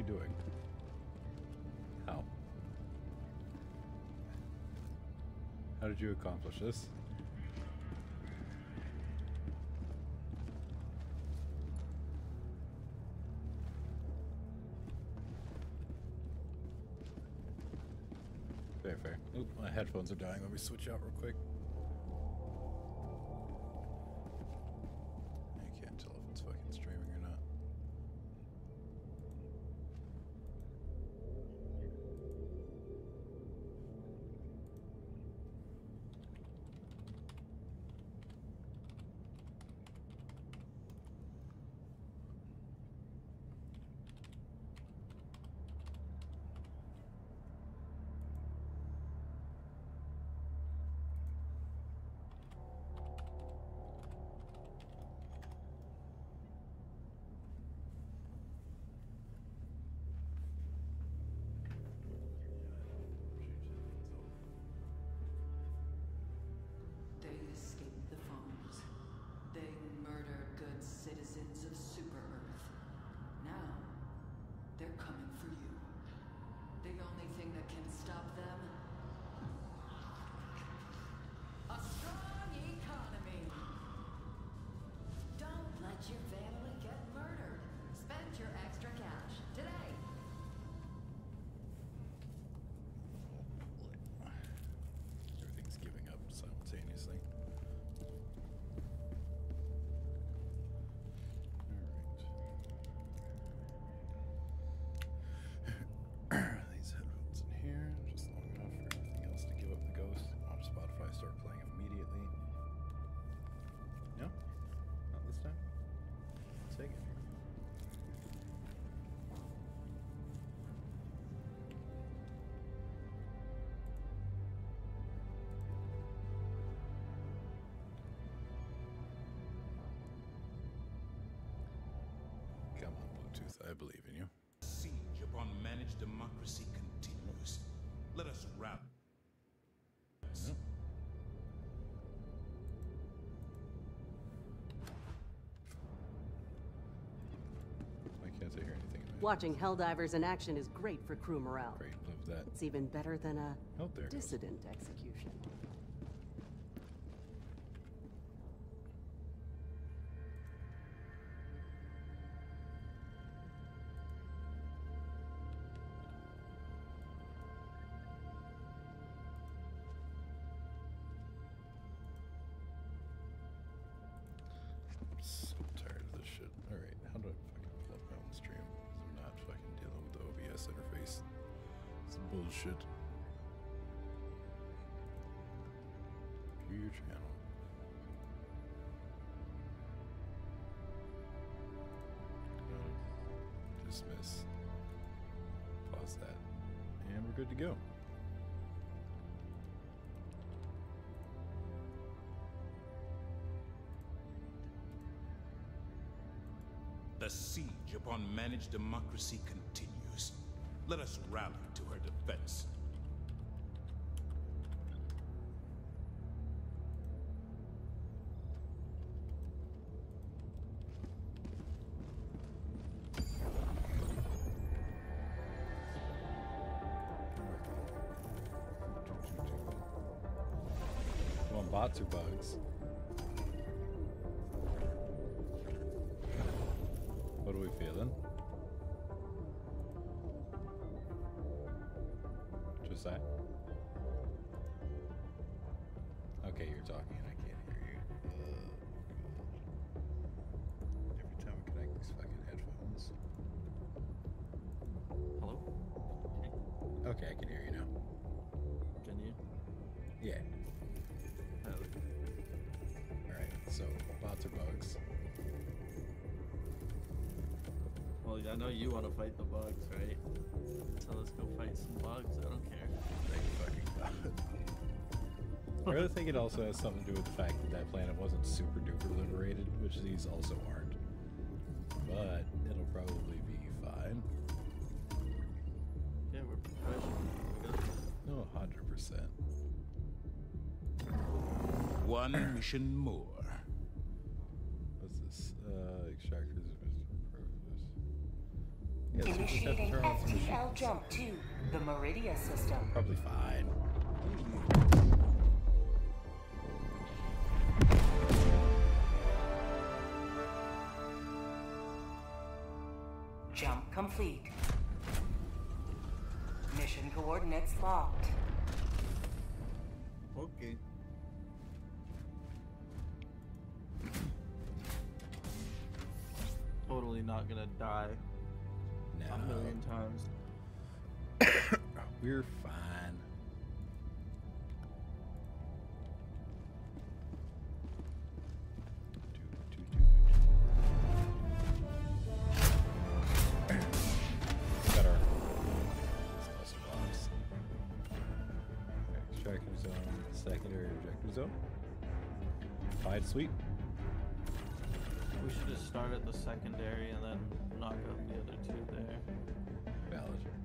you doing? How? How did you accomplish this? Fair, fair. Oop, my headphones are dying. Let me switch out real quick. Bluetooth. I believe in you. Siege upon managed democracy continues. Let us rally. Why can't I hear anything? in my Watching Helldivers in action is great for crew morale. Great, love that. It's even better than a Oh, there it goes. dissident execution. Siege upon managed democracy continues. Let us rally to her defense. Wombatsu bugs. Hello? Okay, I can hear you now. Can you? Yeah. Oh, Alright, so bots are bugs. well, I know you want to fight the bugs, right? So let's go fight some bugs. I don't care. Thank fucking God. I really think it also has something to do with the fact that that planet wasn't super duper liberated, which these also aren't. But it'll probably be fine. Yeah, we're professional. We got this. No, hundred percent. One mission more. What's this? Uh, extractors. Yes, we just have Initiating turn on some FTL jump to the Meridia system. Probably fine. Complete. Mission coordinates locked. Okay. Totally not gonna die No, a million times. we're fine. Zone. Tide sweep. We should just start at the secondary and then knock out the other two there. Valid.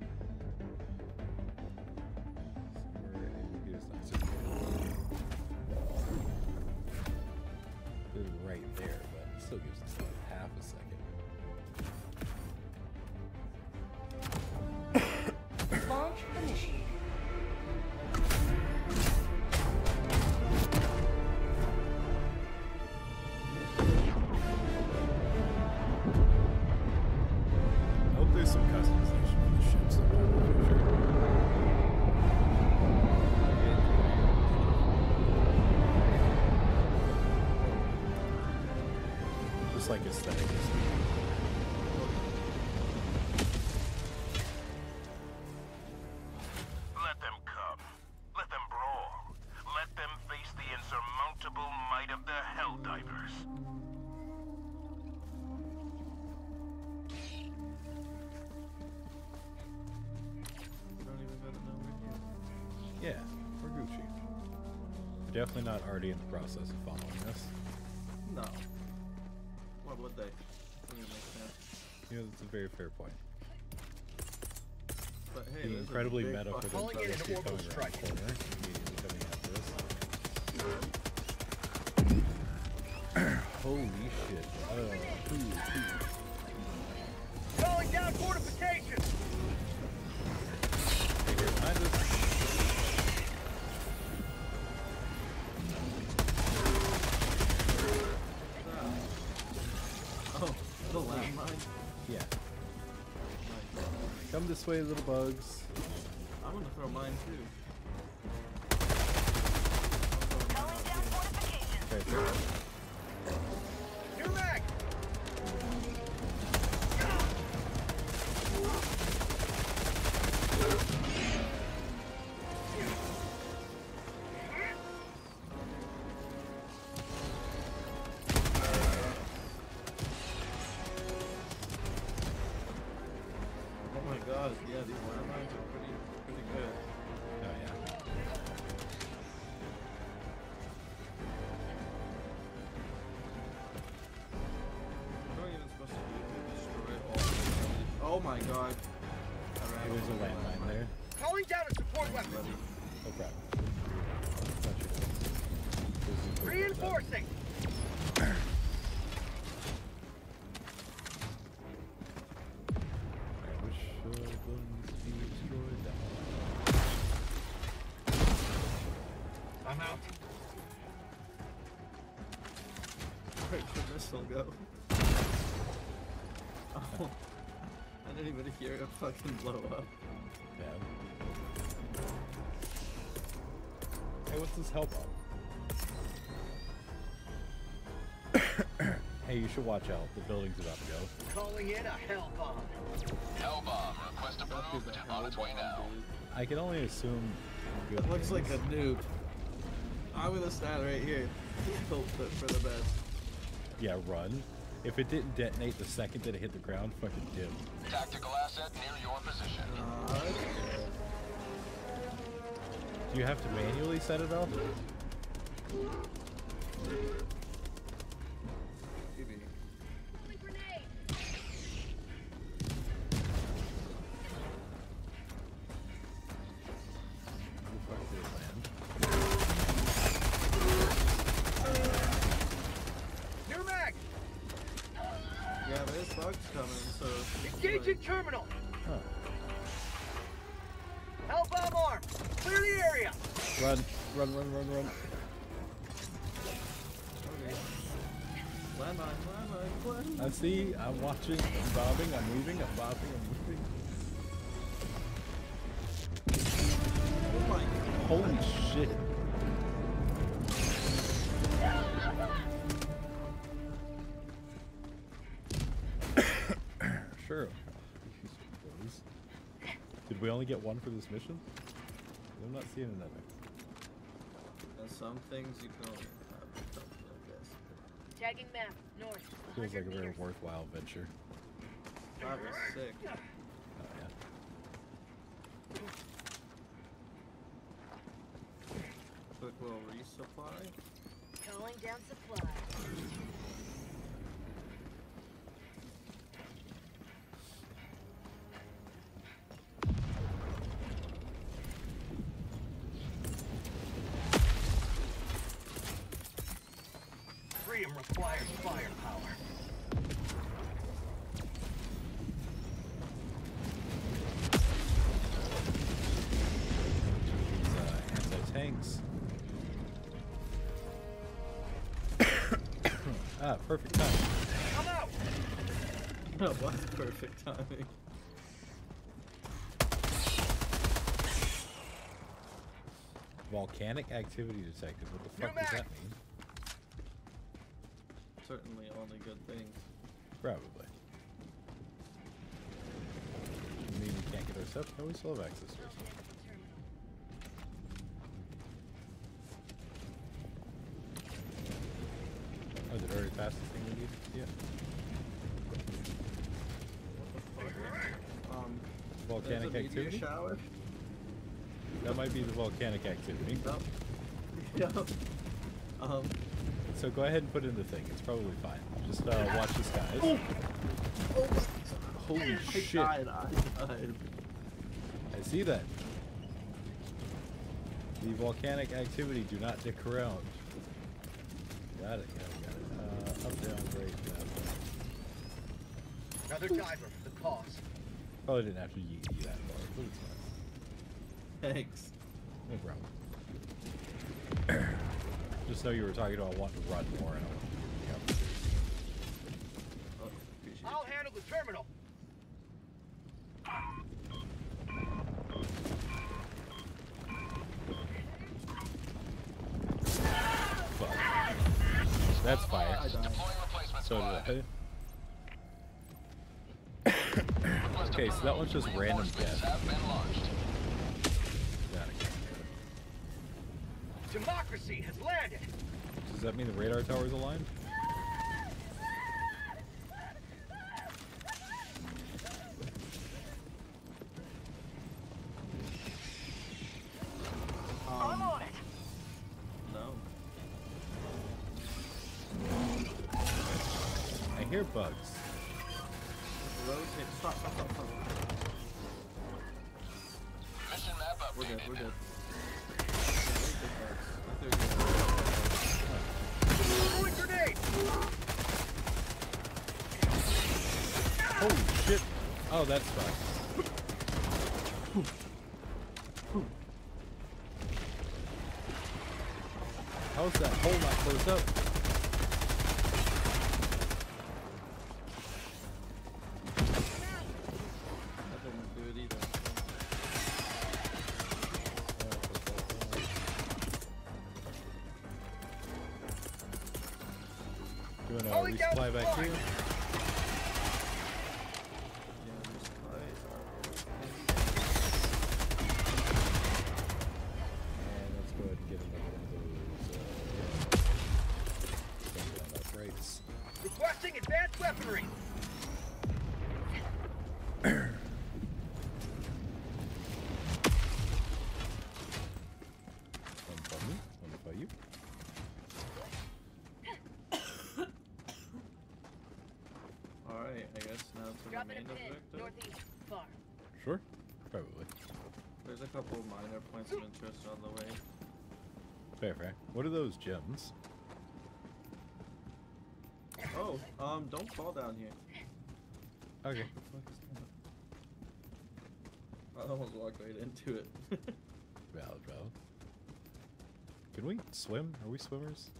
Process of following us. No. Why would they? Doesn't even make sense. You know, that's a very fair point. But hey, Being this a incredibly meta for fucking them to place. see coming around the corner, immediately coming after us. Holy shit. Uh, ooh, ooh. Calling down fortifications! Way, little bugs. My god. I ran There's a over the landmine there. Calling down a support weapon! Buddy. No problem. Not sure. This is quick. Reinforcing! Alright, which building needs to be destroyed? That one. I'm out. Where'd your missile go? Oh. I hear it fucking blow up. Yeah. Hey, what's this help on? hey, you should watch out. The building's about to go. Calling in a hell bomb. Hellbomb, request That'd be approved, the on its way hell now. dude. I can only assume good It looks like a noob. I'm gonna stand right here. Hope for the best. Yeah, run. If it didn't detonate the second that it hit the ground, fucking dip. Tactical asset near your position. Do you have to manually set it up? See. I'm watching. I'm bobbing. I'm moving. I'm bobbing. I'm moving. Oh my. Holy shit! sure. Did we only get one for this mission? I'm not seeing another. And some things you can only have with something this. Tagging map, north. Feels like a very worthwhile venture. That was sick. Oh yeah. Quick little resupply. Calling down supply. Freedom requires firepower. Ah, perfect time. Come out! That was perfect timing. Volcanic activity detected. What the fuck does that mean? Certainly only good things. Probably. You mean we can't get our stuff? No, we still have access to our stuff. Oh, did it already pass the thing we needed? Yeah. Um, Volcanic a activity? shower. That might be the volcanic activity. Yep. Yep. Um, So go ahead and put in the thing. It's probably fine. Just uh, watch the skies. Holy I shit. died, I died. I see that. The volcanic activity do not dick around. Got it, got it, got it. Uh, up, down, great, down. Another diver for the cause. Probably didn't have to yeet you that far, but it's fine. Thanks. No problem. Just know you were talking about wanting to run more and I want the opportunity. Oh, appreciate I'll handle the terminal. Fuck. That's fire. I died. Deploying replacement So squad. did I. okay, so that one's just random death. have been launched. Got it. Democracy has landed. Does that mean the radar tower's aligned? I'm on it. No. I hear bugs. Oh, that's fine. Dropping main a pin, northeast, far. Sure, probably. There's a couple minor points of interest on the way. Fair, fair. What are those gems? Oh, um, don't fall down here. Okay. I almost walked right into it. Valid, valid. Can we swim? Are we swimmers?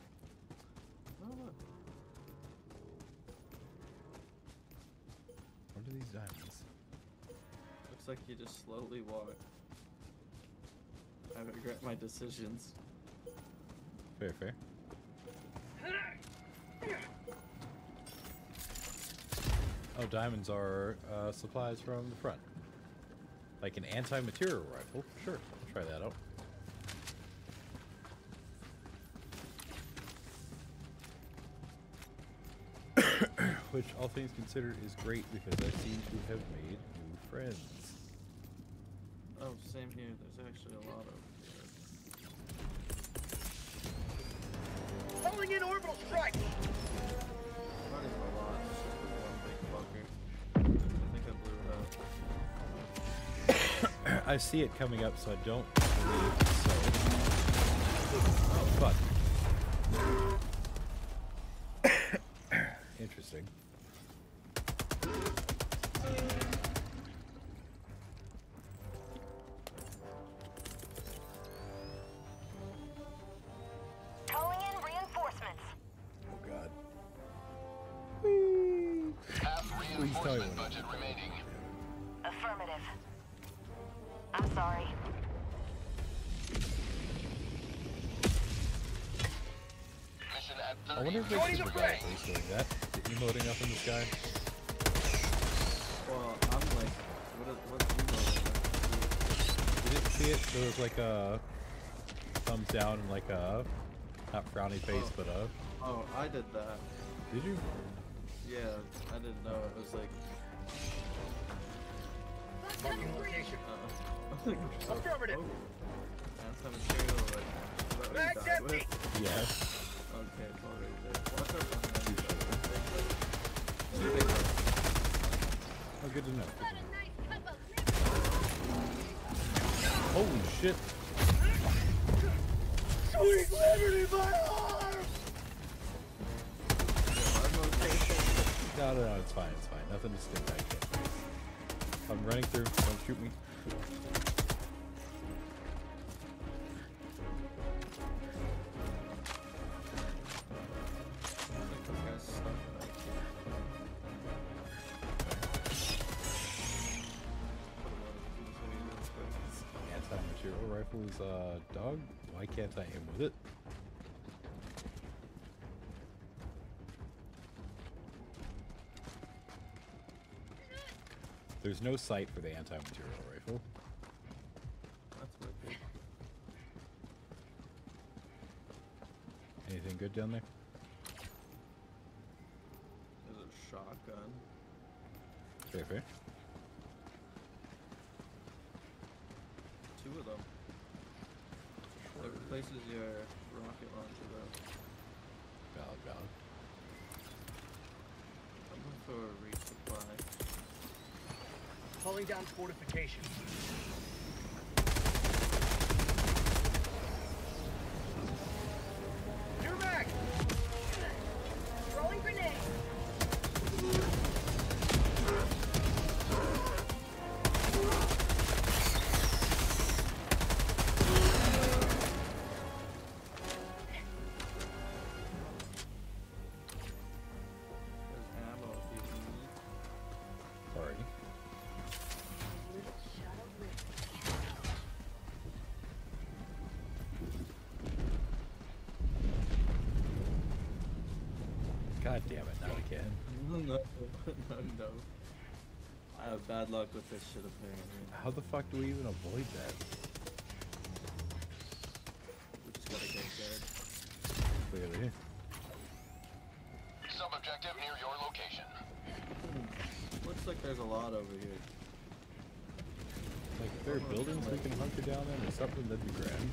Just slowly walk. I regret my decisions. Fair, fair. Oh, diamonds are uh, supplies from the front. Like an anti-material rifle. Sure, I'll try that out. Which, all things considered, is great because I seem to have made new friends. Same here. There's actually a lot of here. Calling in orbital strike! Not even a lot. It's just this one big fucker. I think I blew it up. I see it coming up, so I don't believe budget remaining. Affirmative. I'm sorry. Mission at I wonder if 30. this is the guy who's doing that. The emoting up in the sky. Well, I'm like, what is, what's emo? You didn't see it? There was like a thumbs down and like a not frowny face, Oh. but a. Oh, oh, I did that. Did you? Yeah, I didn't know it was like. Marking location. Uh, Affirmative. That's how material like. is that what you Bag's died empty. Yes. Okay, it's all right there. Watch out behind you. Two big ones. Oh, good to know. Holy shit! Sweet liberty, my arm! No, no, no, it's fine, it's fine. Nothing to stick back yet. I'm running through. Don't shoot me. There's no sight for the anti-material rifle. That's wicked. Anything good down there? There's a shotgun. Fair, fair. Two of them. It replaces your rocket launcher though. Valid, valid. I'm going for a resupply. Calling down fortifications. You're back! No, no, no. I have bad luck with this shit apparently. How the fuck do we even avoid that? We just gotta get good. Clearly. Sub-objective near your location. Looks like there's a lot over here. Like, if there are buildings we can hunker down in or something, that'd be grand.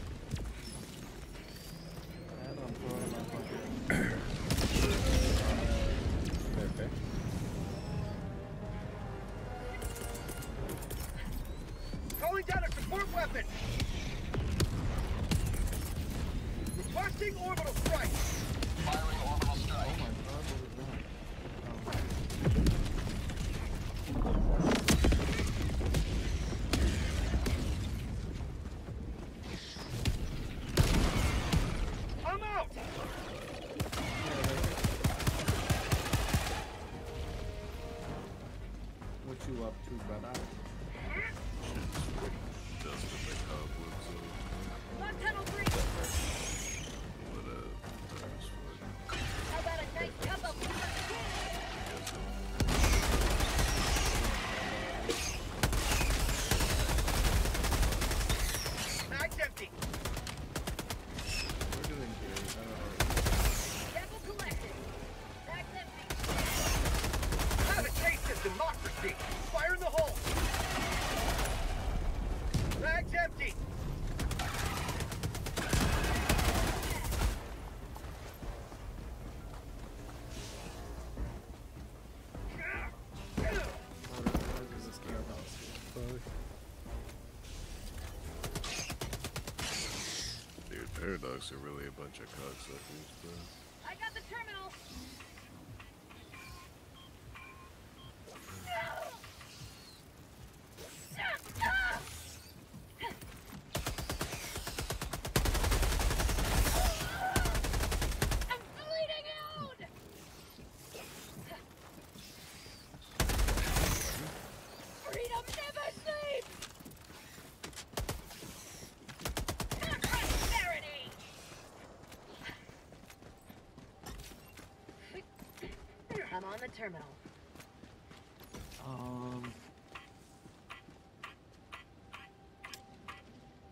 Bunch of cocksuckers, bro. I got the terminal. I'm bleeding out. Freedom never sleeps. Prosperity. I'm on the terminal. Um,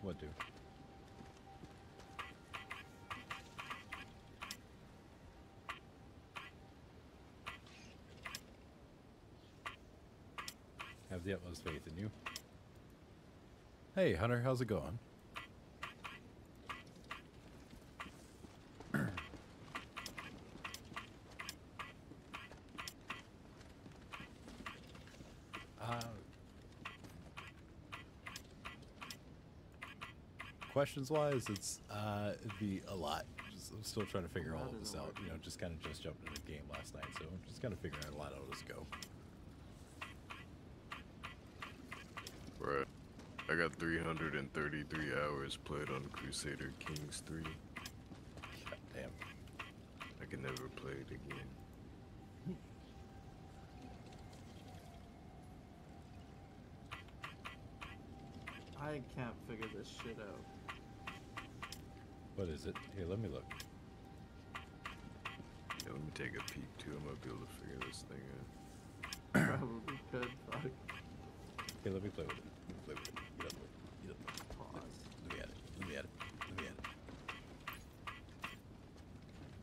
What do? Have the utmost faith in you. Hey, Hunter, how's it going? uh, questions wise, it's uh, it'd be a lot. Just, I'm still trying to figure all of this out. You know, just kind of just jumped into the game last night, so I'm just kind of figuring out a lot how this go. Right. I got 333 hours played on Crusader Kings 3. God damn. I can never play it again. I can't figure this shit out. What is it? Here, let me look. Yeah, let me take a peek too. I might be able to figure this thing out. Probably could. Fuck. Here, let me play with it. Let me play with it. Get up, get up. Pause. Let me at it. Let me at it. Let me at it.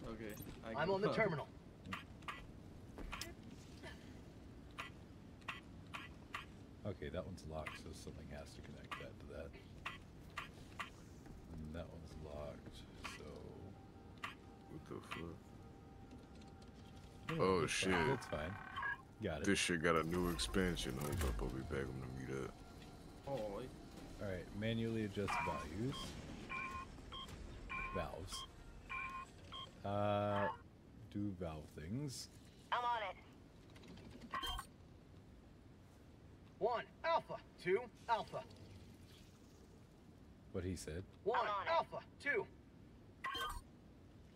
Okay. I I'm on the terminal. Okay, that one's locked, so something has to connect that to that. And that one's locked, so. What the fuck? Yeah, Oh, that's fine, shit. That's fine. Got it. This shit got a new expansion. Hold up, I'll be back. I'm gonna meet up. Holy. Alright, manually adjust values. Valves. Uh, do valve things. I'm on it. One, alpha. Two, alpha. What he said. One, on it. alpha. Two.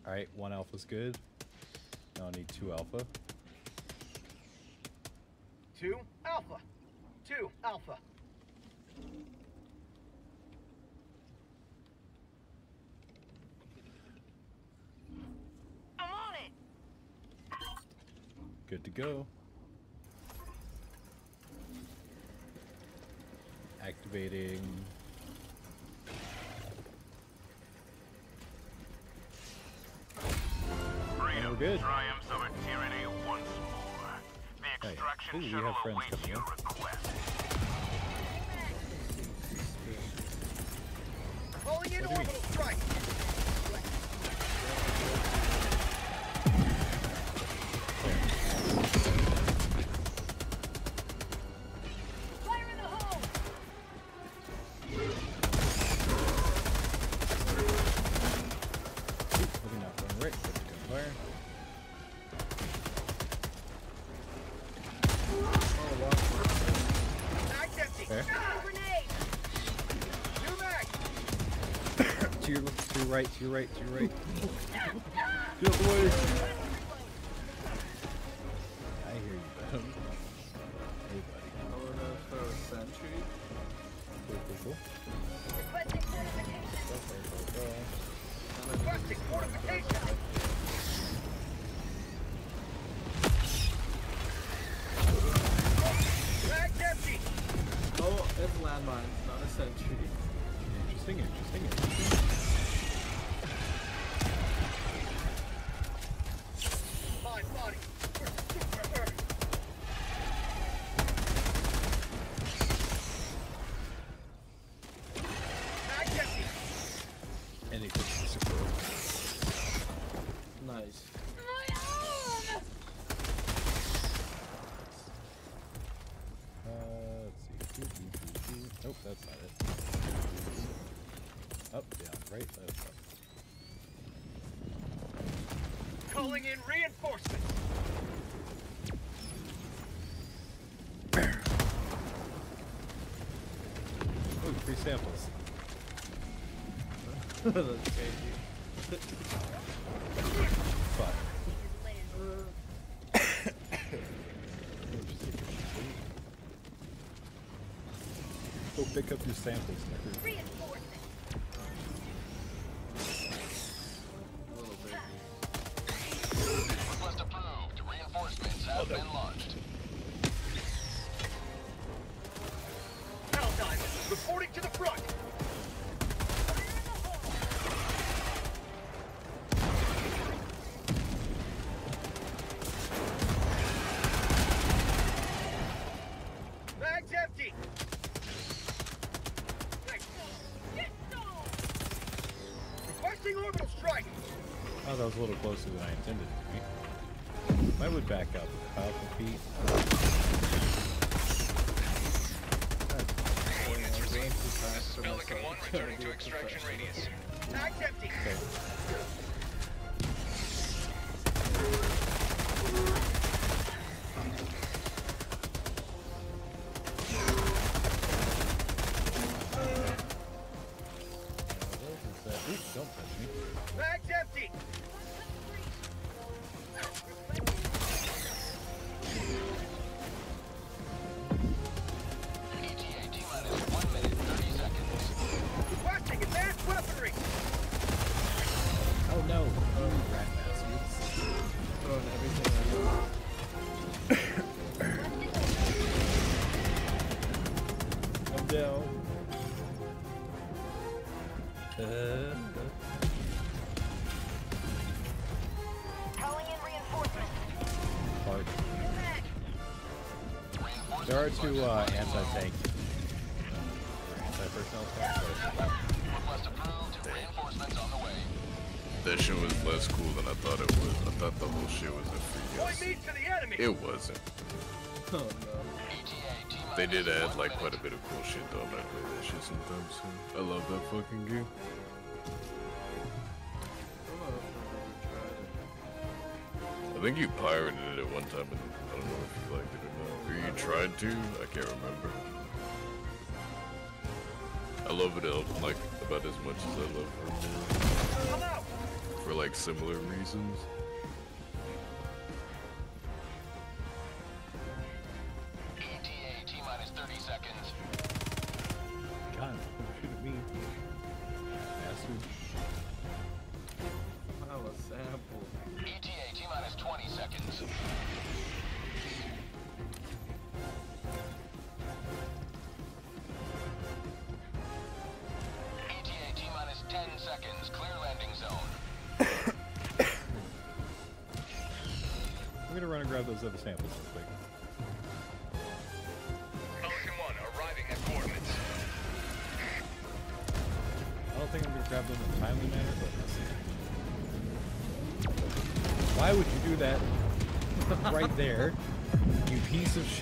Alright, one alpha's good. Now I need two alpha. Two, alpha. Two, alpha. I'm on it. Good to go. Activating. Good. triumphs over tyranny once more. The Hey, extraction ooh, we shuttle have friends awaits coming your in. request. Calling in What do we- orbital strike. Right, to your right, to your right. Get way. That's crazy. Fuck. Go pick up your samples, nigga. That was a little closer than I intended it to be. Mine would back up with powerful feet. Pelican 1 returning to extraction radius. Empty. Ooh, approved. Reinforcements on the way. That shit was less cool than I thought it was. I thought the whole shit was a free Point DLC. me to the enemy. It wasn't. Oh no. They did add like quite a bit of cool shit though. I might play that shit sometime soon. I love that fucking game. I don't know if I've ever tried it. I think you pirated it at one time, tried to? I can't remember. I love it uh, like about as much as I love her. for like similar reasons.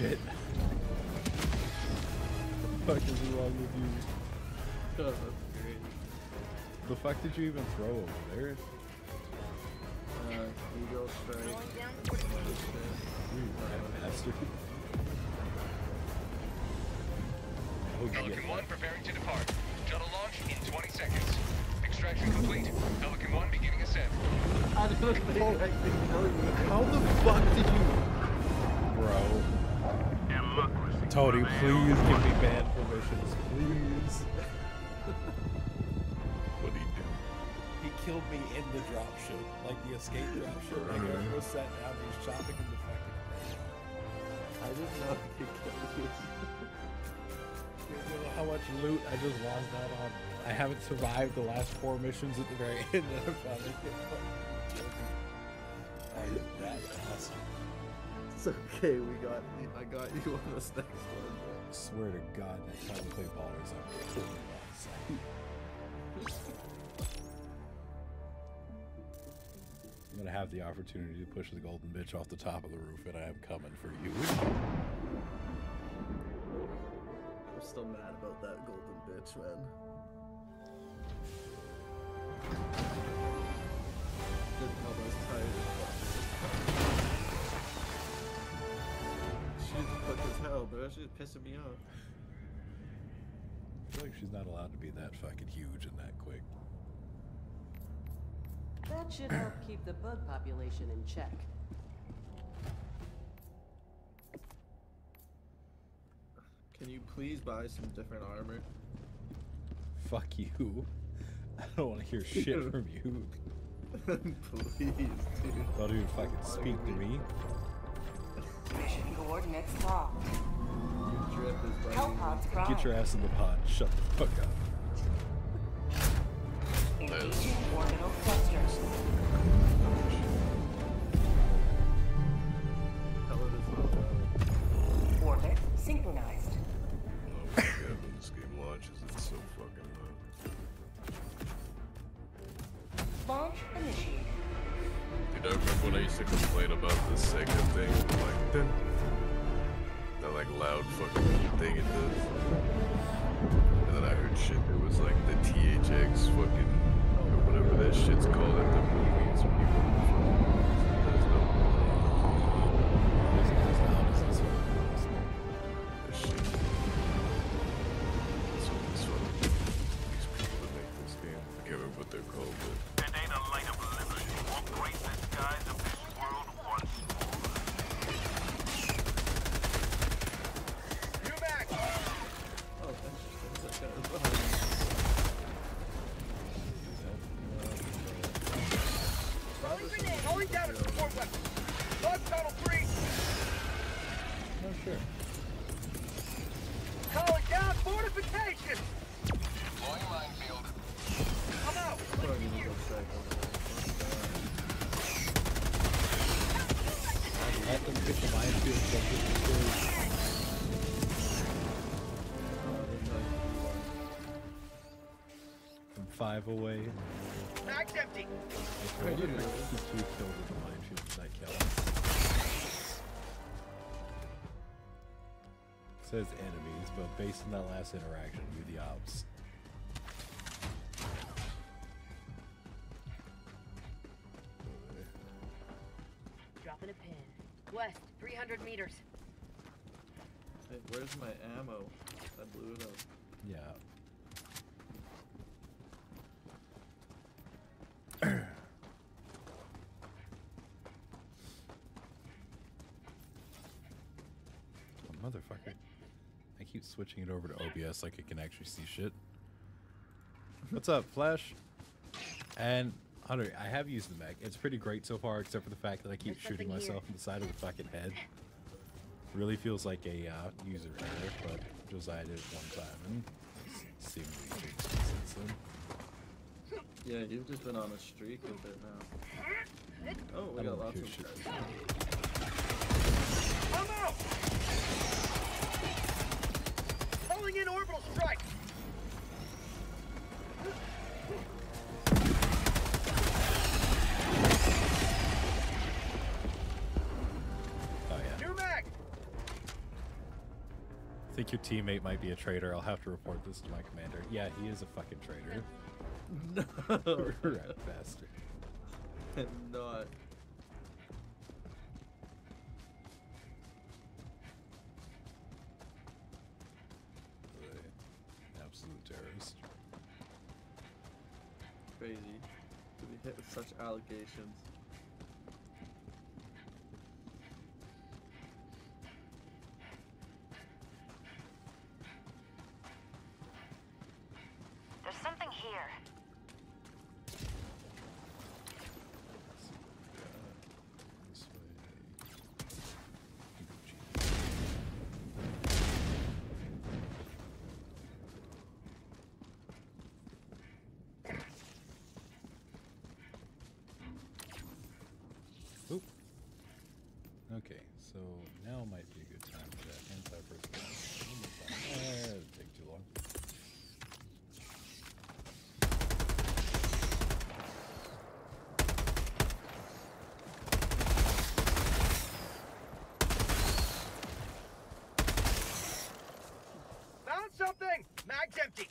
Piece of shit. The fuck is wrong with you? Oh, that's great. The fuck did you even throw over there? Uh, Eagle strike. Going. You rat bastard. Oh, you Pelican get 1 preparing to depart. Shuttle launch in 20 seconds. Extraction complete. Pelican 1 beginning ascent. Democracy. Tony, please give me bad permissions, please. What do you do? He killed me in the drop ship, like the escape drop ship. Like I was sat down, he was chopping in the fucking. I didn't know I could kill you. You know how much loot I just lost out on? I haven't survived the last four missions at the very end, and I finally get fucking I'm that bastard. It's okay, we got you. I got you on this next one. Swear to God, next time we play Baldur's, I'm. I'm gonna have the opportunity to push the golden bitch off the top of the roof, and I am coming for you. I'm still mad about that golden bitch, man. Didn't I tired quick as hell, bro. She's pissing me off. I feel like she's not allowed to be that fucking huge and that quick. That should help keep the bug population in check. Can you please buy some different armor? Fuck you. I don't want to hear shit from you. please, dude. Don't even fucking speak to me. Mission coordinates locked. Drip is prime. Get your ass in the pod. Shut the fuck up. Engaging orbital clusters. Hell, it is not bad. Orbit synchronized. I remember when I used to complain about the Sega thing, like that like loud fucking thing it does. And then I heard shit that was like the THX fucking five away. Mag's empty! I Right, you if I do. two killed with the minefield that kill. says enemies, but based on that last interaction, you the ops. Dropping a pin. West, 300 meters. Hey, where's my ammo? I blew it up. Yeah. Oh, motherfucker. I keep switching it over to OBS like I can actually see shit. What's up, Flash? And Hunter, I have used the mech. It's pretty great so far, except for the fact that I keep There's shooting myself in the side of the fucking head. Really feels like a uh, user error, but Josiah did it one time and it's seemingly fixed it since then. Yeah, you've just been on a streak with it now. Oh, we I got lots of shit. I'm out! Calling in orbital strike! Oh yeah. New mag! I think your teammate might be a traitor. I'll have to report this to my commander. Yeah, he is a fucking traitor. No, Rat bastard. not. Crazy to be hit with such allegations. There's something here. This way. Okay, so now might be a good time for that anti-personnel. Eh, it'll take too long. Found something! Mag's empty!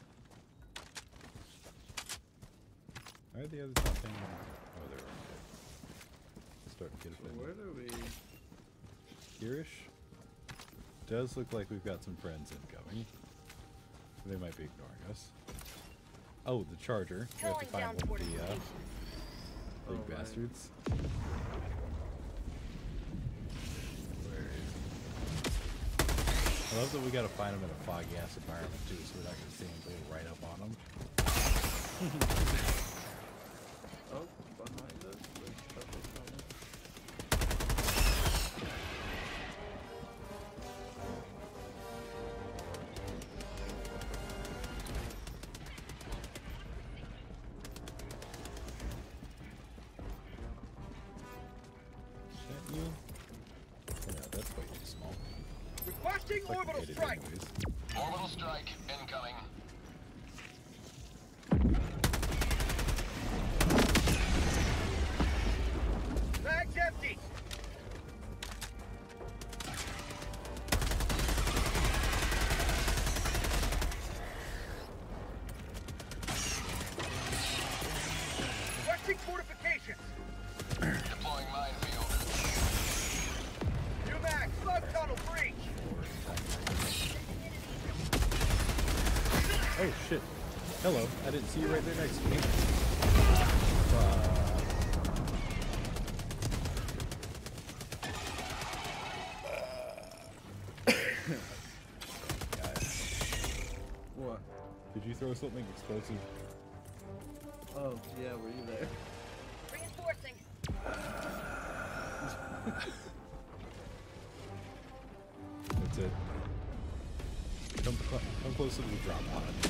Why are the others not paying Oh, they're right there. Start to get a bit. Where do we? Hereish? Does look like we've got some friends incoming. They might be ignoring us. Oh, the charger. We have to find one of the uh, fortifications. big Oh, right. bastards. Where is he? I love that we gotta find him in a foggy ass environment too, so we're not gonna see him blow right up on him. Oh, orbital strike! Orbital strike Hello. I didn't see you right there next to me. Uh, What? did you throw something explosive? Oh, yeah, were you there? Reinforcing. That's it. Come, cl- come closer to the drop pod.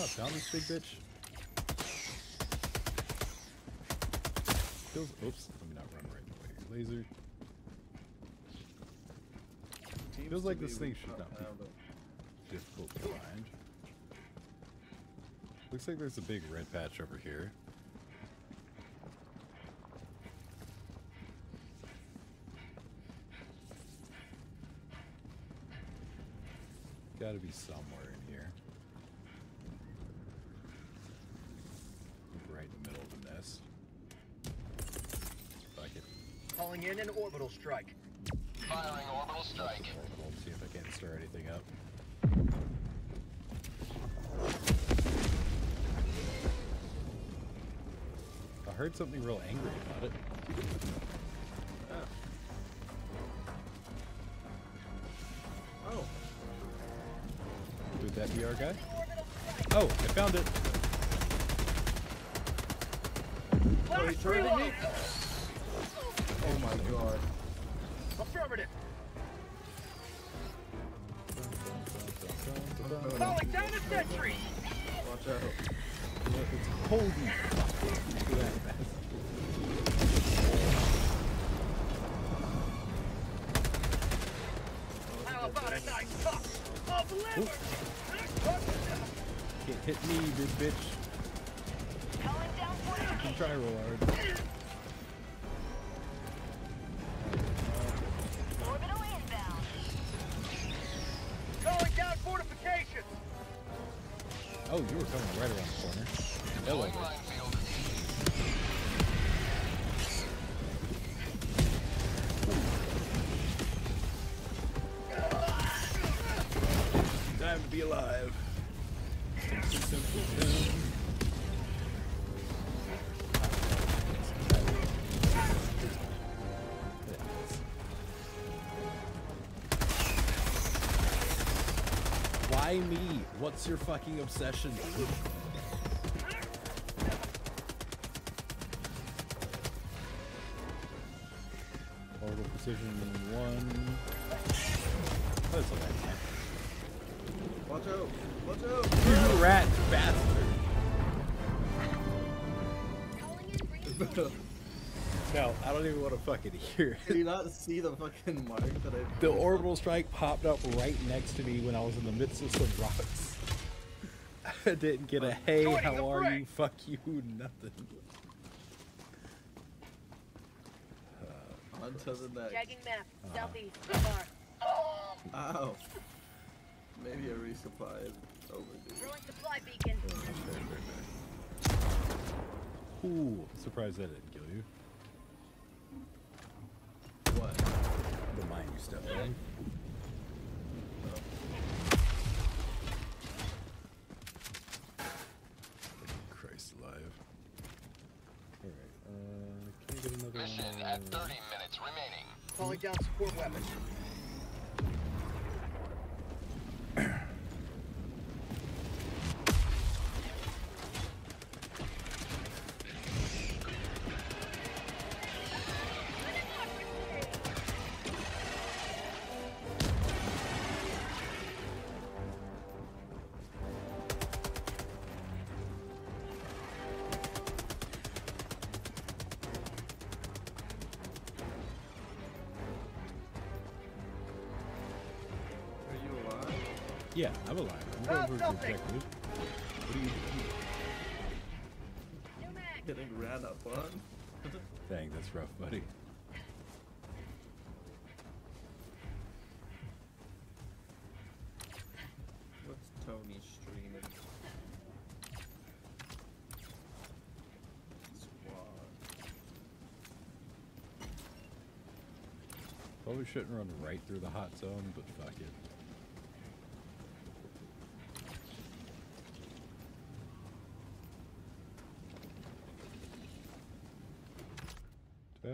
Not found this big bitch? Feels, oops, let me not run right your laser. Seems Feels like this thing should not be difficult to find. Looks like there's a big red patch over here. Gotta be somewhere in here. Right in the middle of the nest. Fuck it. Calling in an orbital strike. Firing orbital strike. We'll see if I can't stir anything up. I heard something real angry about it. Oh, oh. Would that be our guy? Oh, I found it. oh, he's Last trying Watch out. It's holy fuck. Look at that bastard. How about a nice cup of liver? Can't hit me, big bitch. Calling down You fortifications. try hard. Why me? What's your fucking obsession? Orbital precision one. Oh, That's okay. Watch out! Watch out! You rat bastard! No, I don't even want to fucking hear Did it. you not see the fucking mark that I The orbital strike popped up right next to me when I was in the midst of some rocks. I didn't get a hey, how are you? Fuck you, nothing. On to the next. Checking map. Uh-huh. Southeast. Far. Ow. Maybe a resupply is overdue. Throwing supply beacon. Ooh, surprised that didn't What? The mine you stepped in. Christ alive. Alright, uh, can I get another Mission one? at 30 minutes remaining. Calling down support weapons. Objective. What are you doing? Getting ran up on? Dang, that's rough, buddy. What's Tony streaming? Squad. Probably shouldn't run right through the hot zone, but fuck it.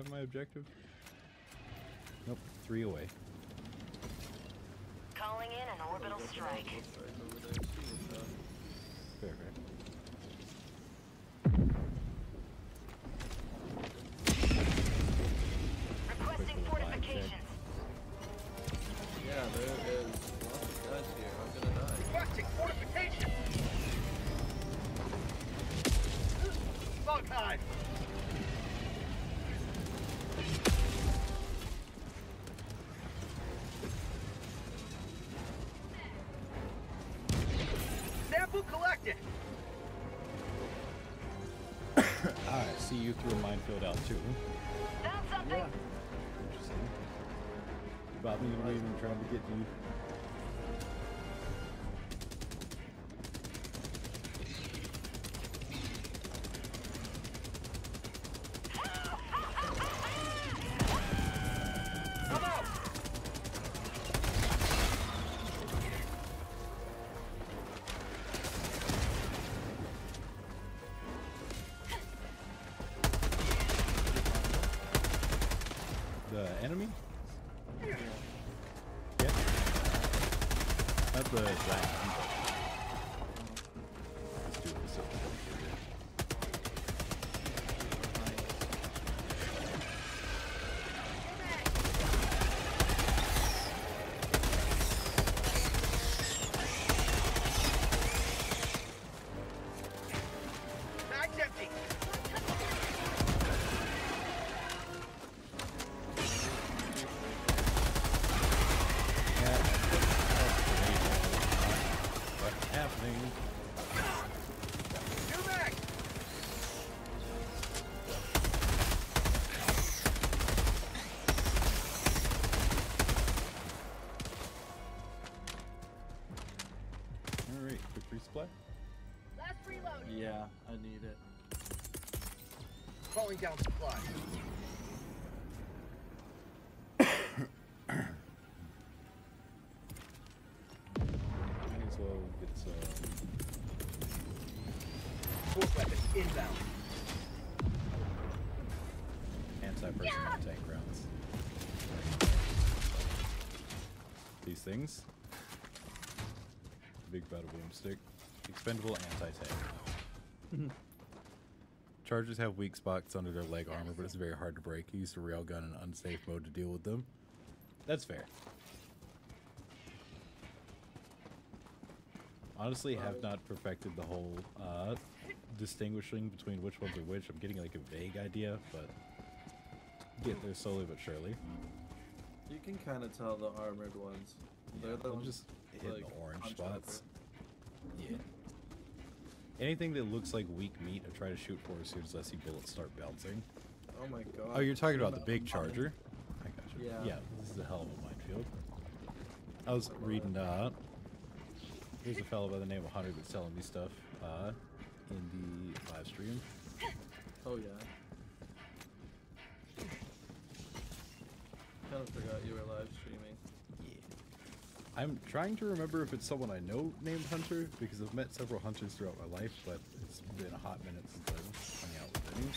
Do my objective? Nope, three away. Calling in an orbital strike. Fair, fair. And Raven trying to get you. Out. The enemy? Not the Calling down supplies. Might as well get some. Force weapon inbound. anti-personnel tank rounds. These things. Big bada boomstick. Expendable anti-tank. Chargers have weak spots under their leg armor, but it's very hard to break. Use the railgun in unsafe mode to deal with them. That's fair. Honestly, have not perfected the whole uh, distinguishing between which ones are which. I'm getting like a vague idea, but get there slowly but surely. You can kind of tell the armored ones. They're the I'm ones just hitting like, the orange spots. Yeah. Anything that looks like weak meat, I try to shoot for as soon as I see bullets start bouncing. Oh my god. Oh, you're talking about the big charger? I got you. Yeah. Yeah, this is a hell of a minefield. I was reading, uh, there's a fellow by the name of Hunter that's telling me stuff, uh, in the live stream. Oh yeah. Kind of forgot you were live streaming. I'm trying to remember if it's someone I know named Hunter, because I've met several Hunters throughout my life, but it's been a hot minute since I've hung out with any.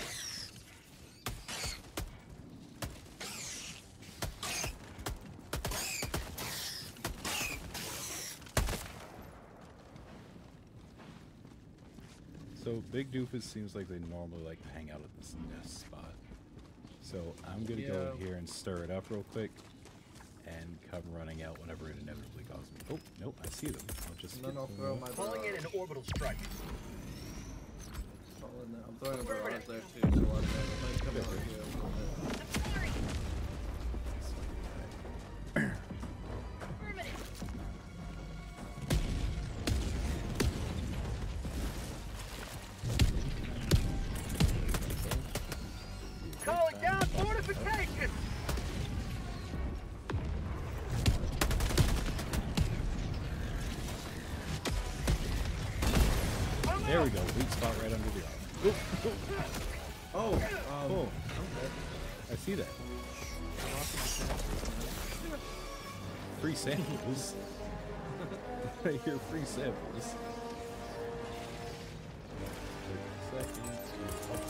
So Big Doofus seems like they normally like to hang out at this nest spot. So I'm gonna go in here and stir it up real quick come running out whenever it inevitably calls me. Oh, nope, I see them. I'll just And then I'll throw them. my Calling in an orbital strike. Fall in there. I'm throwing a barrage there too, so one of them might come over here spot right under the arm. Oh, um, Cool. okay. I see that. Free samples. I hear free samples. Seconds. Up,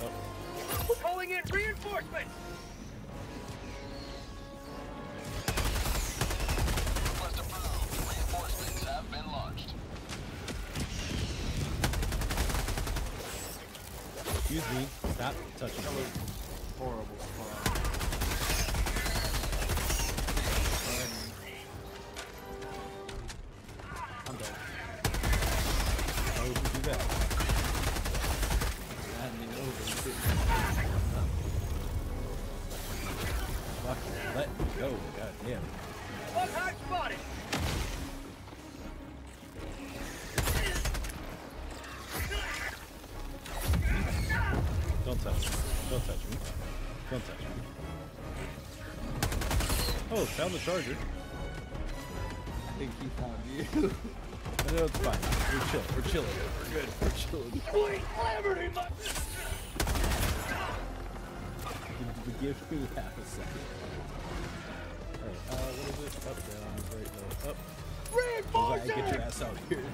down. Calling in reinforcements. Excuse me. Stop touching me. Horrible found the charger. I think he found you. No, it's fine. We're chill. We're chilling. We're good. We're chilling. Queen Liberty, my Give- Give me half a second. Alright, uh, what is it? Up, down, right, low, up. Alright, get your ass out here.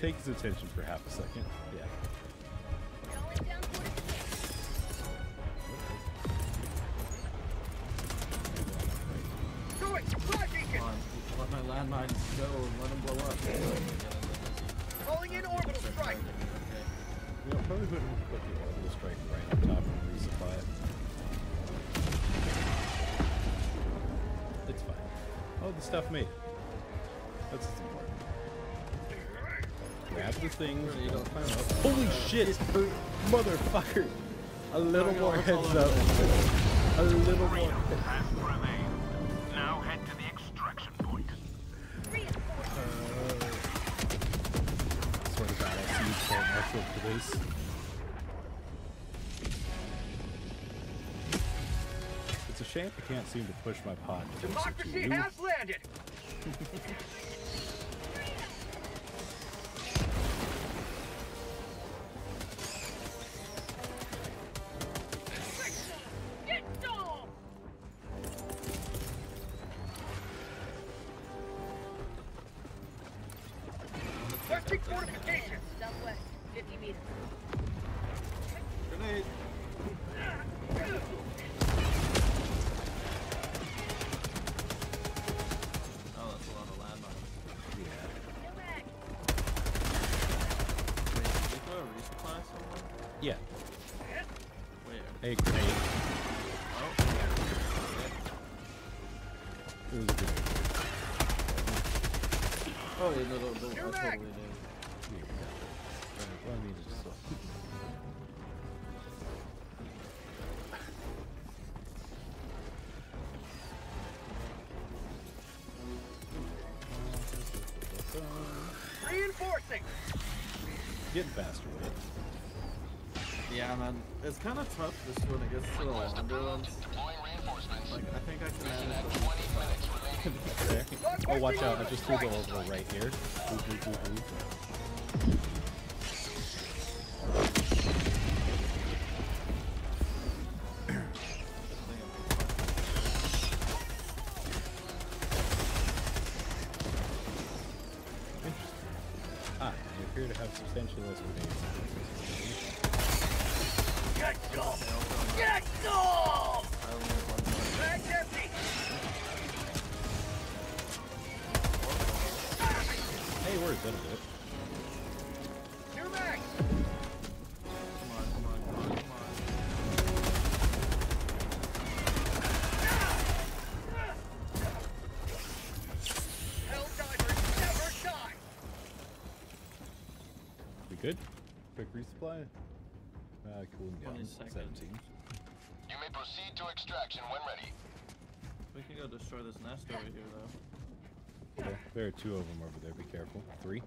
Take his attention for half a second. Yeah. Do it. Come on, let my landmines go and let them blow up. Calling in orbital strike. You know, probably wouldn't put the orbital strike right on top and resupply it. It's fine. Oh, the stuff made. Grab the. You don't climb up. Holy shit! Motherfucker! A little more heads up. A A little more. Has. Now head to the extraction point. Uh, swear to God, I see you court martial for this. It's a shame I can't seem to push my pod closer to Democracy has Requesting fortifications. Southwest, 50 meters. Grenade. Oh, that's a lot of landmines. Yeah. Wait, did you throw a? Yeah. Where? Grenade. Oh. It a grenade. Oh, yeah, no, no, no, I totally did. Reinforcing. Getting faster with it. Yeah, man, it's kind of tough just when it gets to the longer ones. Deploying reinforcements. Like, I think I can manage at them. 20 minutes remaining. There. Oh, watch out. I just threw the over right here. Ooh, ooh, ooh, ooh. Uh, cooling down. 17. You may proceed to extraction when ready. We can go destroy this nest over here, though. Okay, there are two of them over there. Be careful. Three.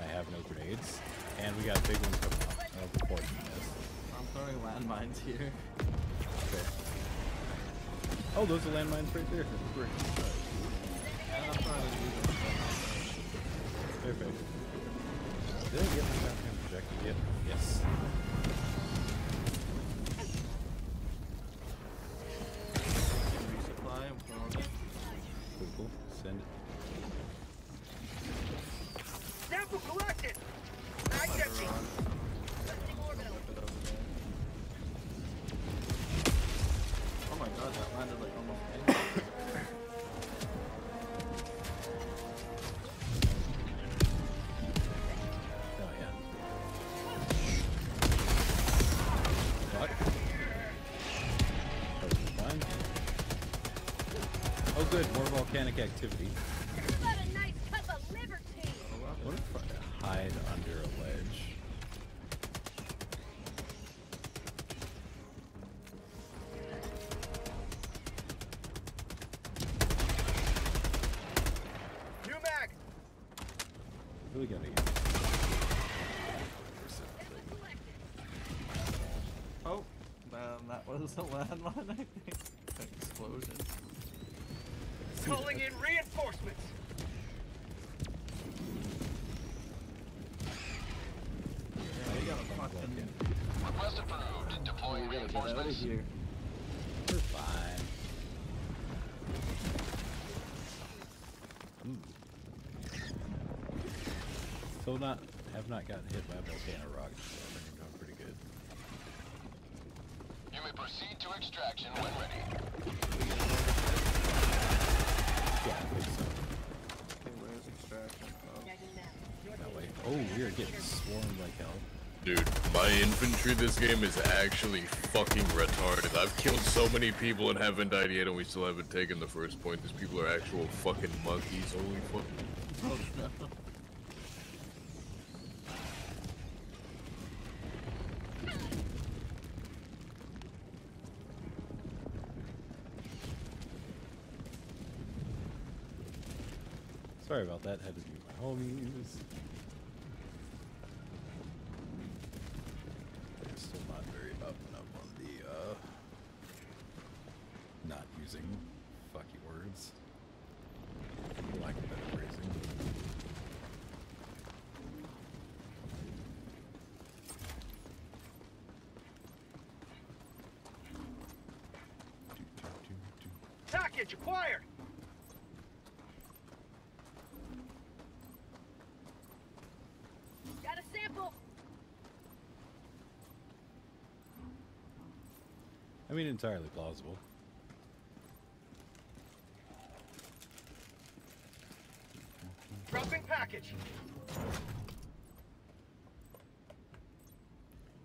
I have no grenades. And we got big ones coming up. I'll report on this. I'm throwing landmines here. Okay. Oh, those are landmines right there. Great. And I'm trying to do this stuff. Perfect. Did I get my goddamn projector yet? Yes. Good. More volcanic activity. Still not, have not gotten hit by a volcano rock, so I think I'm doing pretty good. You may proceed to extraction when ready. Yeah, I think so. Okay, where's extraction? Oh. Checking. That way. Oh, we are getting swarmed like hell. Dude, my infantry this game is actually fucking retarded. I've killed so many people and haven't died yet, and we still haven't taken the first point. These people are actual fucking monkeys. Holy fucking. Oh no. Sorry about that, had to be my homies. I'm still not very up and up on the, uh, not using fucky words. Like better phrasing. Package acquired! I mean, entirely plausible. Dropping package.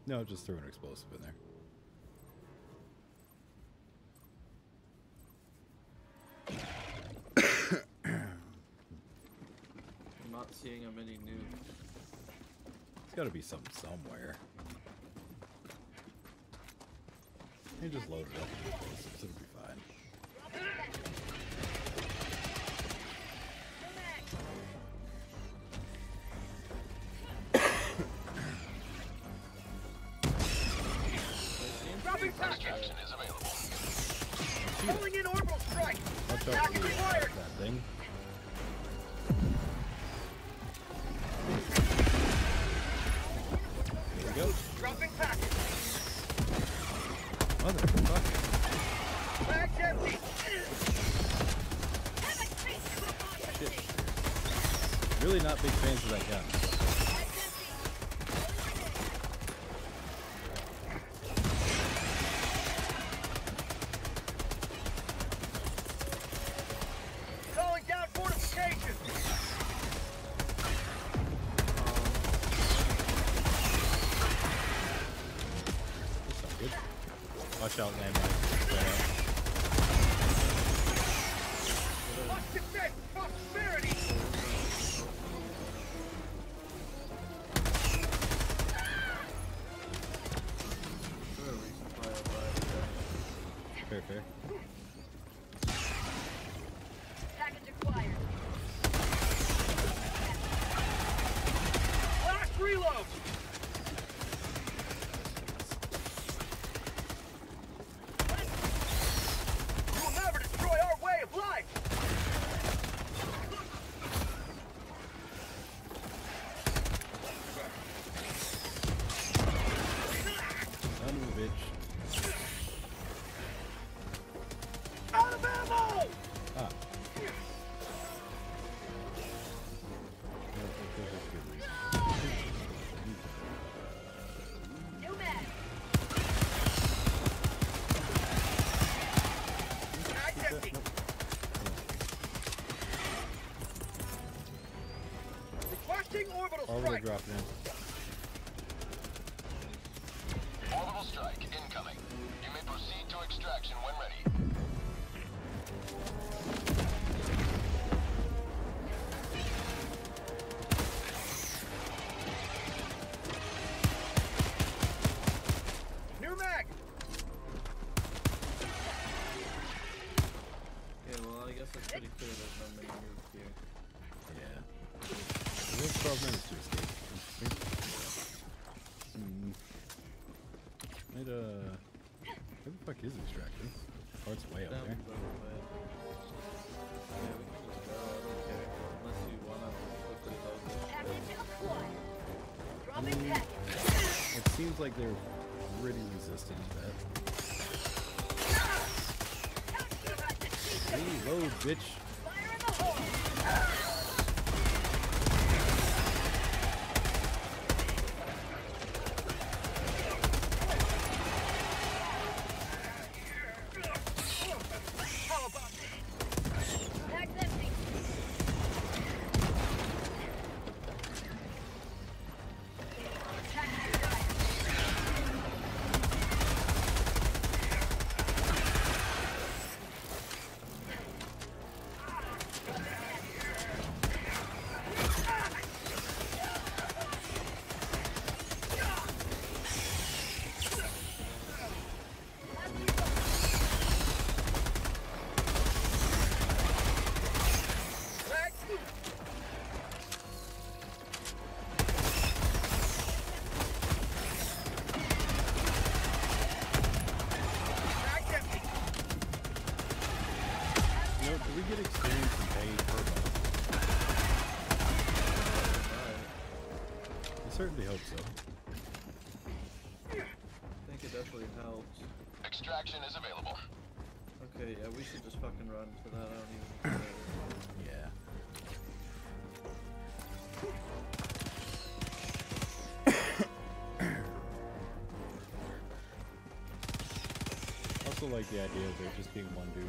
No, just threw an explosive in there. I'm not seeing any new. It's got to be something somewhere. and just load it up in places. It'll be fine. big fans of that gun. like they're pretty resistant to that. Reload, bitch. Should just fucking run for that. I don't even. Yeah. also like the idea of there just being one dude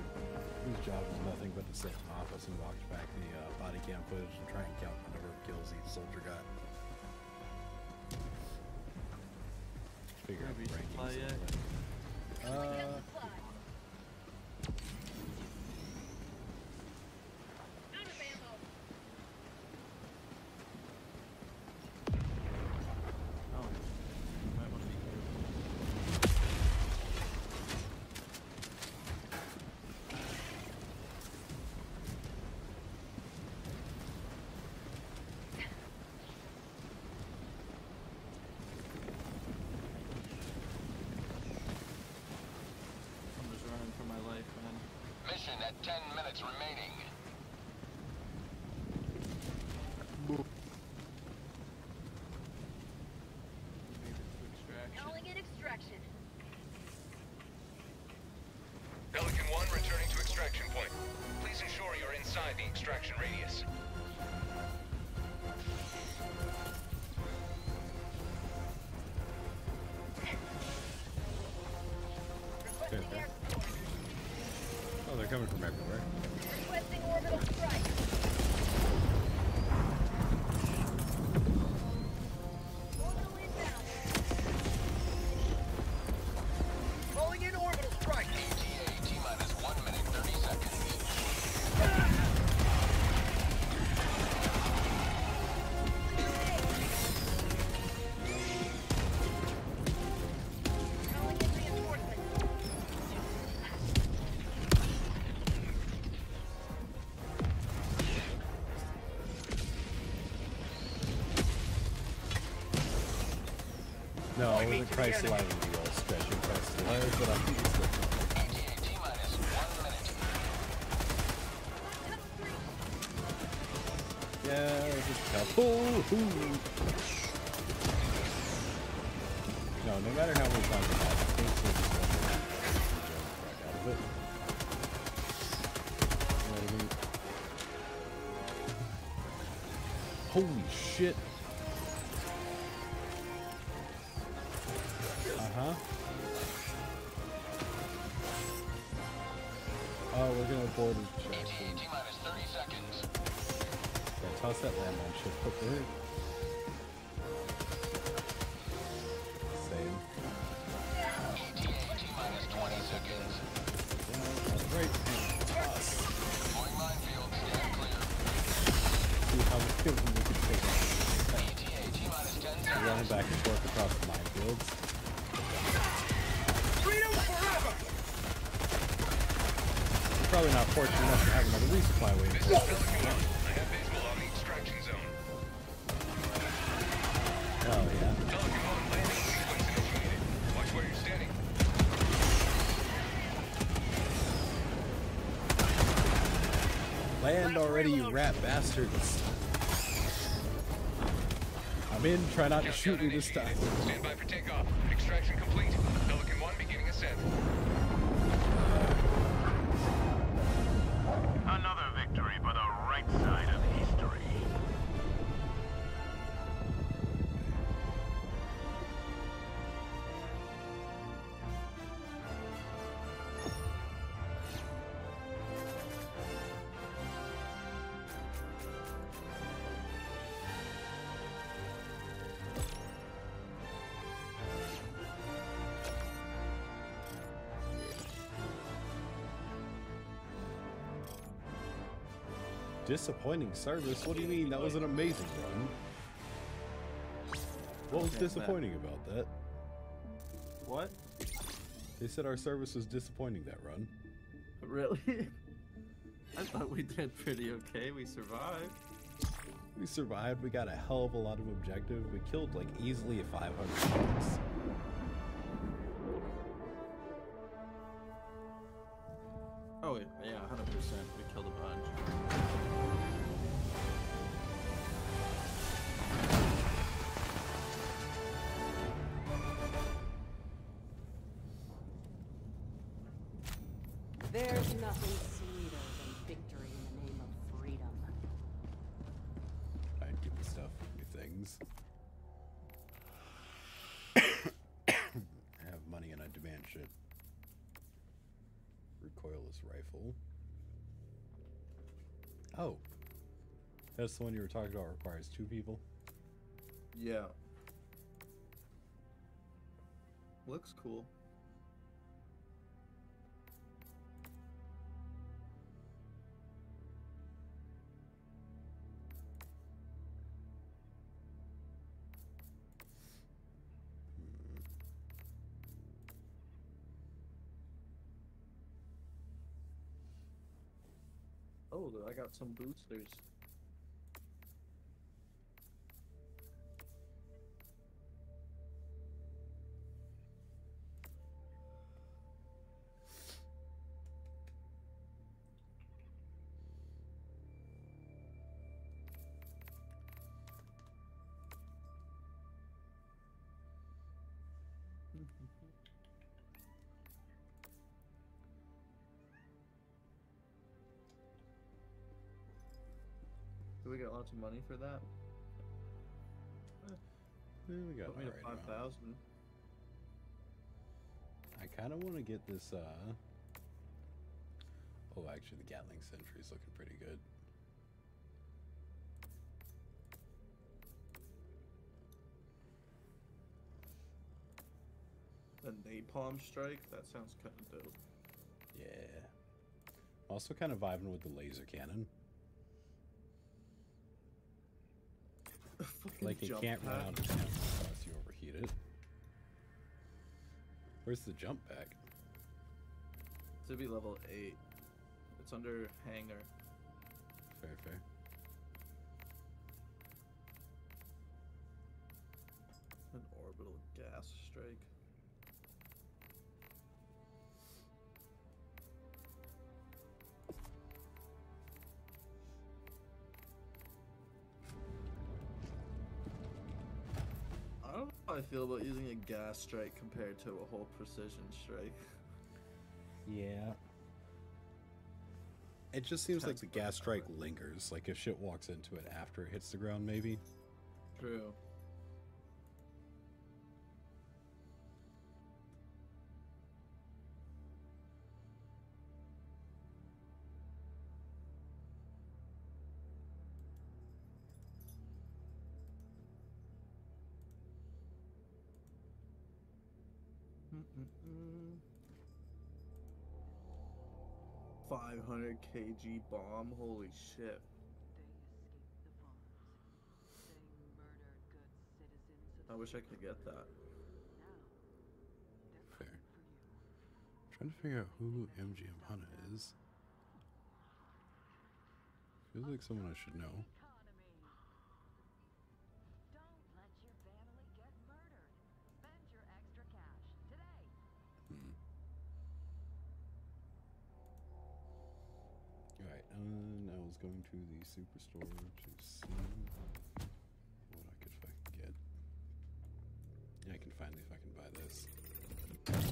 whose job is nothing but to sit in office and watch back the uh, body cam footage and try and count the number of kills each soldier got. Figure out the rankings. yet? Uh, Oh, might want to be careful. I'm just running for my life, man. Mission 10 minutes remaining. It. Calling in extraction. Pelican 1 returning to extraction point. Please ensure you're inside the extraction radius. Lining the old stretching live, but I'm used to it. ETA T minus 1 minute. Yeah, just couple. No, toss that landmine shit up there. Same. ETA T minus 20 seconds. Yeah, right. And toss. Deploying minefield. Stand clear. See how we can take out. ETA T minus 10 seconds. Running back and forth across the minefields. Freedom forever. Probably not fortunate enough Land already, you rat bastards. I'm in, try not to shoot me this time. Stand by for takeoff. Extraction complete. Disappointing service? What do you mean? That was an amazing run. What was disappointing about that? What? They said our service was disappointing that run. Really? I thought we did pretty okay. We survived. We survived, we got a hell of a lot of objective. We killed like easily 500 bugs. That's the one you were talking about requires two people? Yeah. Looks cool. Oh, I got some boosters. Do we get lots of money for that? Eh, we Put me to alright five I kind of want to get this, uh... Oh, actually, the Gatling Sentry's looking pretty good. The napalm strike. That sounds kind of dope. Yeah. Also kind of vibing with the laser cannon. Like, it can't run out of unless you overheat it. Where's the jump pack? To be level eight. It's under hangar. Fair, fair. An orbital gas strike. How I feel about using a gas strike compared to a whole precision strike. Yeah. It just seems like the gas strike lingers. Like if shit walks into it after it hits the ground, maybe. True. Five hundred kg bomb. Holy shit! I wish I could get that. Fair. trying to figure out who MGM Hunter is. Feels like someone I should know. And I was going to the superstore to see what I could fucking get. Yeah, I can finally fucking buy this.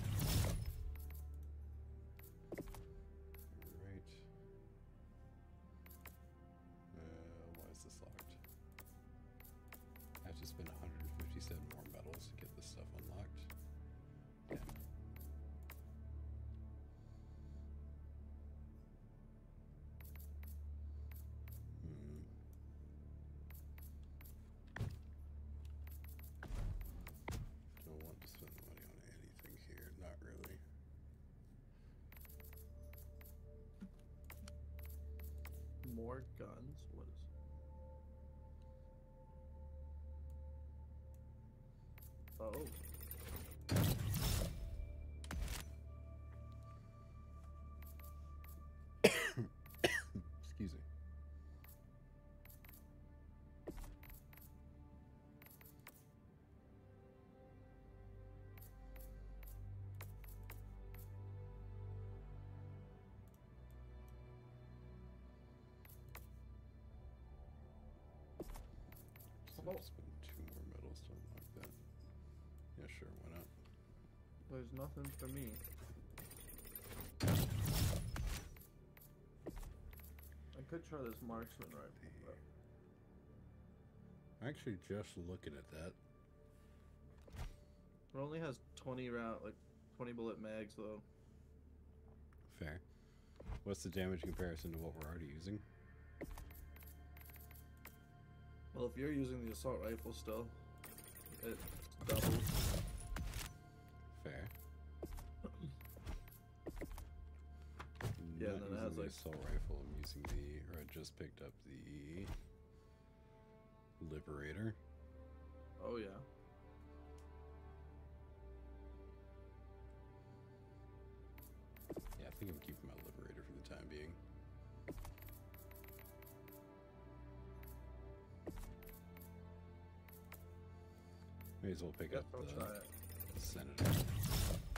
More guns. What is? Oh. Two more to unlock that. Yeah, sure, why not? There's nothing for me. I could try this marksman rifle, but I'm actually just looking at that. it only has 20 round, like 20 bullet mags though. Fair. What's the damage comparison to what we're already using? Well, if you're using the assault rifle still, it doubles. Fair. Yeah, then it using has, the like- assault rifle. I'm using the, or I just picked up the Liberator. Oh yeah. As well pick up the. Senator.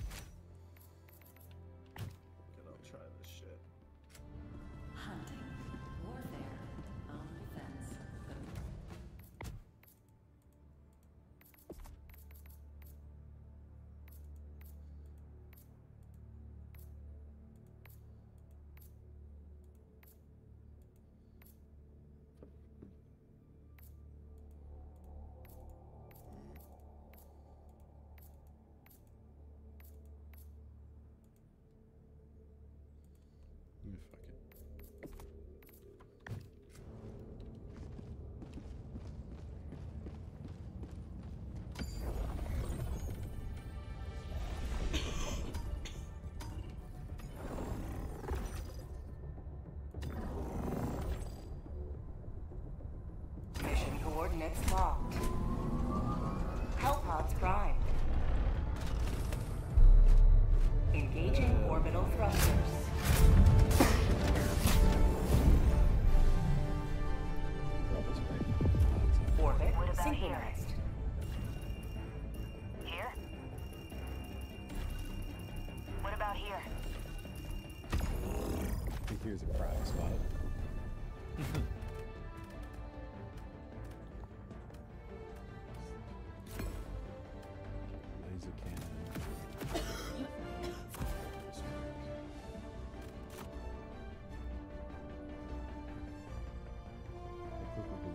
Mission coordinates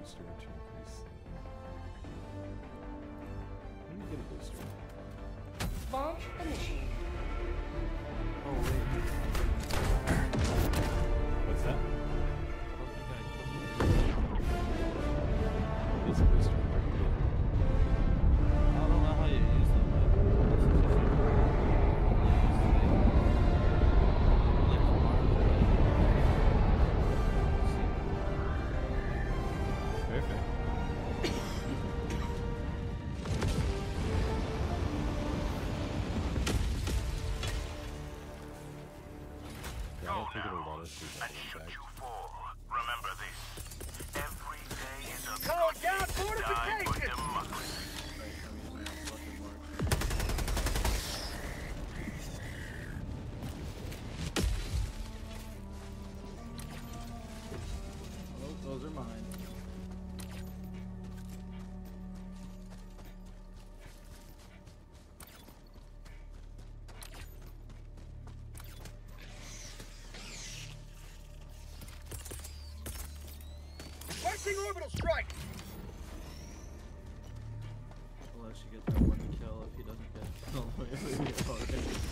booster to increase. How do get a booster? Launch. Think it'll let Requesting orbital strike! Unless you get that one kill if he doesn't get oh, all already.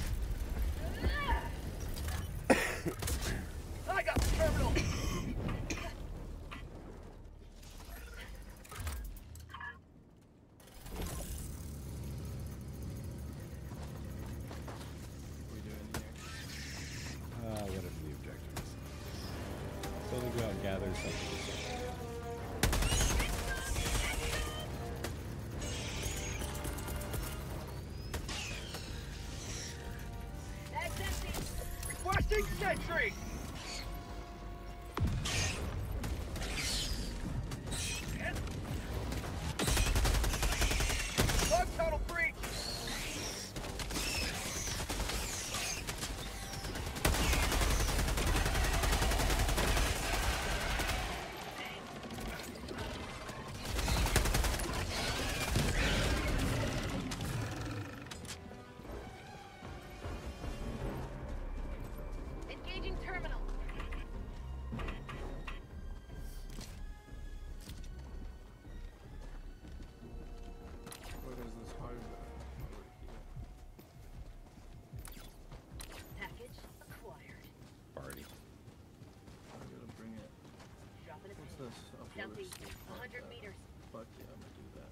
Southeast, 100 uh, meters. Fuck yeah, I'm gonna do that.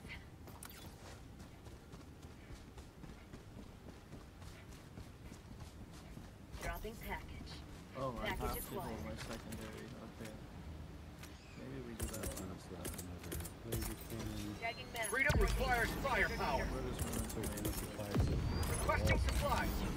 Dropping package. Oh, I Package have to hold acquired. my secondary. Okay. Maybe we do that last time. Freedom requires firepower. Where does one remain? Requesting supplies.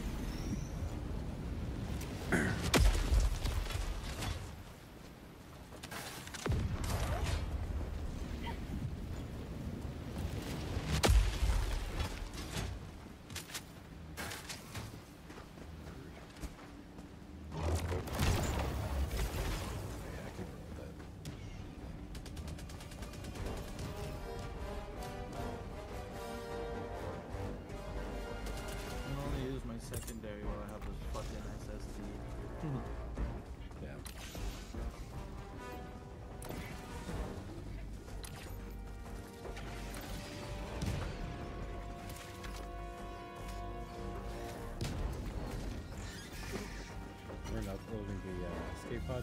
Uh,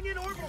Calling in orbital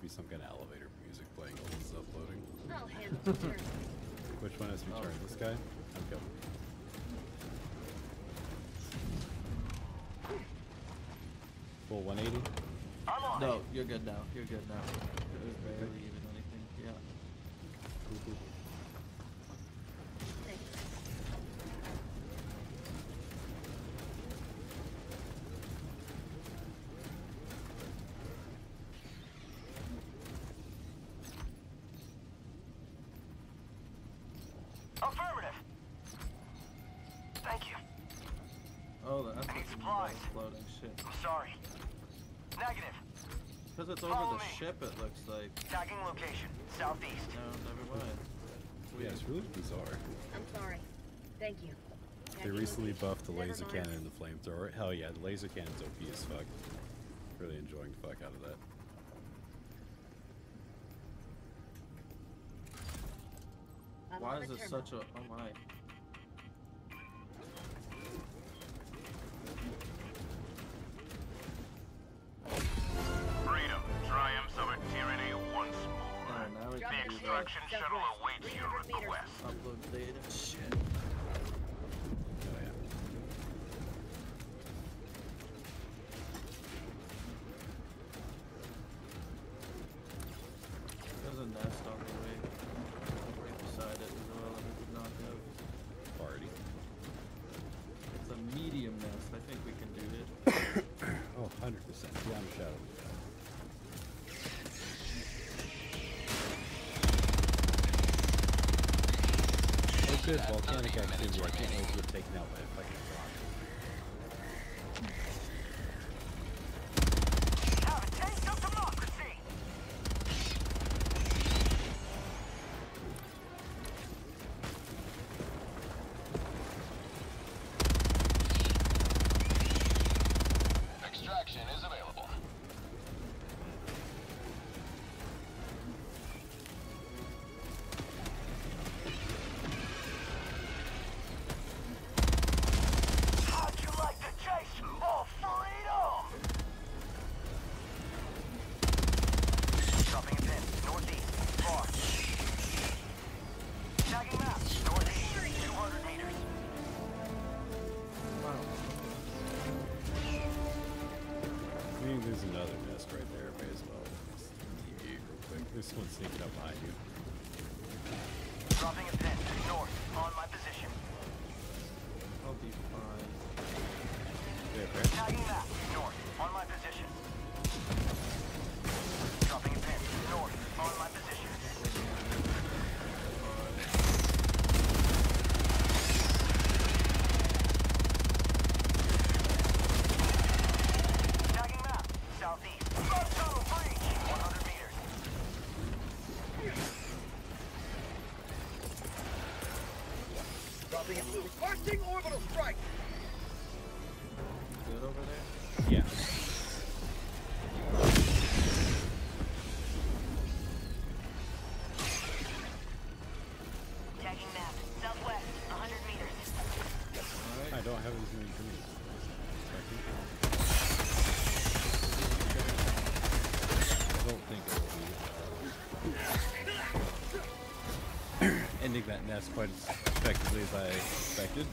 be some kind of elevator music playing while this is uploading. I'll handle the turn. Which one has returned? This guy? Okay. Full 180? No, you're good now. You're good now. It was barely even anything. Yeah. Cool, cool. Affirmative. Thank you. Oh, that's I need fucking supplies. floating shit. I'm sorry. Negative. Because it's Follow over the me. ship, it looks like. Tagging location. Southeast. No, never mind. Yeah, it's really bizarre. I'm sorry. Thank you. They recently location. buffed the Never laser mind. cannon and the flamethrower. Hell yeah, the laser cannon's OP as fuck. Really enjoying the fuck out of that. Why is the this such a. Oh volcanic activity. I can't wait to get taken out by a Orbital strike. Good over there? Yeah. Tagging map. Southwest, 100 meters. I don't have grenades. I don't think ending that nest quite as I expected.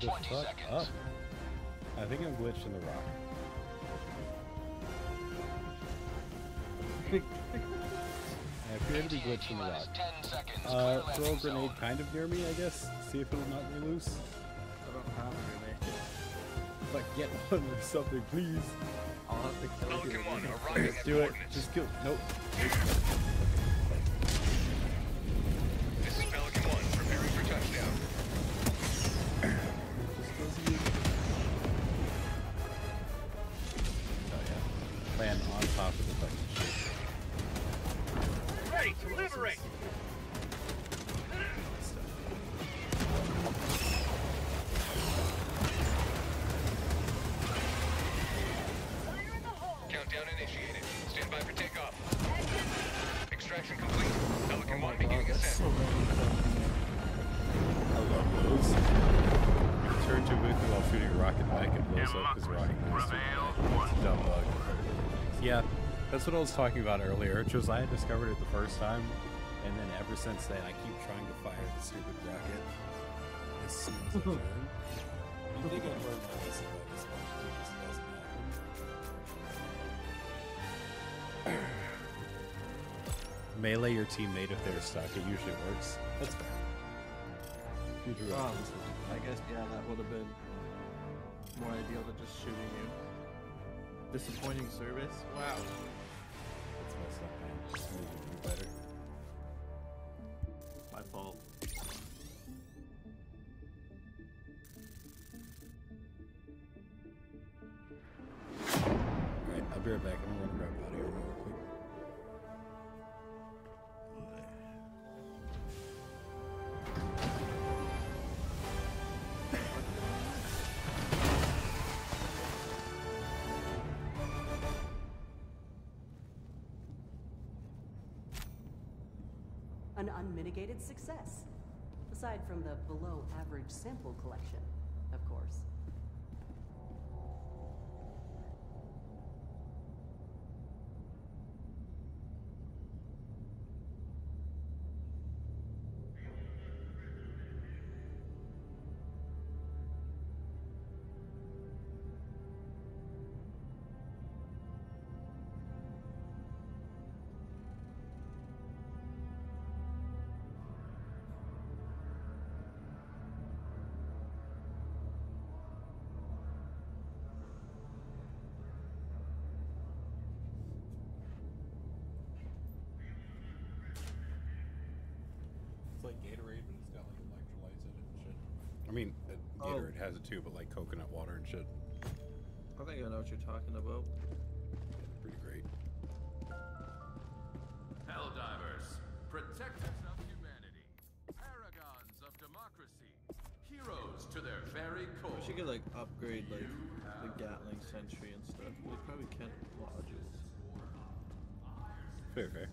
The 20 fuck seconds. up. I think I'm glitched in the rock. I appear to be glitched in the rock. 10 seconds. Uh, throw a grenade kind of near me, I guess. See if it'll knock me loose. I don't have a grenade. But get one or something, please. I'll have to kill you. Pelican 1 with arriving at Do it. Just kill. Nope. That's what I was talking about earlier. Josiah discovered it the first time, and then ever since then, I keep trying to fire the stupid rocket as soon as I turn. You think I've learned my lesson by this point, it just doesn't happen. Melee your teammate if they're stuck. It usually works. That's fair. Future Oh. Um, I guess, yeah, that would have been more ideal than just shooting you. Disappointing service? Wow. Messed up, An unmitigated success. Aside from the below average sample collection, has it too, but like coconut water and shit. I think I know what you're talking about. Pretty great. Helldivers, protectors of humanity, paragons of democracy, heroes to their very core. We should get like upgrade like the Gatling Sentry and stuff. We probably can't lodges. Fair, fair.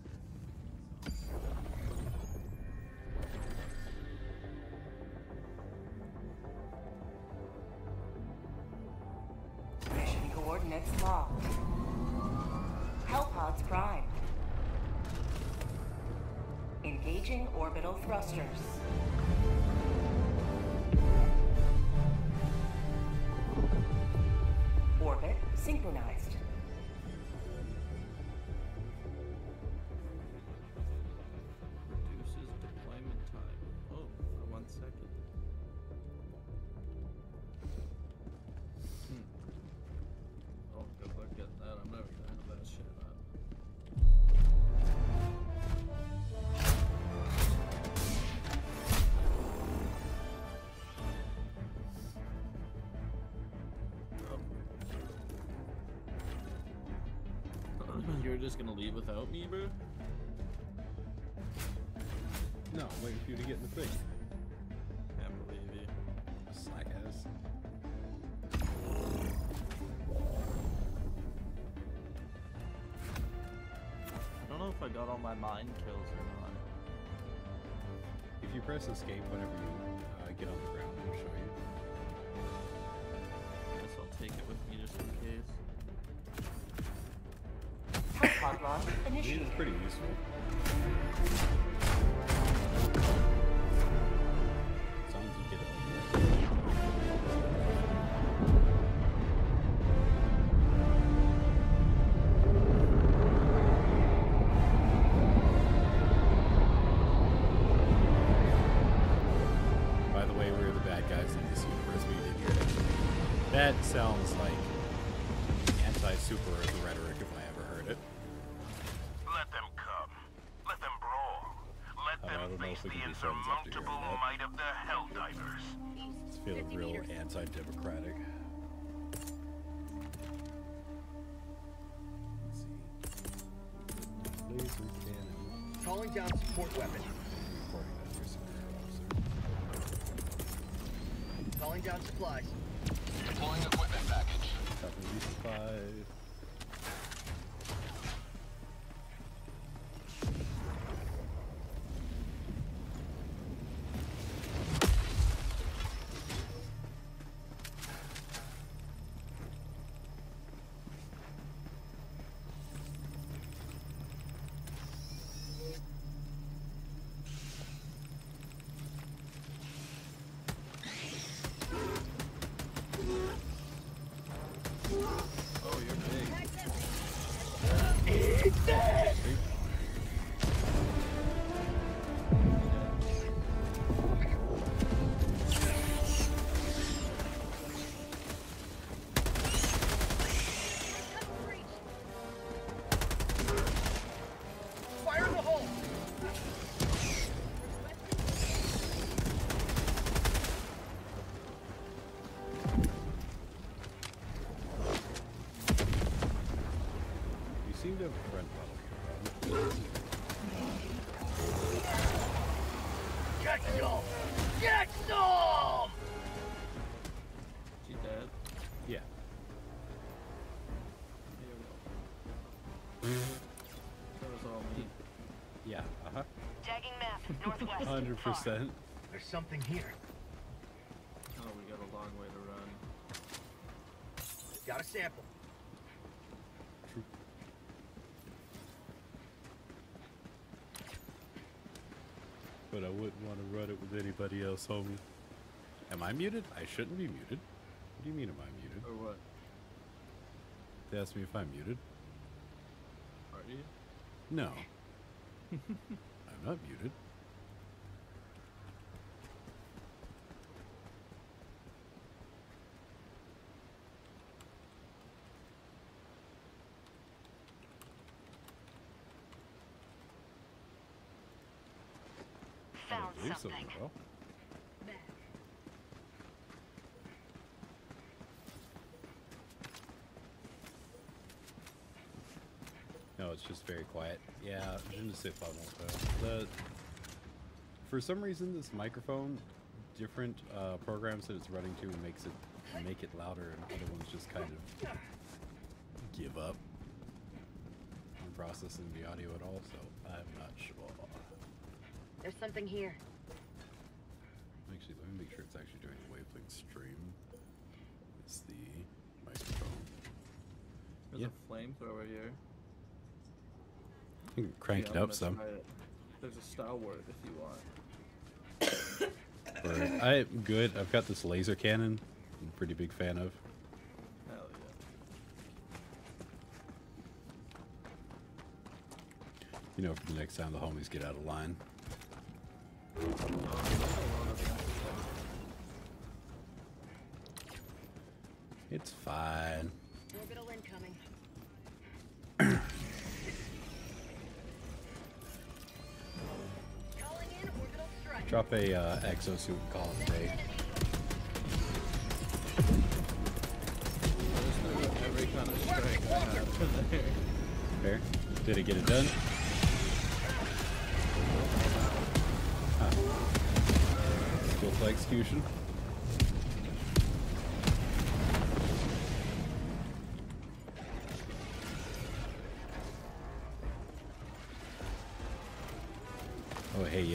Just gonna leave without me, bro? No, I'm waiting for you to get in the thing. Can't believe you. Slack ass. I don't know if I got all my mind kills or not. If you press escape whenever you uh, get on the ground, it'll show you. Guess I'll take it with me just in case. Pod launch I mean, initiated. it's pretty useful. Feeling real anti-democratic. Laser cannon. Calling down support weapon. Reporting that you're superior officer. Calling down supplies. Northwest. Hundred percent. There's something here. Oh, we got a long way to run. Got a sample. But I wouldn't want to run it with anybody else, homie. Am I muted? I shouldn't be muted. What do you mean, am I muted? Or what? They asked me if I'm muted. Are you? No. I'm not muted. Don't believe so, something. bro. No, it's just very quiet. Yeah, je ne sais pas. The for some reason this microphone, different uh, programs that it's running to makes it make it louder, and other ones just kind of give up on processing the audio at all. So I'm not sure. There's something here. Actually, let me make sure it's actually doing a wavelength stream. It's the microphone. There's Yeah. a flamethrower here. You can crank Yeah, it I'm up some. it. There's a stalwart if you want. I'm good. I've got this laser cannon. I'm a pretty big fan of. Hell yeah. You know, for the next time the homies get out of line. Oh, It's fine. Orbital incoming. Calling in orbital strike. Drop a uh, exosuit and call it a day. Every kind of strike I have there. Fair. Did it get it done? Huh. Skillful execution.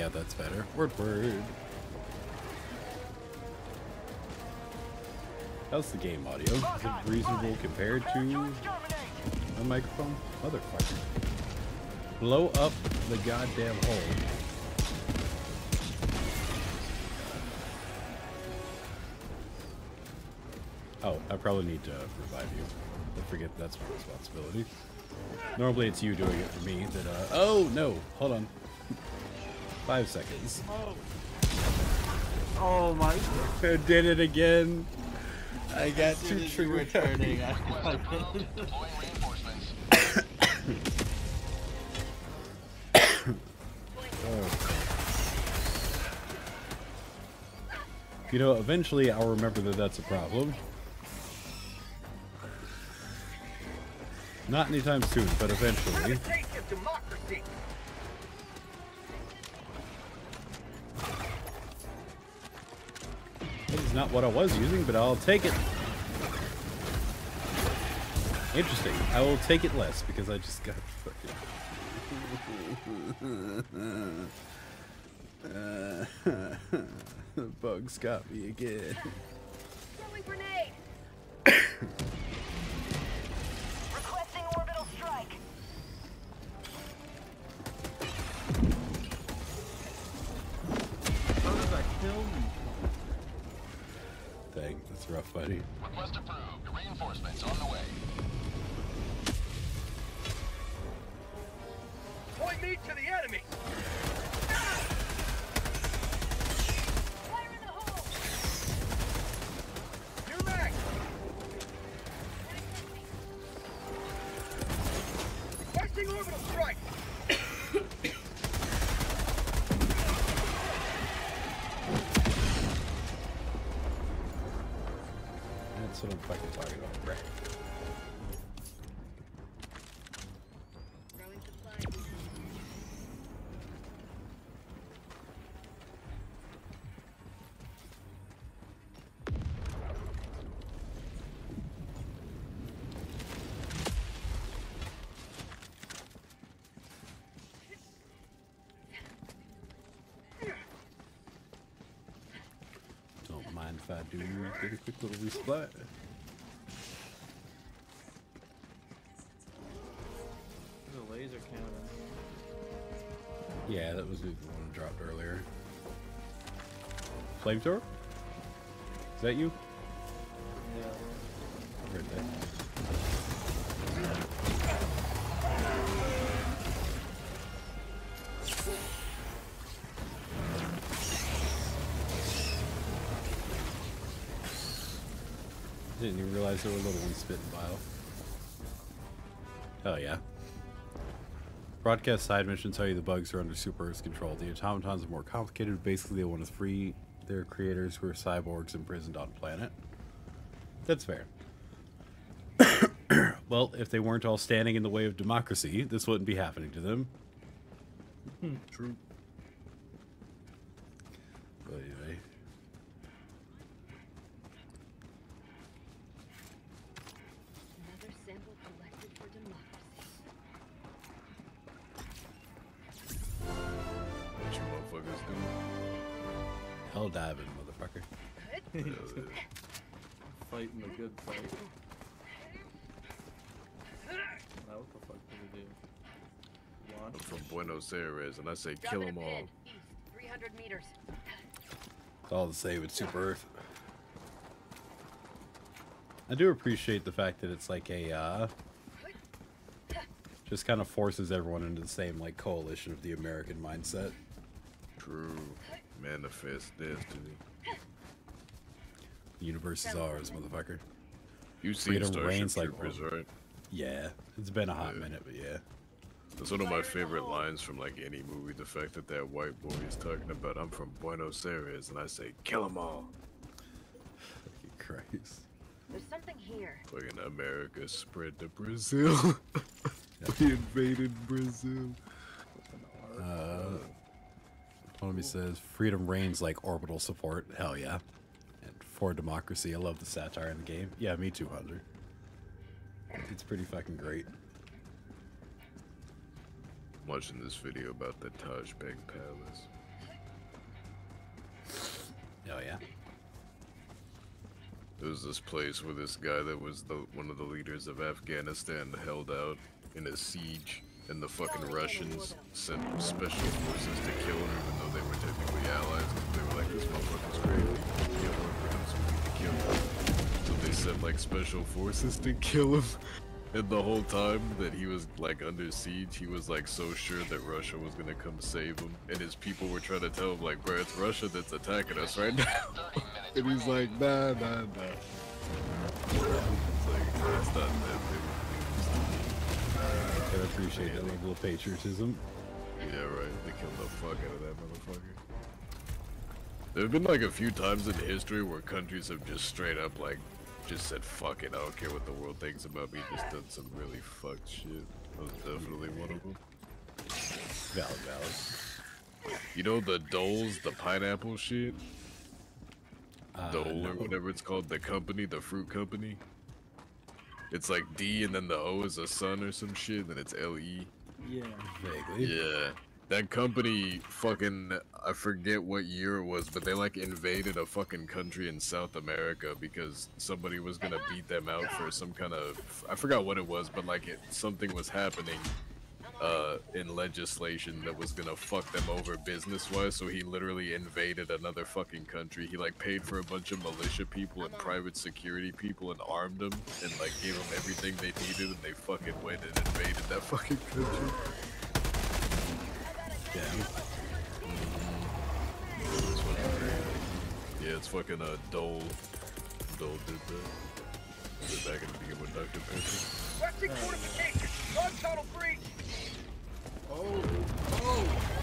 Yeah, that's better. Word, word. How's the game audio? Is it reasonable compared to a microphone? Motherfucker. Blow up the goddamn hole. Oh, I probably need to revive you. I forget that's my responsibility. Normally it's you doing it for me, that, uh, oh no, hold on. Five seconds. Oh. oh my! I did it again. I got two as you trigger turning, You know, eventually I'll remember that that's a problem. Not anytime soon, but eventually. Not what I was using, but I'll take it. Interesting. I will take it less because I just got fucking. the bugs got me again. buddy. Request approved. Reinforcements on the way. Don't mind if I do get a quick little resupply. There's a laser cannon. Yeah, that was the one dropped earlier. Flamethrower? Is that you? Even there were little ones spitting bile. Oh yeah. Broadcast side missions tell you the bugs are under Super Earth's control. The automatons are more complicated. Basically, they want to free their creators who are cyborgs imprisoned on planet. That's fair. well, if they weren't all standing in the way of democracy, this wouldn't be happening to them. Hmm, true. From Buenos Aires, and I say kill them all. pin. East, 300 meters. It's all the same with Super Earth. I do appreciate the fact that it's like a, uh, just kind of forces everyone into the same, like, coalition of the American mindset. True. Manifest destiny. The universe is ours, motherfucker. You see Freedom Starship reigns like Troopers, right? Yeah, it's been a hot minute, but yeah. That's one of my favorite lines from like any movie. The fact that that white boy is talking about, I'm from Buenos Aires, and I say, kill them all. Fucking Christ. There's something here. Fucking America spread to Brazil. We invaded Brazil. Uh, one of me says, freedom reigns like orbital support. Hell yeah. And for democracy, I love the satire in the game. Yeah, me too, Hunter. It's pretty fucking great. Watching this video about the Tajbeg Palace. Oh yeah. There was this place where this guy that was the one of the leaders of Afghanistan held out in a siege, and the fucking Russians sent special forces to kill him, even though they were technically allies. They were like, "This motherfucker's crazy. Kill him for him, so we need to kill him." So they sent like special forces to kill him. And the whole time that he was like under siege, he was like so sure that Russia was gonna come save him, and his people were trying to tell him like, "Bro, it's Russia that's attacking us right now." and he's like, "Nah, nah, nah." It's like it's not that big. I appreciate that level of patriotism. Yeah, right. They killed the fuck out of that motherfucker. There have been like a few times in history where countries have just straight up like just said fuck it, I don't care what the world thinks about me, just done some really fucked shit. That was definitely one of them. Valid, valid. You know the Doles, the pineapple shit? Uh, Dole no. or whatever it's called, the company, the fruit company. It's like D and then the O is a sun or some shit, then it's L E. Yeah. Vaguely. Yeah. That company fucking I forget what year it was, but they like invaded a fucking country in South America because somebody was gonna beat them out for some kind of I forgot what it was, but like it something was happening uh in legislation that was gonna fuck them over business wise, so he literally invaded another fucking country. He like paid for a bunch of militia people and private security people and armed them and like gave them everything they needed and they fucking went and invaded that fucking country can. It's yeah, it's fucking uh, dull, dull did that. Did that gonna be with, Doctor Pepper. Western fortification! Long tunnel breach! Oh! Oh!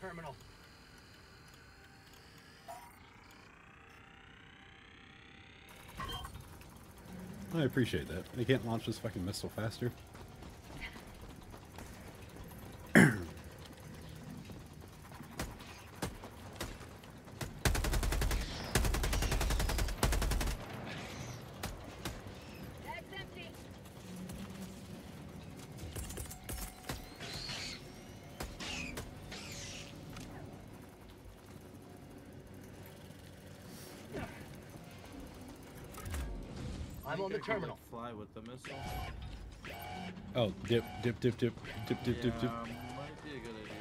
Terminal. I appreciate that. They can't launch this fucking missile faster. the terminal. Fly with the missile. Oh, dip, dip, dip, dip, dip, dip, yeah, dip, dip. Might be a good idea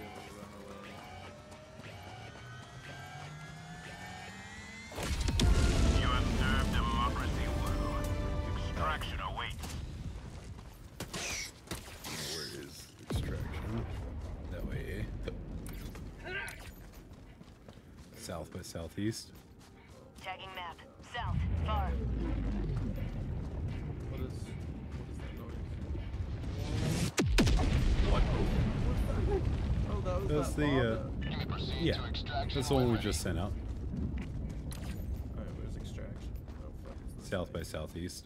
That way. Eh? South by southeast. That's the one we just sent out. Alright, where's extraction? Oh, fuck, South by southeast.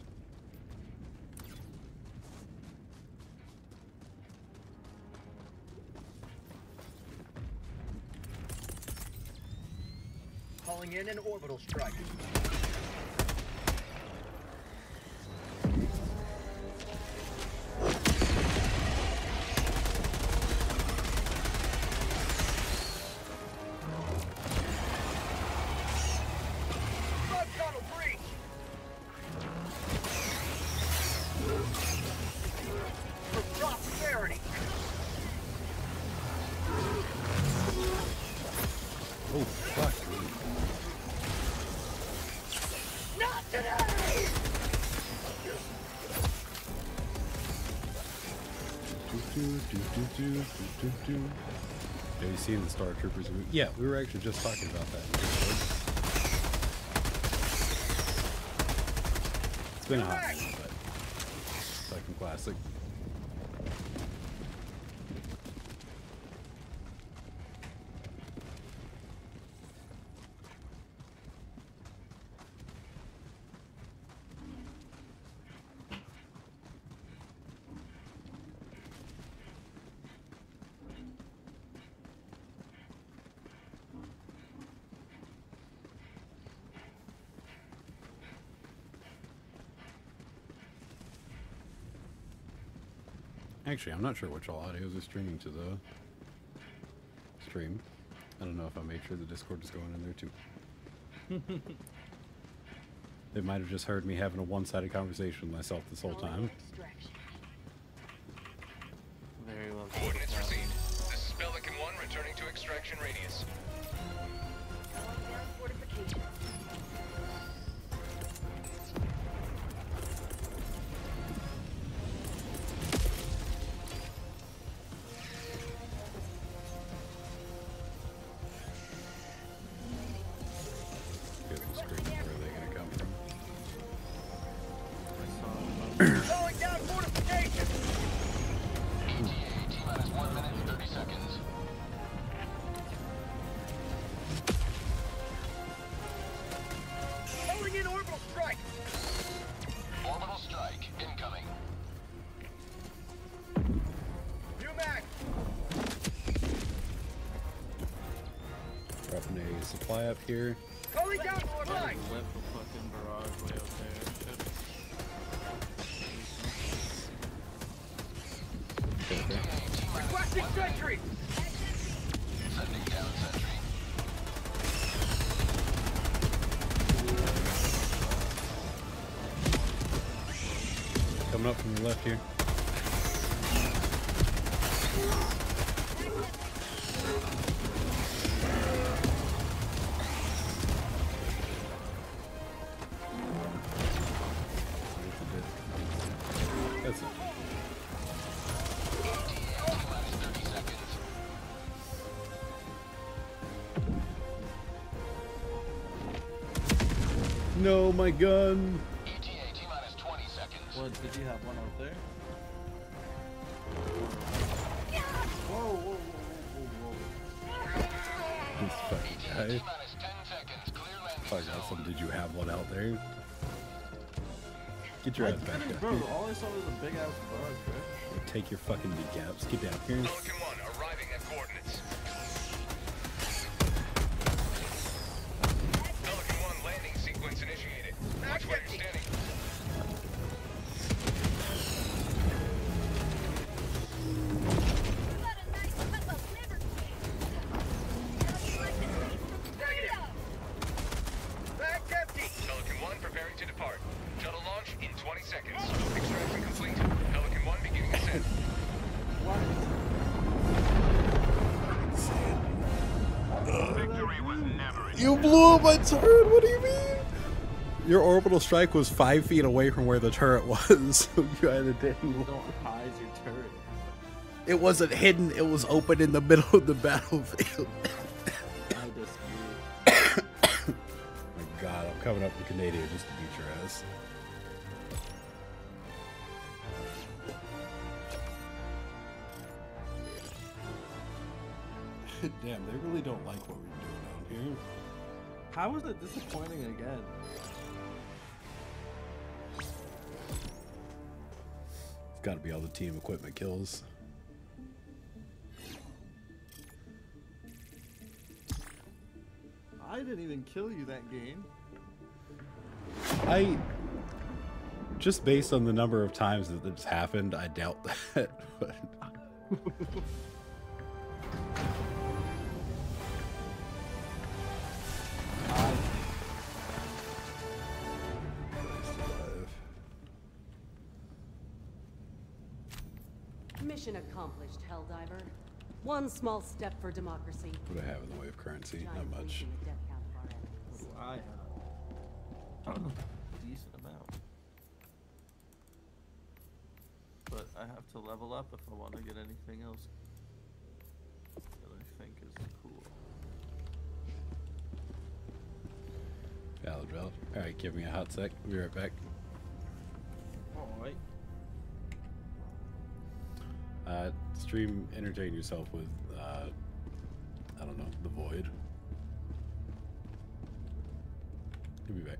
Calling in an orbital strike. Do, do. Have you seen the Star Troopers movie? Yeah, we were actually just talking about that. It's been hot minute, but fucking classic. Actually, I'm not sure which all audios are streaming to the stream. I don't know if I made sure the Discord is going in there too. they might have just heard me having a one-sided conversation with myself this whole time. Up here. No, my gun. ETA, T-minus 20 seconds. What, did you have one out there? Whoa, whoa, whoa, whoa, whoa, This fucking guy. T-minus 10 seconds. Fuck, awesome. Did you have one out there? Get your I ass back didn't, up bro. All I saw was a big ass bug, bro. Take your fucking kneecaps. Get down here. What do you mean? Your orbital strike was five feet away from where the turret was. so you had it in. Don't hide your turret. It wasn't hidden. It was open in the middle of the battlefield. I disagree. my God, I'm coming up to Canada just to beat your ass. How is it disappointing again? It's got to be all the team equipment kills. I didn't even kill you that game. I just based on the number of times that this happened, I doubt that. accomplished, Helldiver. One small step for democracy. what do I have in the way of currency? Not much. leap in the death count of our enemies. What do I have? Decent amount. But I have to level up if I want to get anything else that I think is cool. Valid, valid. All right, give me a hot sec. Be right back. Alright. Uh, stream, entertain yourself with, uh, I don't know, the void. He'll be back.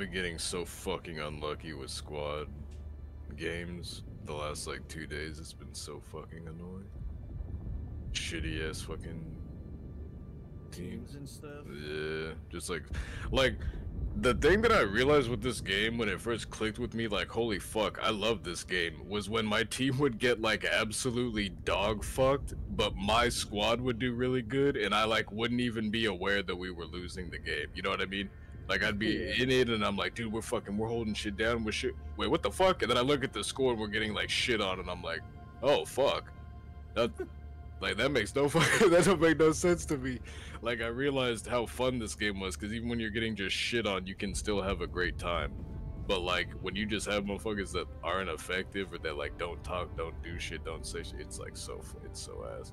Been getting so fucking unlucky with squad games the last like two days. It's been so fucking annoying. Shitty ass fucking Teams and stuff. Yeah, just like, like the thing that I realized with this game when it first clicked with me, like, holy fuck, I love this game, was when my team would get like absolutely dog fucked, but my squad would do really good, and I like wouldn't even be aware that we were losing the game. You know what I mean? Like I'd be Yeah. in it, and I'm like, dude, we're fucking, we're holding shit down. We're shit. Wait, what the fuck? And then I look at the score, and we're getting like shit on, and I'm like, oh fuck. That, like that makes no fucking that don't make no sense to me. Like I realized how fun this game was because even when you're getting just shit on, you can still have a great time. But like when you just have motherfuckers that aren't effective or that like don't talk, don't do shit, don't say shit, it's like so it's so ass.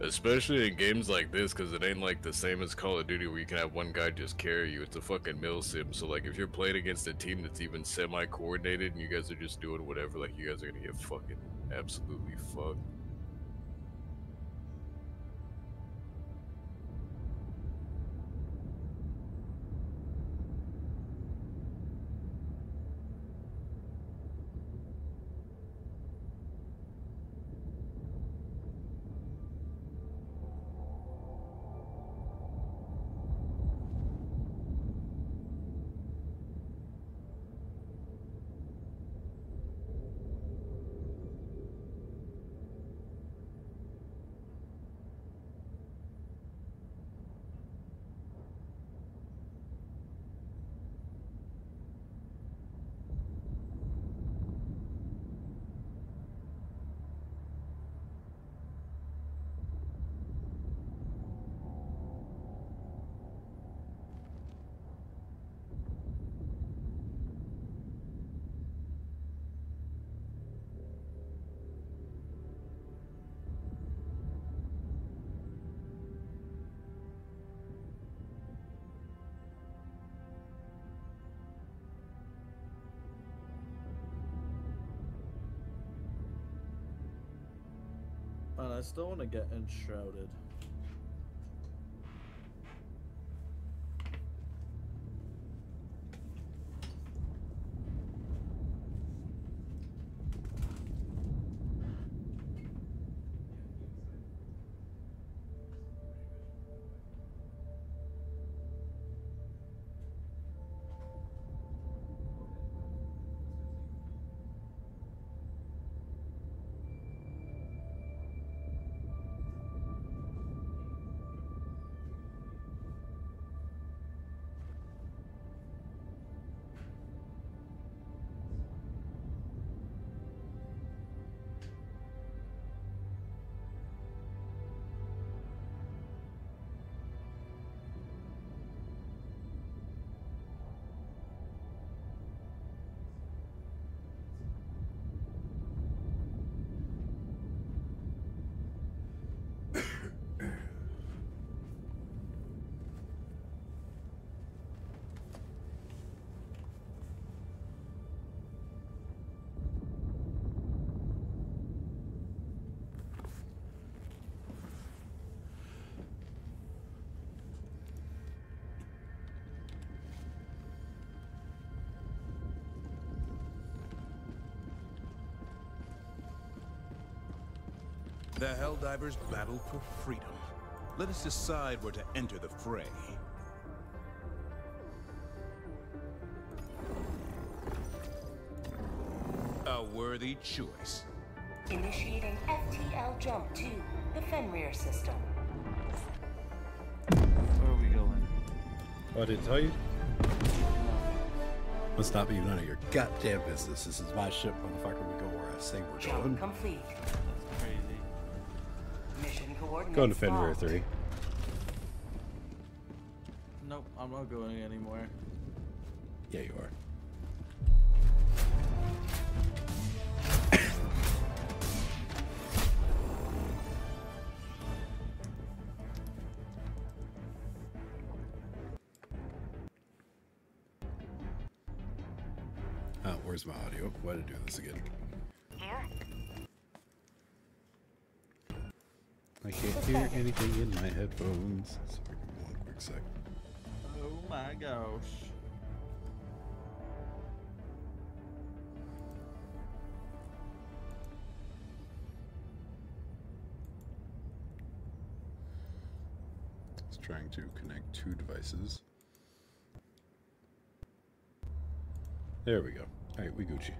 Especially in games like this, because it ain't like the same as Call of Duty where you can have one guy just carry you. It's a fucking mil sim. So, like, if you're playing against a team that's even semi coordinated and you guys are just doing whatever, like, you guys are gonna get fucking absolutely fucked. Man, I still want to get enshrouded. The Helldivers battle for freedom. Let us decide where to enter the fray. A worthy choice. Initiating FTL jump to the Fenrir system. Where are we going? Oh, I didn't tell you? Let's not be none of your goddamn business. This is my ship, motherfucker. We go where I say we're Jump going. complete. Going to Fenrir 3. Nope, I'm not going anymore. Yeah, you are. Oh, where's my audio? Why did I do this again? Here? I can't hear anything in my headphones. Sorry, give me one quick sec. Oh my gosh. It's trying to connect two devices. There we go. Alright, we Gucci.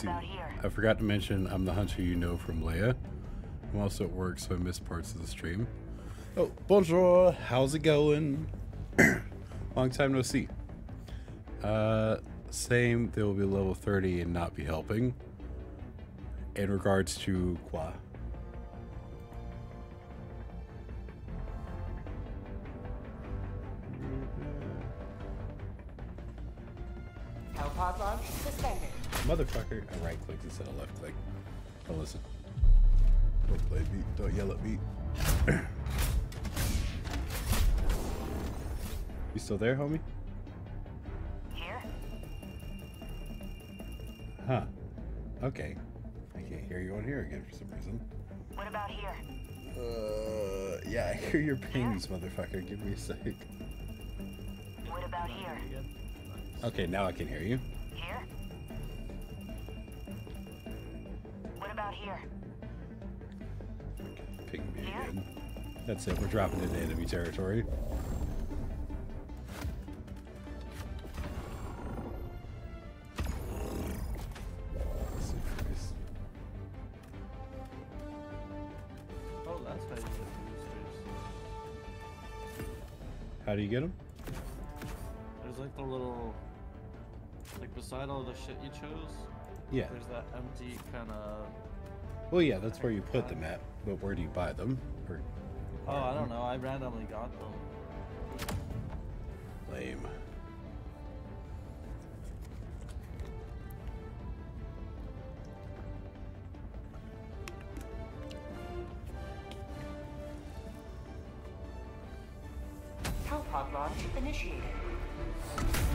I forgot to mention I'm the hunter you know from Leia. I'm also at work, so I missed parts of the stream. Oh, bonjour! How's it going? Long time no see. Uh, same, they will be level 30 and not be helping. In regards to Qua. Motherfucker, I right clicked instead of left click. Oh, listen. Don't play beat. Don't yell at me. you still there, homie? Here? Huh. Okay. I can't hear you on here again for some reason. What about here? Uh, yeah, I hear your pings, motherfucker. Give me a sec. What about here? Okay, now I can hear you. Here? About here? Ping me again. That's it. We're dropping into enemy territory. Oh, that's how you get boosters. How do you get them? There's like the little, like beside all the shit you chose. Yeah. There's that empty kind of. Well, yeah, that's where you put them at. But where do you buy them? Or Oh, I don't know. I randomly got them. lame. Hellpod launch initiated.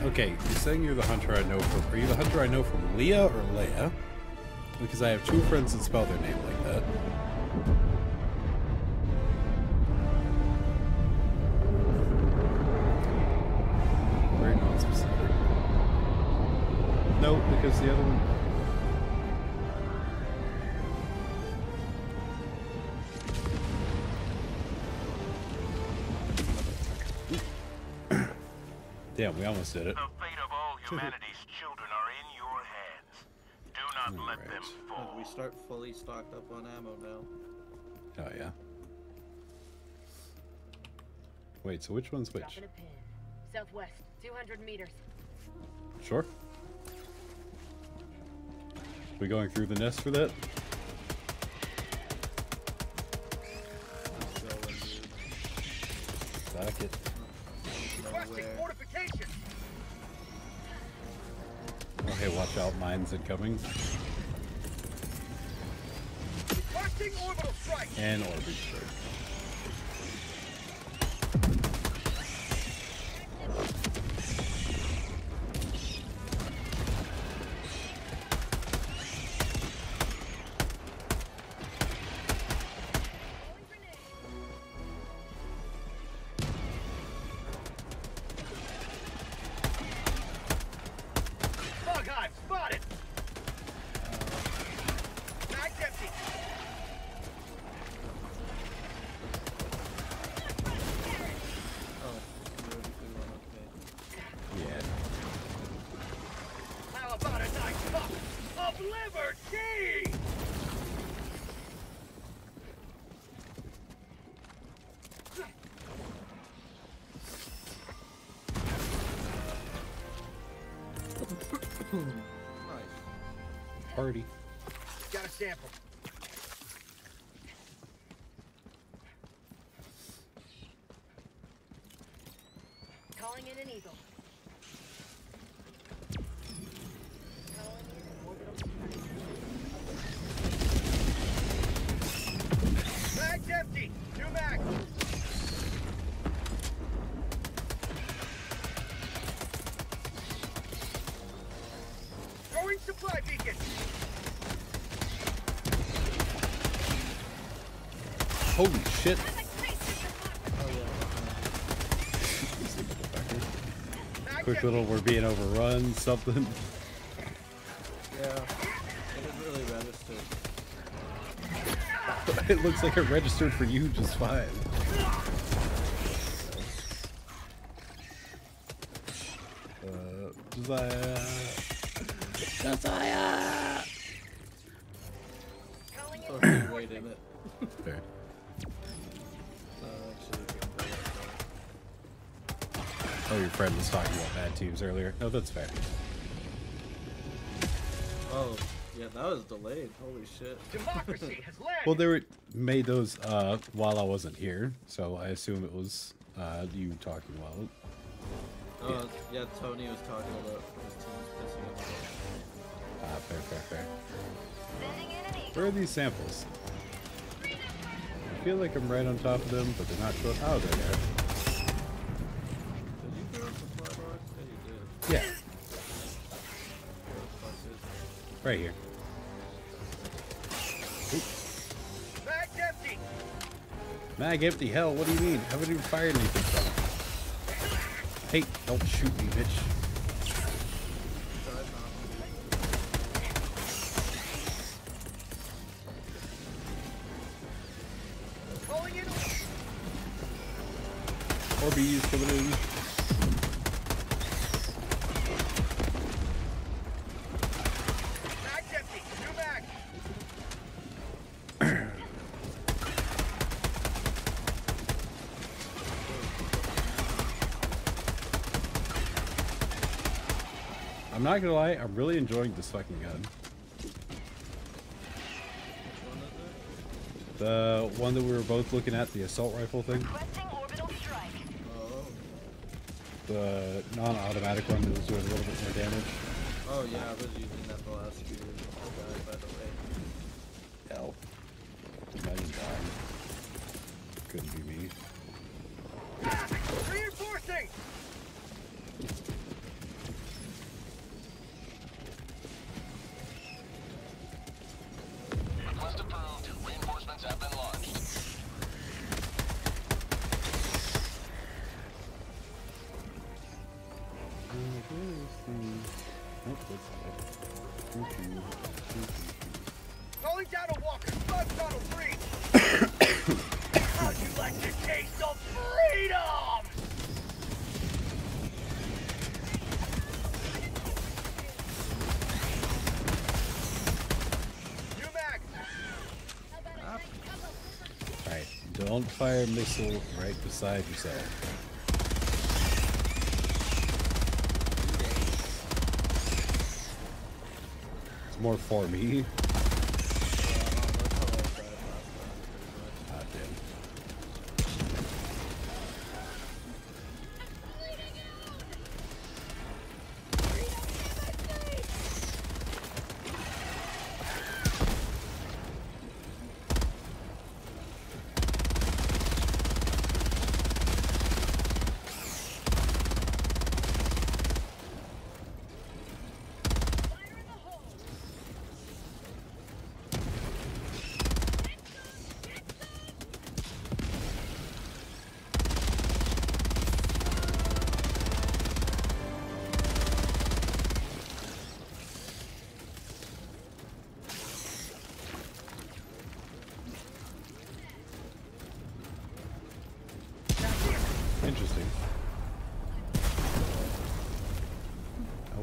Okay, you're saying you're the hunter I know from. Are you the hunter I know from Leah or Leia? Because I have two friends that spell their name like that. Very non-specific. No, because the other one. Damn, we almost did it. The fate of all humanity's children are in your hands. Do not let them fall. Look, we start fully stocked up on ammo now. Oh yeah. Wait, so which one's which? Dropping a pin. Southwest, 200 meters. Sure. We going through the nest for that? Fuck it. Requesting fortification. Oh hey, watch out, mines incoming. And orbit strike. Shit! Quick little, we're being overrun, something. Yeah. It didn't really register. it looks like it registered for you just fine. Uh, tubes earlier. No, that's fair. Oh, yeah, that was delayed. Holy shit. Democracy has landed. Well, they were made those uh, while I wasn't here, so I assume it was uh, you talking about it. Oh, yeah. Tony was talking about his team's pissing him off. Ah, fair, fair, fair. Where are these samples? I feel like I'm right on top of them, but they're not showing. how they're there they are. Did you throw a supply box? Yeah, you did. Yeah, Where the fuck is it? Right here. Mag's empty. Mag empty. Hell, what do you mean? I Haven't even fired anything. Hey, don't shoot me, bitch. Not gonna lie, I'm really enjoying this fucking gun. The one that we were both looking at, the assault rifle thing. Oh. The non-automatic one that was doing a little bit more damage. Oh, yeah, I was using missile right beside yourself. It's more for me.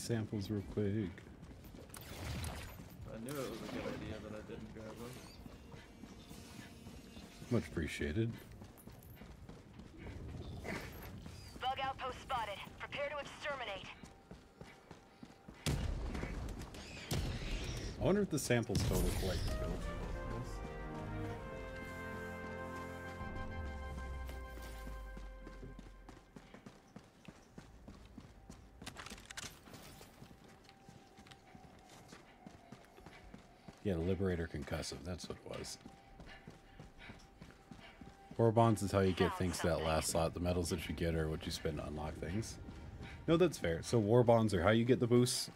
samples real quick. I knew it was a good idea that I didn't grab them. Much appreciated. Bug outpost spotted. Prepare to exterminate. I wonder if the samples total collected bill. Yeah, Concussive, that's what it was. War bonds is how you get things to that last slot. The medals that you get are what you spend to unlock things. No, that's fair. So war bonds are how you get the boosts.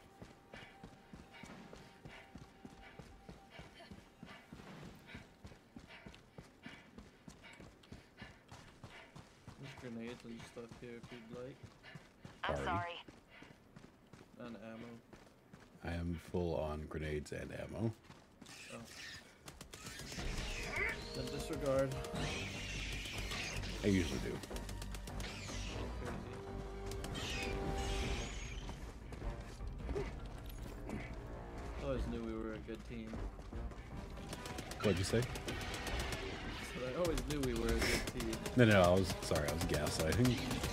No, no, I was sorry. I was gaslighting.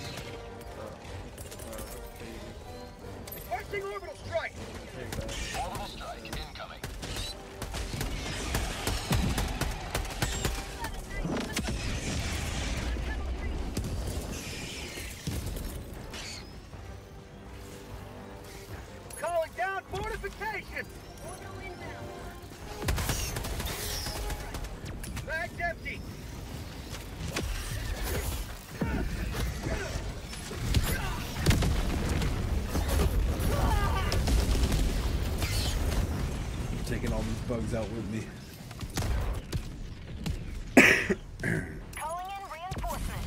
All out with me. Calling in reinforcements.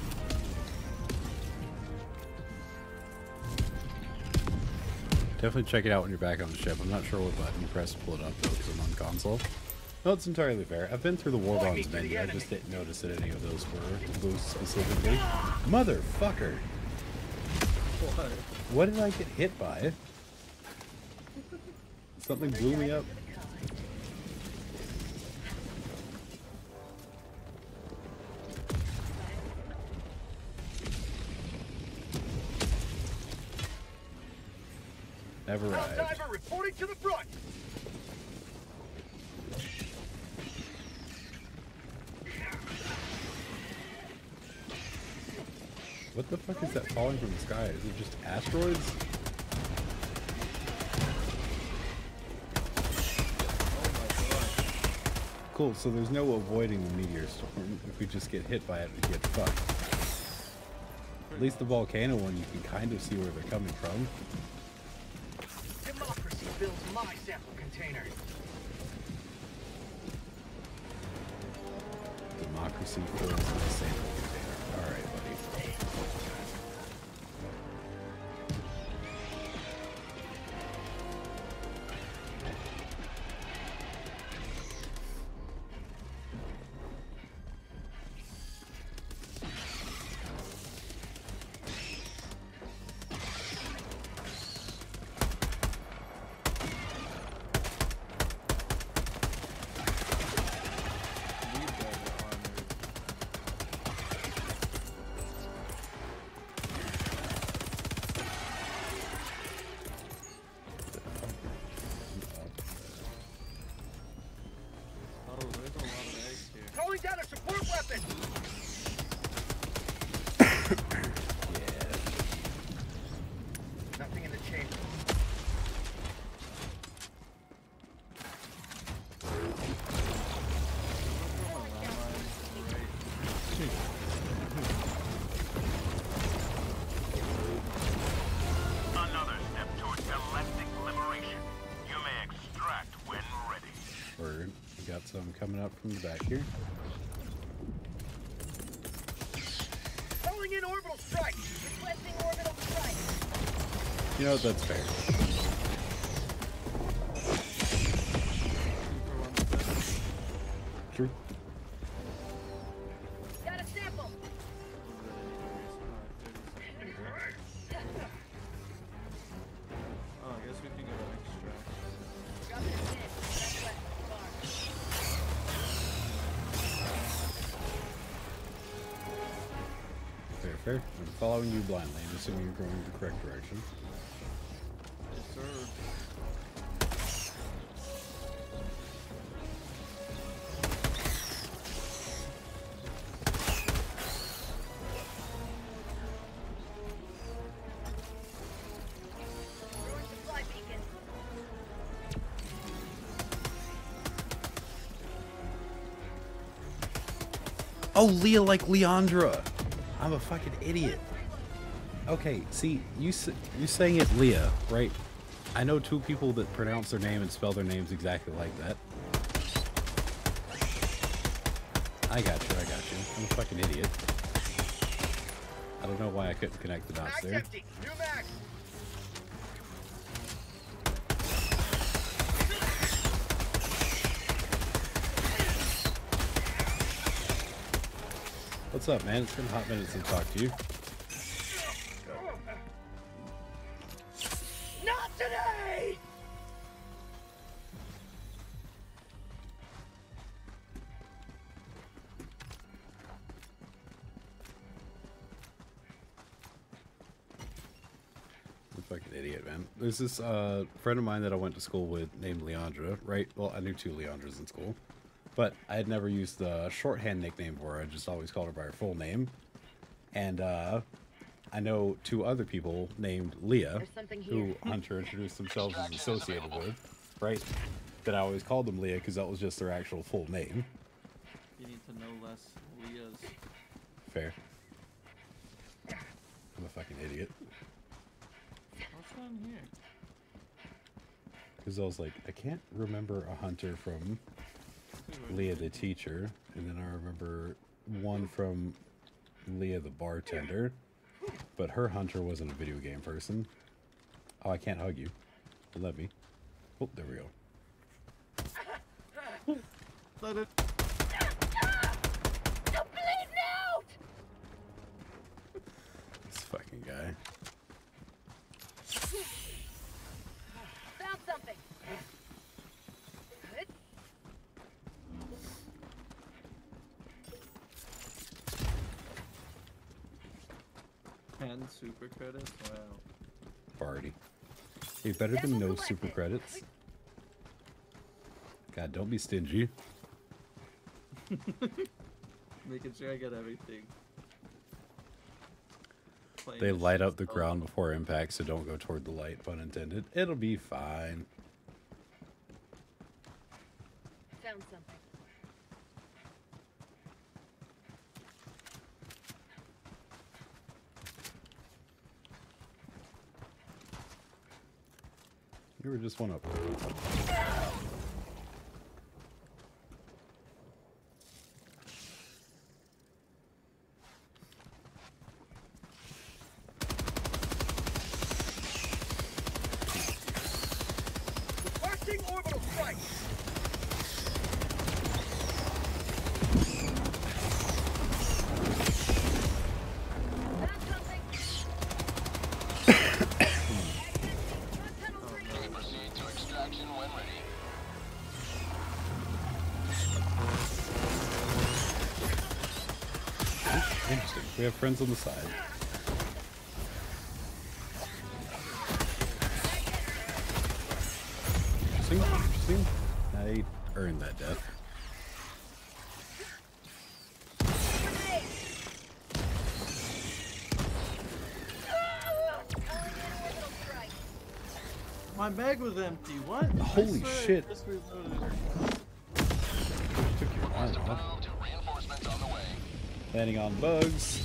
Definitely check it out when you're back on the ship. I'm not sure what button you press to pull it up though, because I'm on console. No, it's entirely fair. I've been through the war bonds menu. I just didn't notice that any of those were boosts specifically. Motherfucker! What? What did I get hit by? Something blew me up. Never arrived. Diver reporting to the front. What the fuck is that falling from the sky? Is it just asteroids? Cool, so there's no avoiding the meteor storm. If we just get hit by it, we get fucked. At least the volcano one, you can kind of see where they're coming from. Sample container. Democracy the sample up from the back here. Calling in orbital strike. Requesting orbital strike. You know? That's fair. Following you blindly. I'm assuming you're going the correct direction. Yes, sir. Throwing supply beacon. Oh, Leah like Leandra. I'm a fucking idiot. Okay, see, you you saying it Leah, right? I know two people that pronounce their name and spell their names exactly like that. I got you, I got you. I'm a fucking idiot. I don't know why I couldn't connect the dots there. empty. New mag. What's up, man? It's been a hot minute since I talked to you. There's this uh, friend of mine that I went to school with named Leandra, right? Well, I knew two Leandras in school, but I had never used the shorthand nickname for her. I just always called her by her full name. And uh, I know two other people named Leah, who. Hunter introduced themselves as associated with, right? That I always called them Leah because that was just their actual full name. You need to know less Leah's. Fair. I'm a fucking idiot. What's on here? Because I was like, I can't remember a hunter from Leah the teacher, and then I remember one from Leah the bartender, but her hunter wasn't a video game person. Oh, I can't hug you. Let me. Oh, there we go. Let it. Stop bleeding out! This fucking guy. Found something. Good. Ten super credits? Wow. Party. Hey, better than no super credits. God, don't be stingy. Making sure I get everything. Playing They light up the so- ground before impact, so don't go toward the light, pun intended. It'll be fine. Just one up. Friends on the side. Interesting. Interesting. I earned that death. My bag was empty. What? Holy I shit. just. Took your time off. Landing on bugs.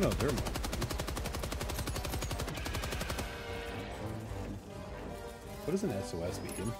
No, they're more. What is an SOS beacon?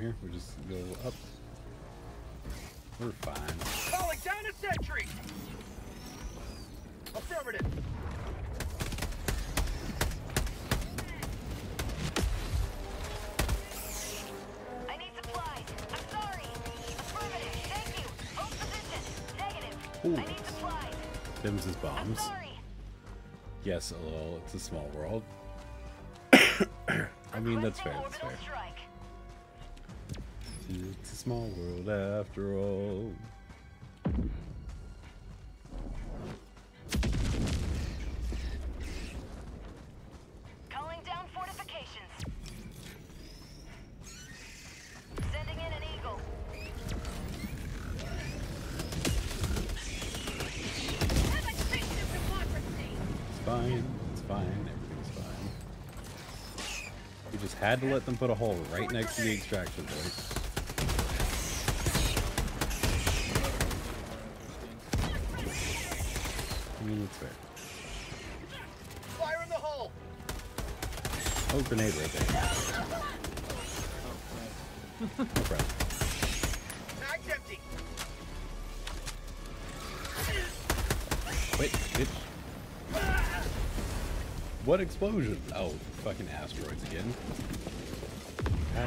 Here. We just go up. We're fine. Calling down a sentry. Affirmative. I need supplies. I'm sorry. Affirmative. Thank you. Hold position. Negative. Ooh. I need supplies. Them's his bombs. Sorry. Yes, lol, it's a small world. I mean, that's fair, that's fair. Strike. It's a small world after all. Calling down fortifications. Sending in an eagle. Have a taste of democracy. It's fine, it's fine, everything's fine. We just had to let them put a hole right next to the extraction point. Explosion? Oh, fucking asteroids again. Damn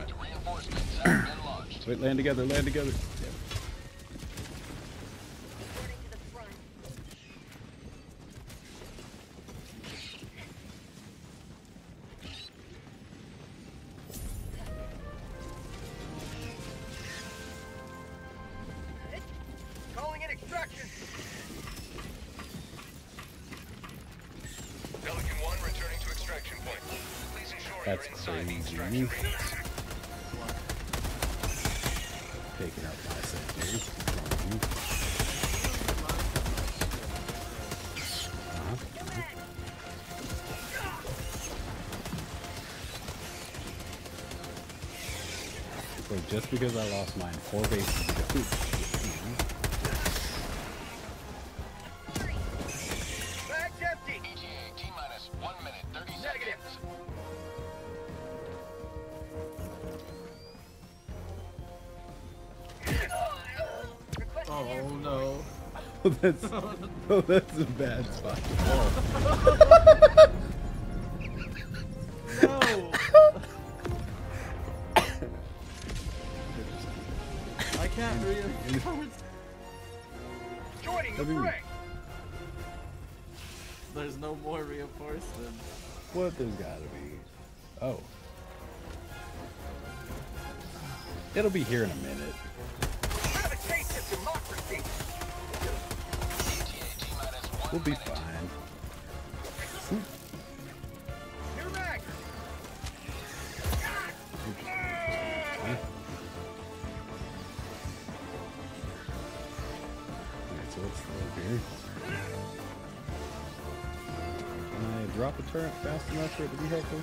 it. Reinforcements have been launched. Wait, land together, land together. Mine four bases ago. Bag's empty. ETA T minus 1 minute 30 Negative. seconds. Oh no. That's oh, that's a bad spot. there's gotta be. Oh. It'll be here in a minute. We'll be fine. Turret fast enough for it to be helpful?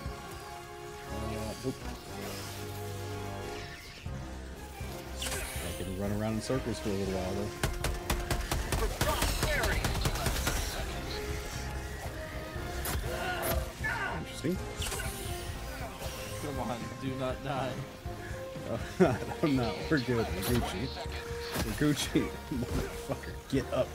Uh, nope. I can run around in circles for a little while though. Interesting. Come on, do not die. Uh, I'm not. We're good. We're Gucci. We're Gucci. Motherfucker, get up.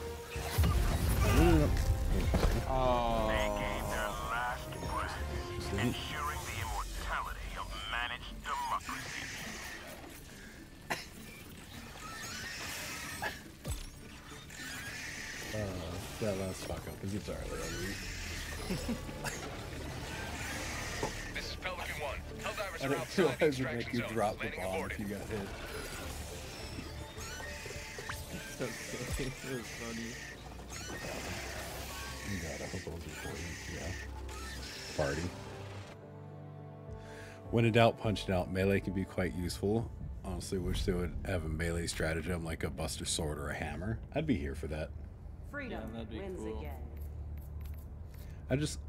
realize would make you drop the bomb aborted. if you got hit. That's so it was funny. Oh God, I hope it was important. Yeah. Party. When in doubt, punch it out. Melee can be quite useful. Honestly, wish they would have a melee stratagem like a Buster Sword or a hammer. I'd be here for that. Freedom that'd be wins cool. again. I just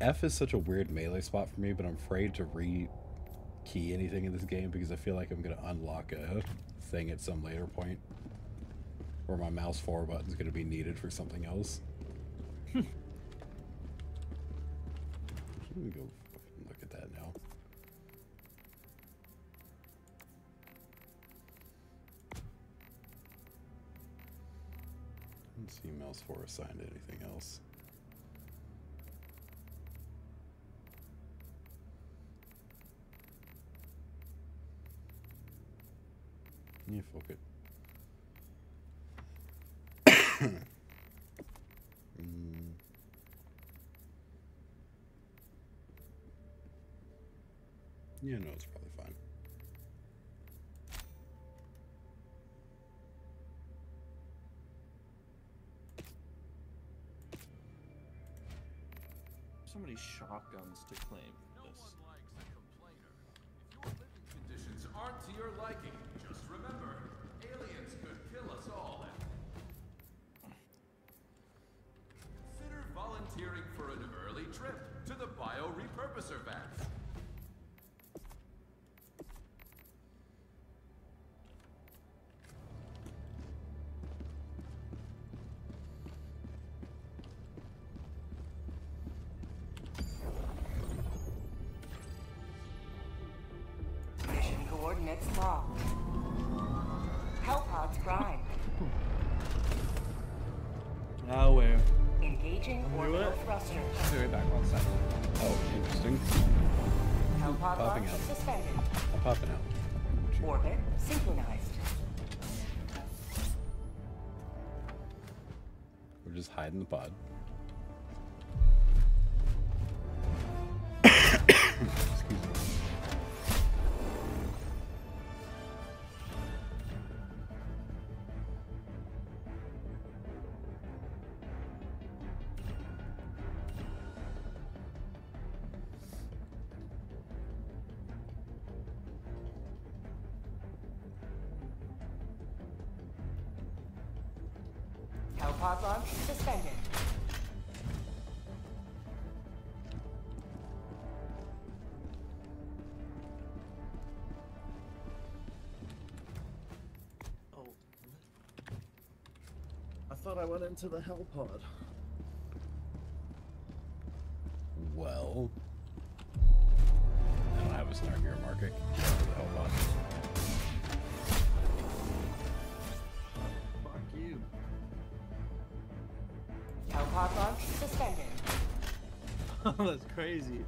F is such a weird melee spot for me, but I'm afraid to re key anything in this game because I feel like I'm gonna unlock a thing at some later point where my mouse forward button's gonna be needed for something else. Let me go look at that now. Let's see mouse 4 assigned to anything else. Yeah, fuck it. Mm. Yeah, no, it's probably fine. So many shotguns to claim for this. Conditions aren't to your liking. Just remember, aliens could kill us all. Consider volunteering for an early trip to the biorepurposer vats. Mission coordinates locked. Hellpods prime. Now where? Engaging orbital thrusters. Be right back one second. Oh, interesting. Hellpod Popping out. suspended. I'm popping out. Orbit synchronized. We're just hiding the pod. Hellpod launch suspended. Oh. I thought I went into the Hellpod. Well, crazy.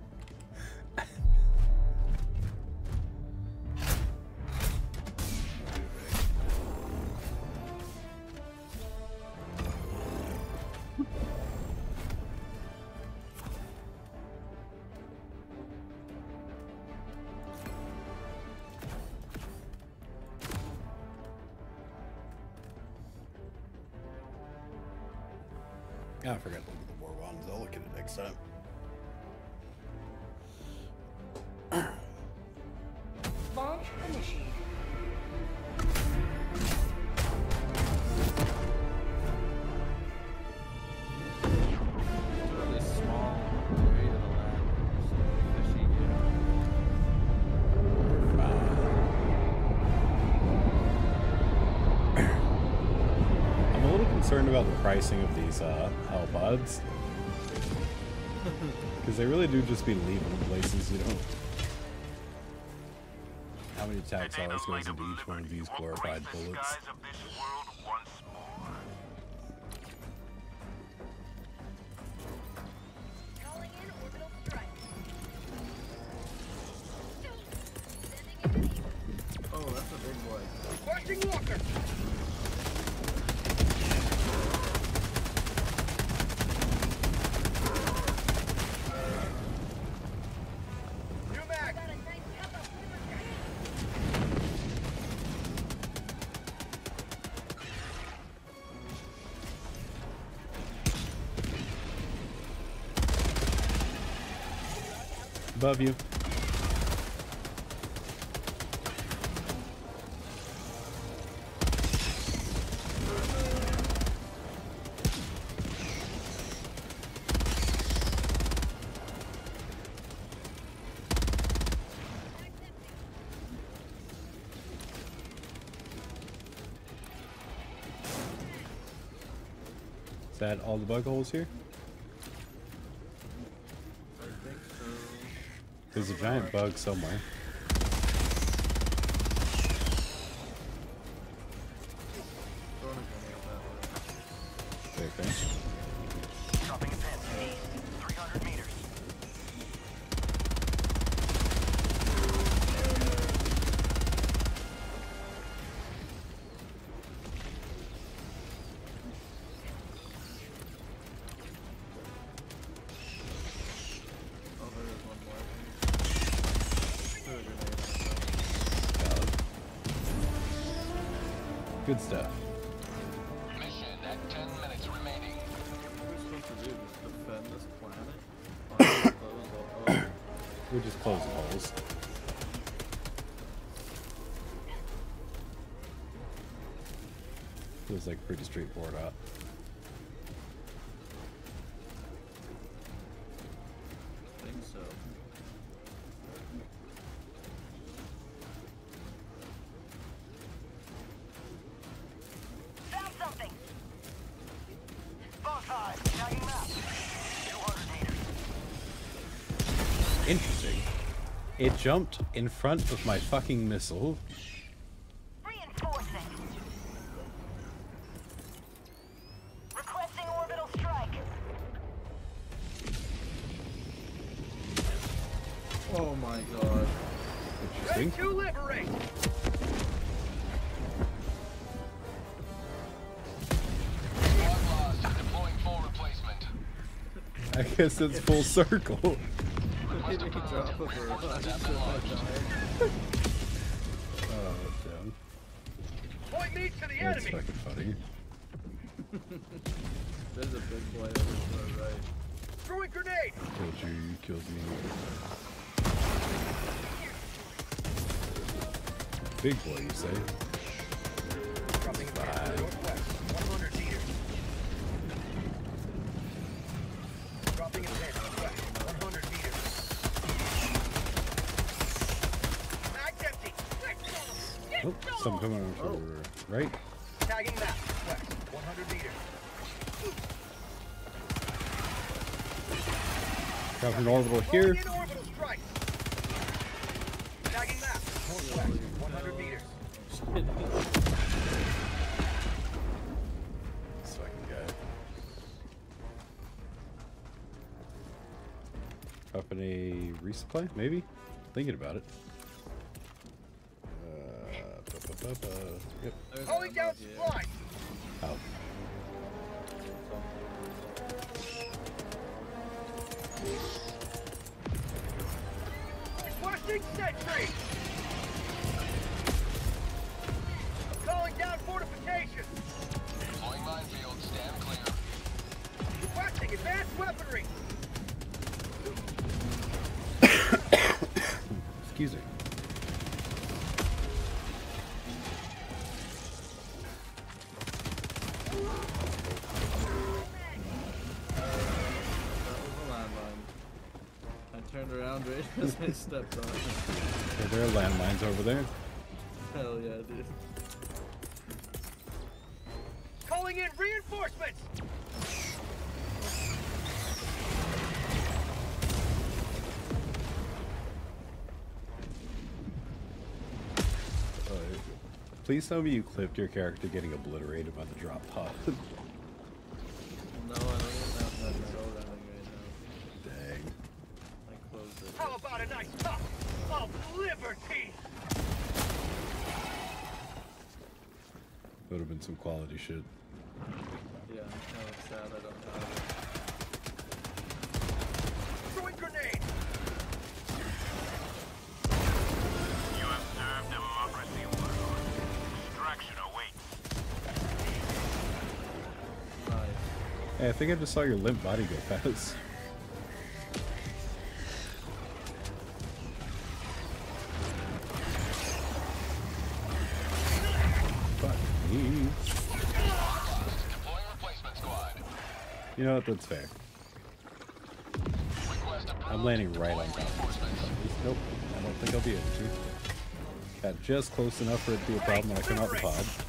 Ah, I forgot to look at the war bonds. I'll look at it next time. Concerned about the pricing of these uh, hell pods. Because they really do just be leaving them places you don't. How many tax dollars goes into each one of these glorified bullets? Above you. Is that all the bug holes here? Bug somewhere. Jumped in front of my fucking missile. Reinforcing. Requesting orbital strike. Oh my god. Interesting. to liberate. Squad lost. Deploying full replacement. I guess it's full circle. Maybe drop a barrage I die. Oh, damn. Point me to the That's fucking funny. There's a big boy over to the right. Throwing grenade. Killed you, you killed me. Big boy, you say? Right. Tagging map. West. 100 meters. Dropping orbital here. Throwing in orbital strike. Tagging map. Northwest. 100 meters. This fucking guy. Dropping a resupply, maybe? Thinking about it. Yep. There's Calling down ammo here. supply. Out. Requesting sentry. Calling down fortifications. Deploying minefield. Stand clear. Requesting advanced weaponry. Excuse me. Around right as I stepped on it. Are there landmines over there? Hell yeah, dude. Calling in reinforcements. Please tell me you clipped your character getting obliterated by the drop pod. think I just saw your limp body go past. You know what? That's fair. I'm landing right on top. Nope. I don't think I'll be able to. Got just close enough for it to be a problem when I come out the pod.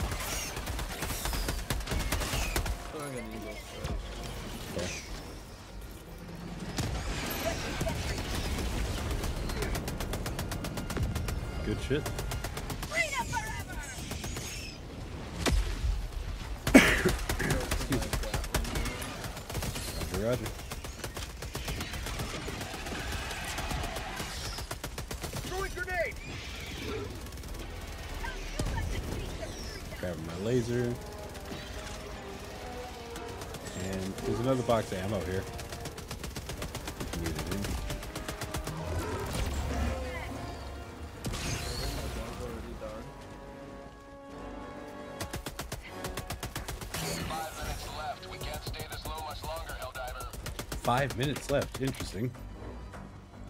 Five minutes left. Interesting.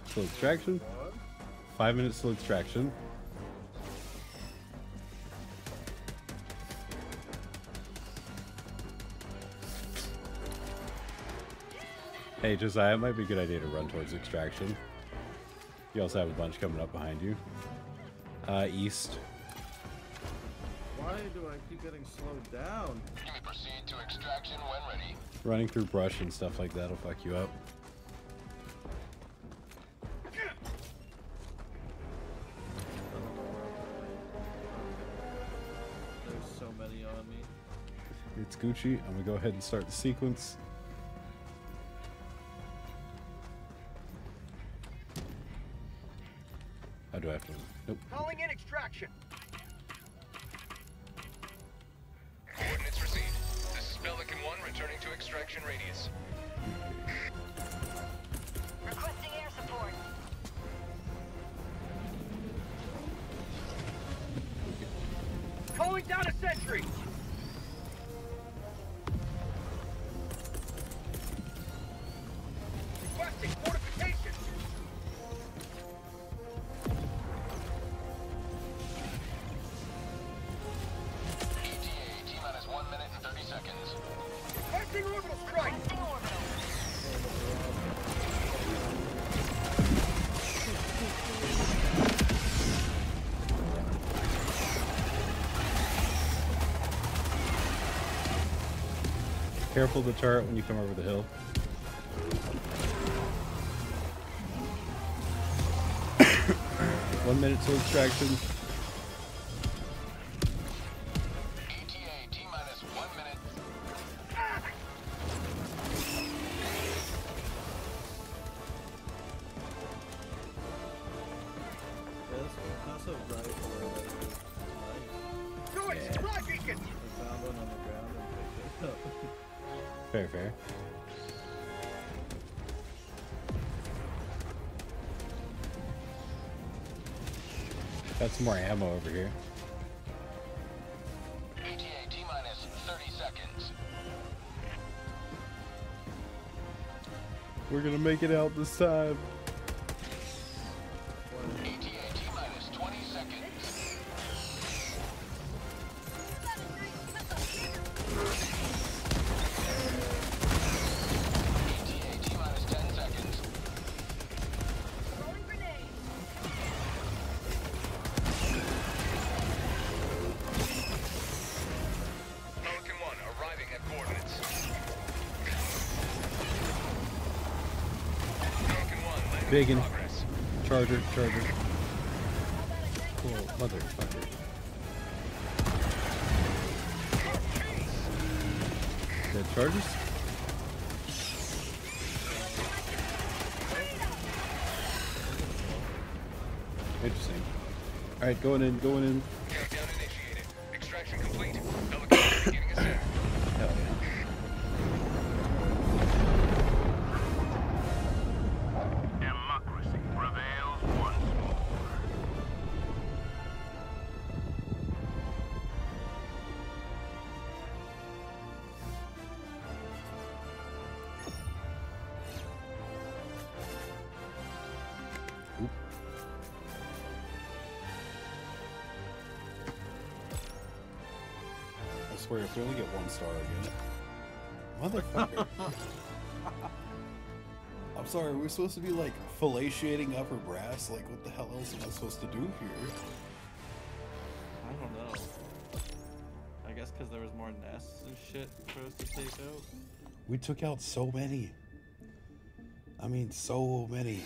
Slow extraction? Five minutes till extraction. Hey, Josiah, it might be a good idea to run towards extraction. You also have a bunch coming up behind you. Uh, east. Why do I keep getting slowed down? Running through brush and stuff like that'll fuck you up. There's so many on me. It's Gucci. I'm gonna go ahead and start the sequence. Careful of the turret when you come over the hill. One minute till extraction. Some more ammo over here. ETA, T minus 30 seconds. We're gonna make it out this time. Charger, charger. Cool, motherfucker. Dead charges? Interesting. Alright, going in, going in. Star again. Motherfucker. I'm sorry, are we're supposed to be like fellatiating upper brass? Like, what the hell else am I supposed to do here? I don't know. I guess because there was more nests and shit for us to take out. We took out so many. I mean, so many.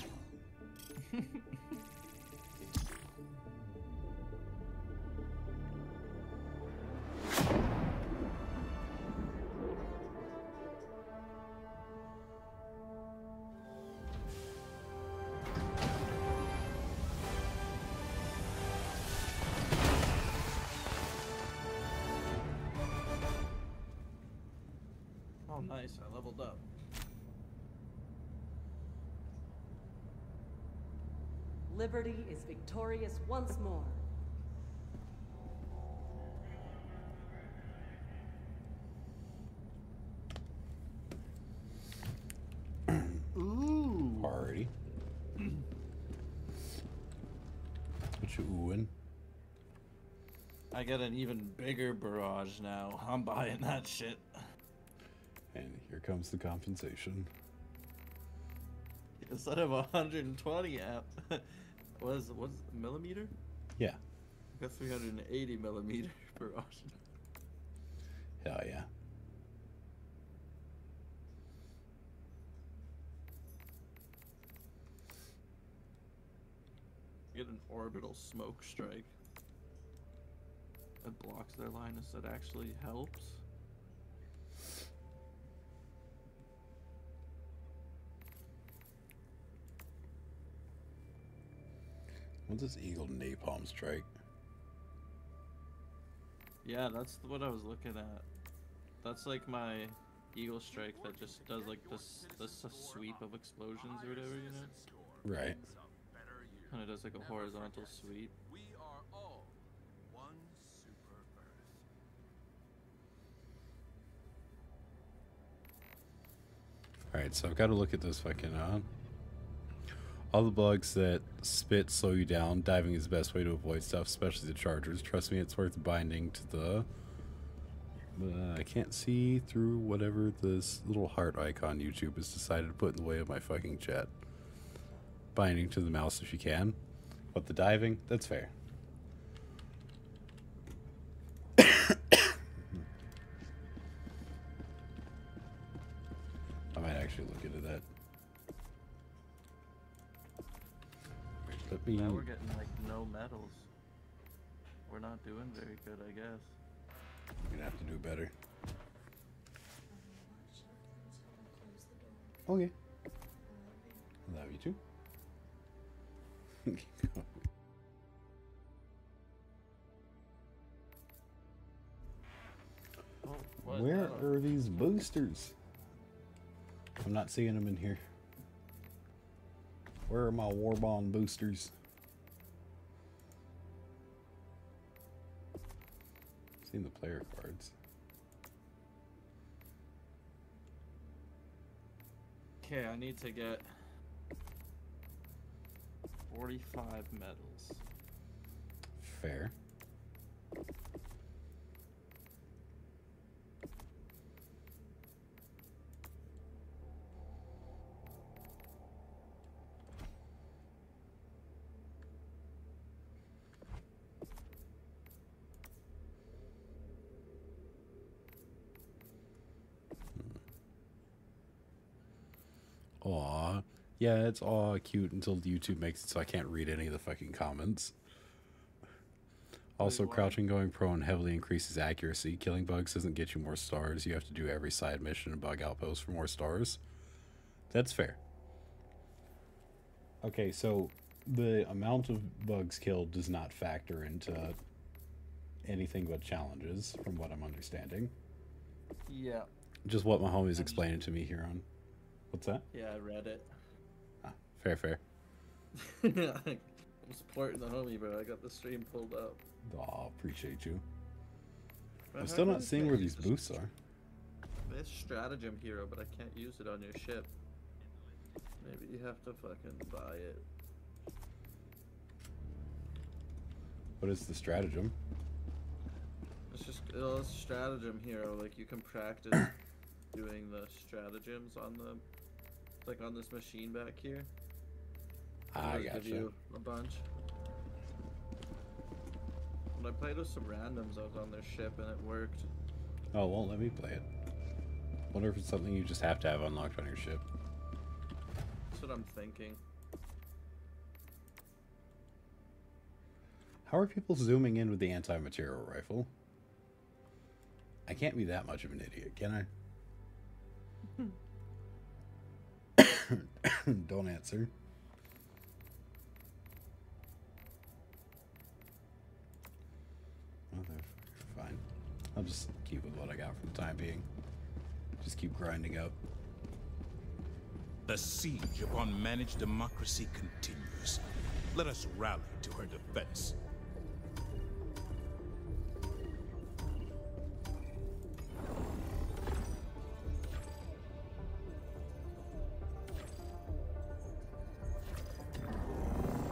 Victorious once more. Ooh. Alrighty. What you oohing? I get an even bigger barrage now. I'm buying that shit. And here comes the compensation. Instead of 120 was what's millimeter? Yeah. I got 380 millimeter barrage. Hell yeah. Get an orbital smoke strike. That blocks their line. That actually helps. What's this Eagle Napalm Strike? Yeah, that's what I was looking at. That's like my Eagle Strike that just does like this this sweep of explosions or whatever, you know? Right. And it does like a horizontal sweep. We are all one super Earth. Alright, so I've got to look at this fucking, uh... All the bugs that spit slow you down, diving is the best way to avoid stuff, especially the chargers. Trust me, it's worth binding to the... Uh, I can't see through whatever this little heart icon YouTube has decided to put in the way of my fucking chat. Binding to the mouse if you can. But the diving, that's fair. Wait, Now we're getting like no medals. We're not doing very good, I guess. We're gonna have to do better. Okay. Love you too. Oh. Where Oh. are these boosters? I'm not seeing them in here. Where are my Warbond boosters? Seen the player cards. Okay, I need to get 45 medals. Fair. Aw. Yeah, it's all cute until YouTube makes it so I can't read any of the fucking comments. Also, crouching going prone heavily increases accuracy. Killing bugs doesn't get you more stars. You have to do every side mission and bug outpost for more stars. That's fair. Okay, so the amount of bugs killed does not factor into anything but challenges, from what I'm understanding. Yeah. Just what my homie's explaining to me here on. What's that? Yeah, I read it. Fair, fair. I'm supporting the homie, bro. I got the stream pulled up. Aw, appreciate you. But I'm still not seeing where these boosts are. This stratagem hero, but I can't use it on your ship. Maybe you have to fucking buy it. What is the stratagem? It's just it's a stratagem hero. Like you can practice doing the stratagems on the, like on this machine back here. I It'll just give gotcha. you a bunch. When I played with some randoms, I was on their ship and it worked. Oh, it won't let me play it. Wonder if it's something you just have to have unlocked on your ship. That's what I'm thinking. How are people zooming in with the anti-material rifle? I can't be that much of an idiot, can I? Don't answer. Motherfucker, Fine. I'll just keep with what I got for the time being. Just keep grinding up. The siege upon managed democracy continues. Let us rally to her defense.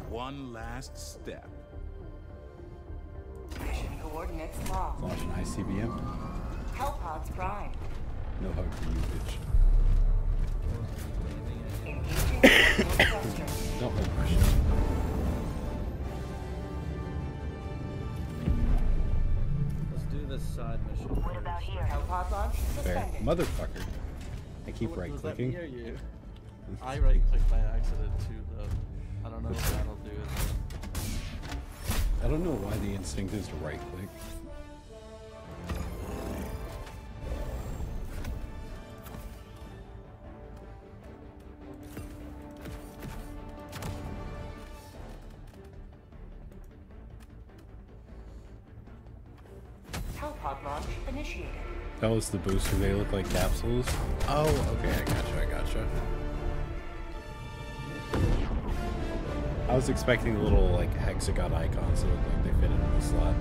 One last step. Mission coordinates locked. Launch an ICBM. Hellpods prime. No hug for you, bitch. Engaging cluster. Don't hug my shit. Let's do this side mission. What about here? Hellpod launch Fair. suspended. Motherfucker. I keep Was- right was that clicking. you? I right clicked by accident too, though. I don't know what that'll do. I don't know why the instinct is to right click. Hellpod launch initiated. That was the booster. They look like capsules. Oh, okay. I gotcha. I gotcha. I was expecting the little like hexagon icons that look like they fit into the slot.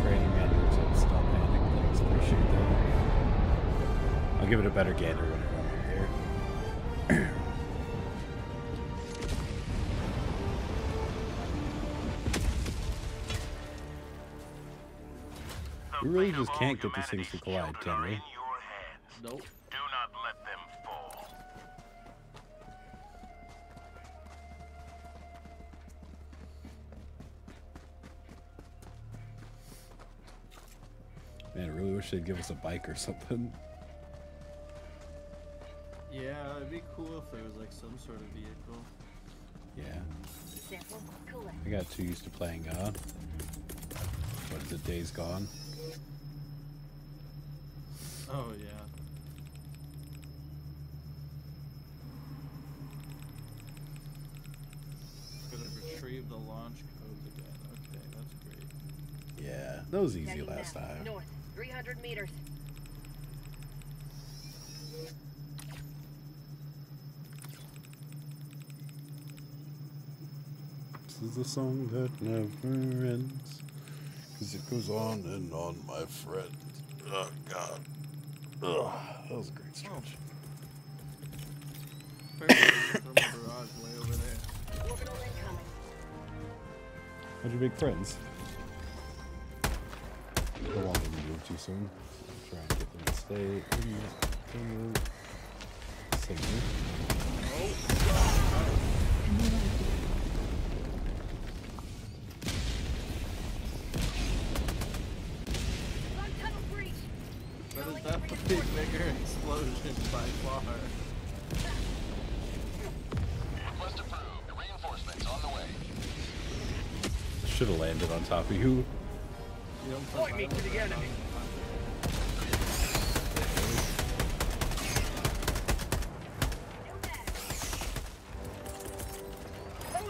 Training manual tips. Don't panic. Thanks. Appreciate that. I'll give it a better gander whenever I'm up there. We really just can't get these things to collide, can we? Nope. Man, I really wish they'd give us a bike or something. Yeah, it'd be cool if there was like some sort of vehicle. Yeah. Sample. I got too used to playing, uh, what is it, Days Gone? Oh yeah. Gonna retrieve the launch codes again. Okay, that's great. Yeah, that was easy last time. North, 300 meters. This is the song that never ends. Cause it goes on and on, my friend. Oh, God. Ugh, that was a great stretch. Perfect from the barrage way over there. Orbital incoming. How'd you make friends? Don't want them move too soon. Try and get them to stay in the signal. Lung tunnel breach. That is bigger explosion by far. Request approved. Reinforcements on the way. Should have landed on top of you. You Point me to the enemy.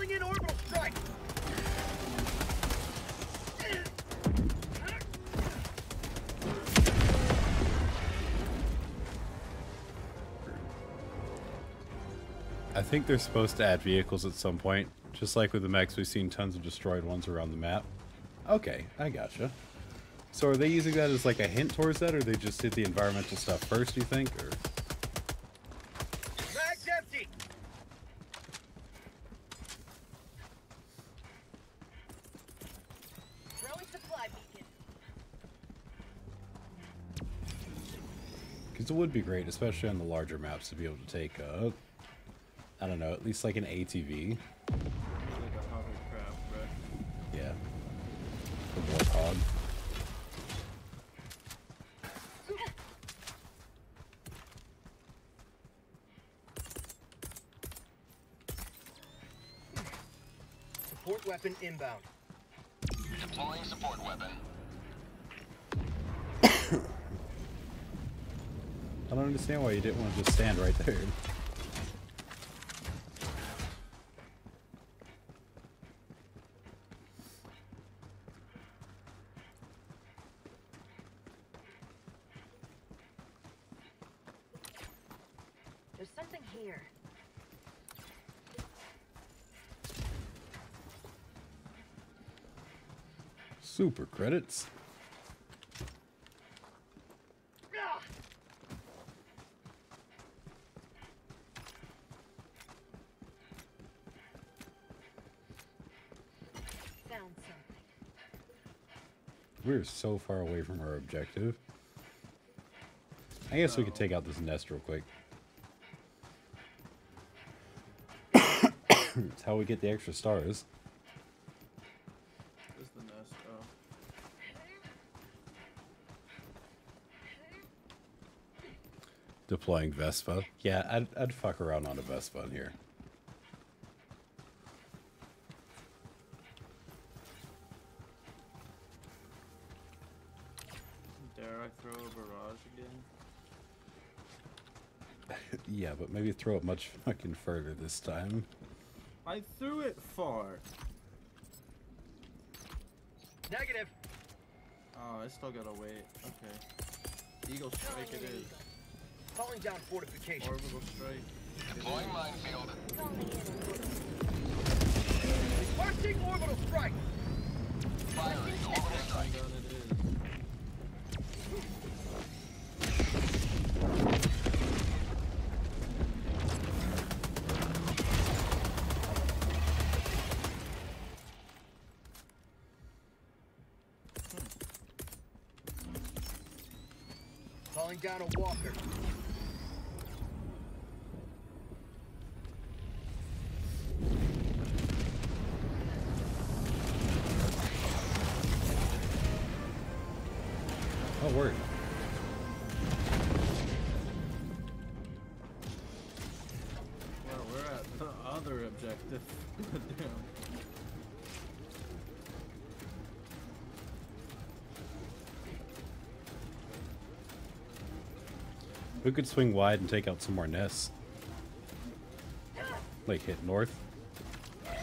Calling in orbital strike. I think they're supposed to add vehicles at some point. Just like with the mechs, we've seen tons of destroyed ones around the map. Okay, I gotcha. So are they using that as like a hint towards that, or they just did the environmental stuff first, you think? Or Mag's empty. Throwing supply beacon. Because it would be great, especially on the larger maps, to be able to take, uh, I don't know, at least like an ATV. Understand why you didn't want to just stand right there. There's something here. Super credits. Found something. We're so far away from our objective. I guess we could take out this nest real quick. it's how we get the extra stars. Where's the nest? Oh. Deploying Vespa. Yeah, I'd, I'd fuck around on a Vespa in here. Dare I throw a barrage again? yeah, but maybe throw it much fucking further this time. I threw it far. Negative. Oh, I still gotta wait. Okay. Eagle strike it is. Calling down fortification. Orbital strike. Deploying minefield. Requesting orbital strike. Firing orbital strike. Down a walker. We could swing wide and take out some more nests. Like hit north.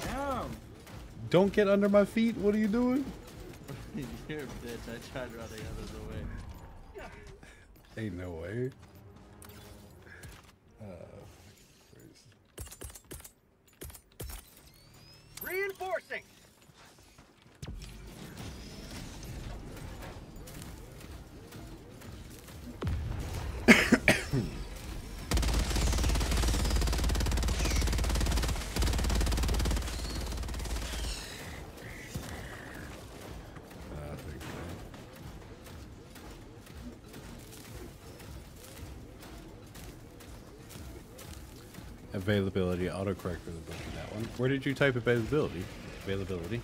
Damn! Don't get under my feet. What are you doing? You're a bitch. I tried running out of the way. Ain't no way. Uh, where's- Reinforcing. uh, big thing. In that one. Where did you type availability? Availability.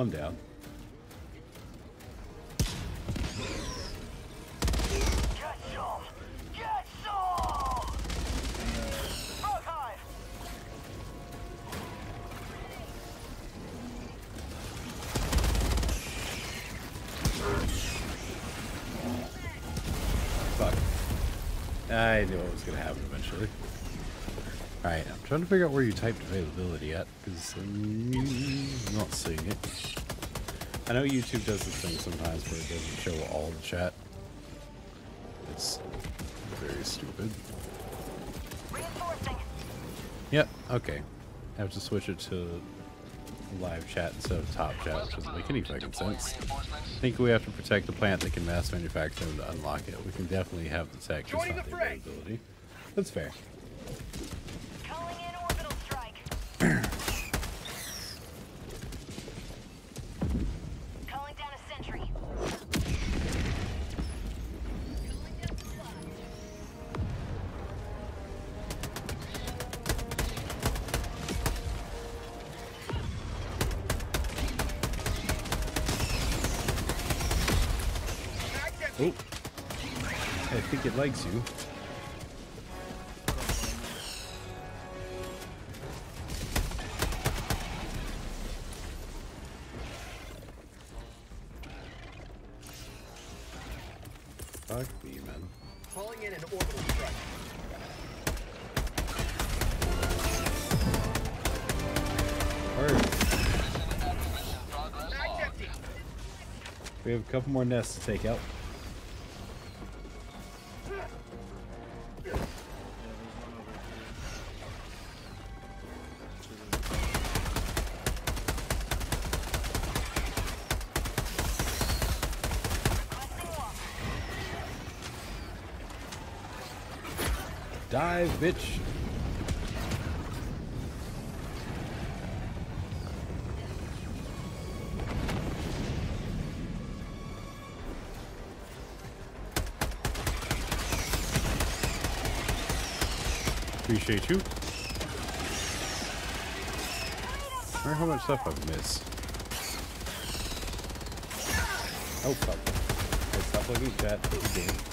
One down. I knew what was gonna happen eventually. Alright, I'm trying to figure out where you typed availability at, because I'm not seeing it. I know YouTube does this thing sometimes where it doesn't show all the chat. It's very stupid. Reinforcing. Yep, okay. I have to switch it to live chat instead of top chat, which doesn't make any fucking sense. I think we have to protect the plant that can mass manufacture them to unlock it. We can definitely have the tech, just not the the fray. availability. That's fair. Likes you. Fuck me, man. Calling in an orbital strike. We have a couple more nests to take out. Dive, bitch. Appreciate you. I wonder how much stuff I've missed. Oh fuck. Hey, stop looking at chat.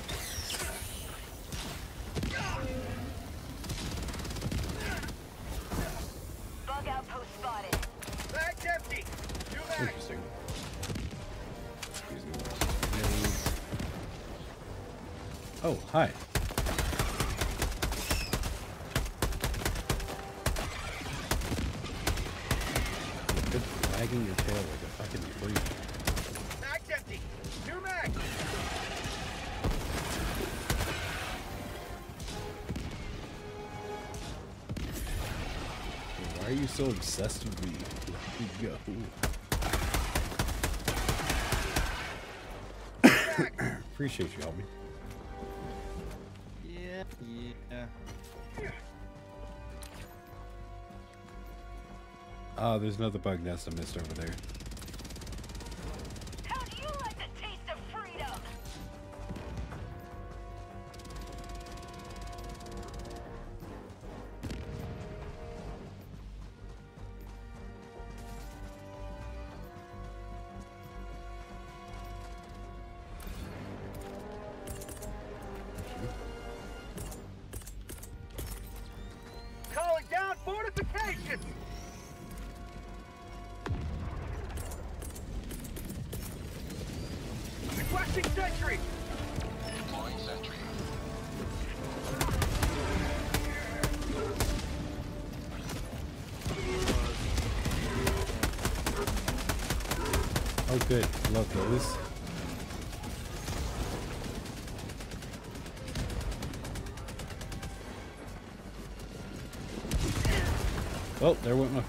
You so obsessed with me? Let me go. Appreciate you helping me. Yeah, yeah. Oh, there's another bug nest I missed over there.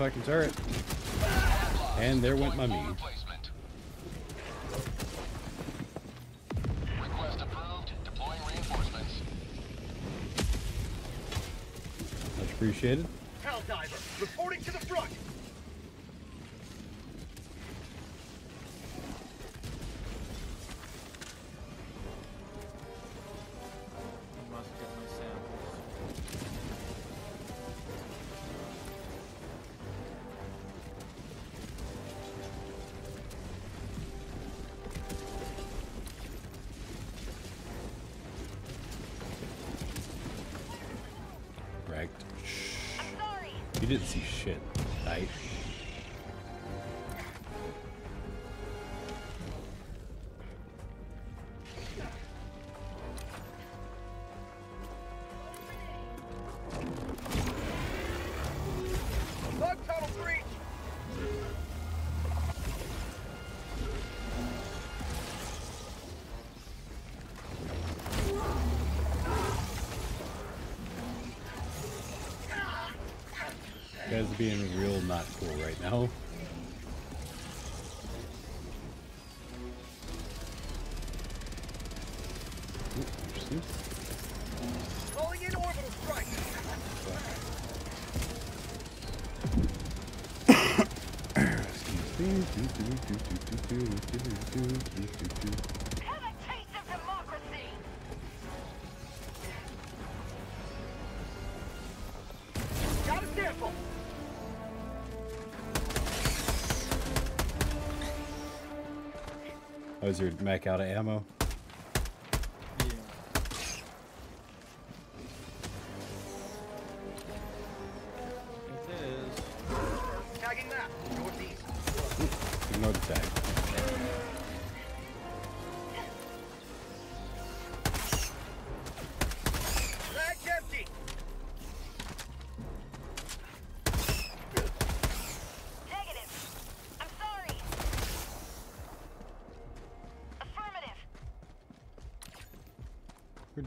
Fucking turret. And there went my me. Replacement. Request approved. Deploying reinforcements. Much appreciated. Oh, is your mech out of ammo?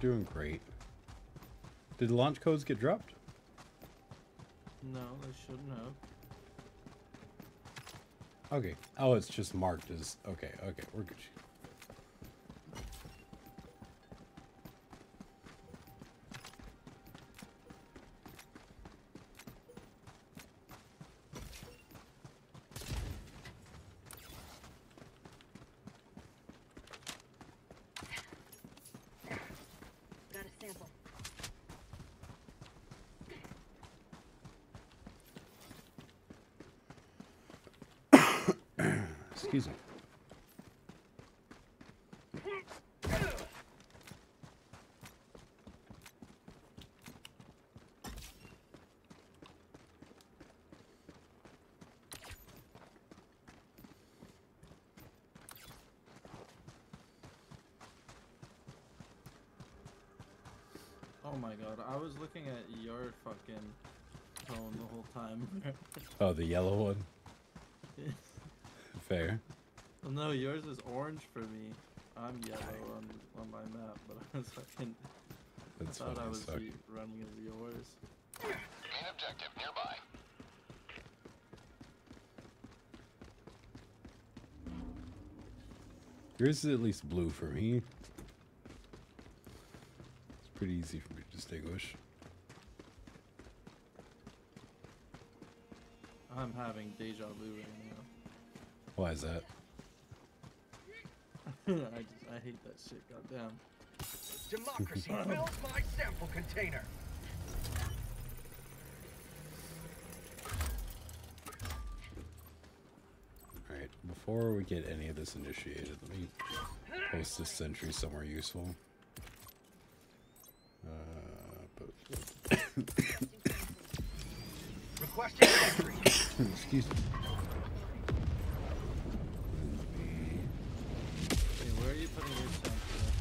Doing great. Did the launch codes get dropped? No, they shouldn't have. Okay. Oh, it's just marked as okay. Okay, we're good. God, I was looking at your fucking phone the whole time. Oh, the yellow one. Fair. well, no, yours is orange for me. I'm yellow on, on my map, but I was fucking. That's I thought funny I was fuck. y- running as yours. Main objective nearby. Yours is at least blue for me. It's pretty easy for me to distinguish. I'm having deja vu right now. Why is that? I just I hate that shit. Goddamn. Democracy fills my sample container! Alright, before we get any of this initiated, let me post this sentry somewhere useful. Uh, but Requesting entry! Excuse me. Hey, where are you putting your sample?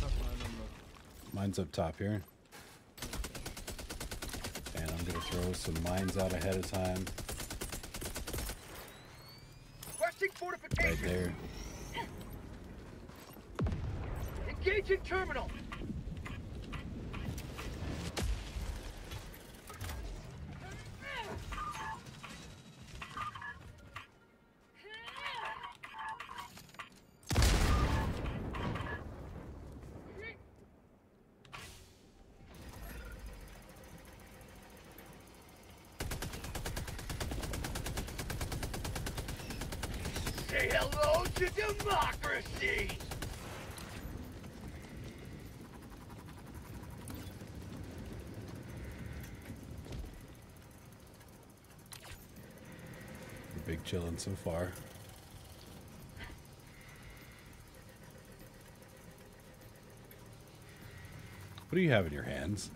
I on the. Mine's up top here. And I'm gonna throw some mines out ahead of time. Requesting Right there. Engaging terminal! So far. What do you have in your hands?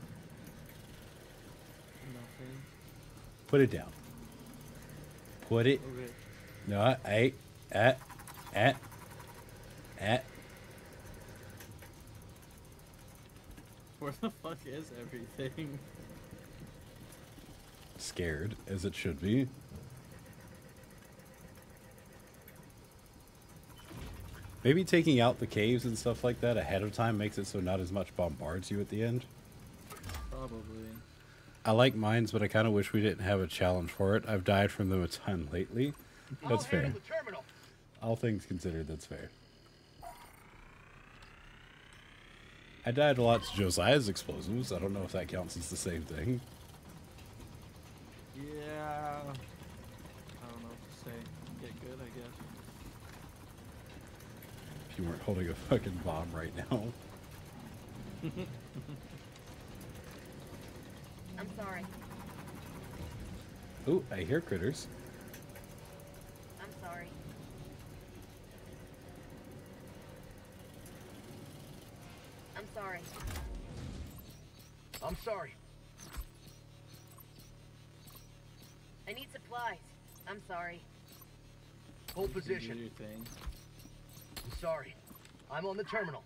Nothing. Put it down. Put it. Okay. No, I, at, at, at. Where the fuck is everything? Scared, as it should be. Maybe taking out the caves and stuff like that ahead of time makes it so not as much bombards you at the end. Probably. I like mines, but I kind of wish we didn't have a challenge for it. I've died from them a ton lately. That's fair. The. All things considered, that's fair. I died a lot to Josiah's explosives. I don't know if that counts as the same thing. Yeah. I don't know what to say. Get good, I guess. If you weren't holding a fucking bomb right now. I'm sorry. Ooh, I hear critters. I'm sorry. I'm sorry. I'm sorry. I need supplies. I'm sorry. Hold You do position. your thing. I'm sorry. I'm on the terminal.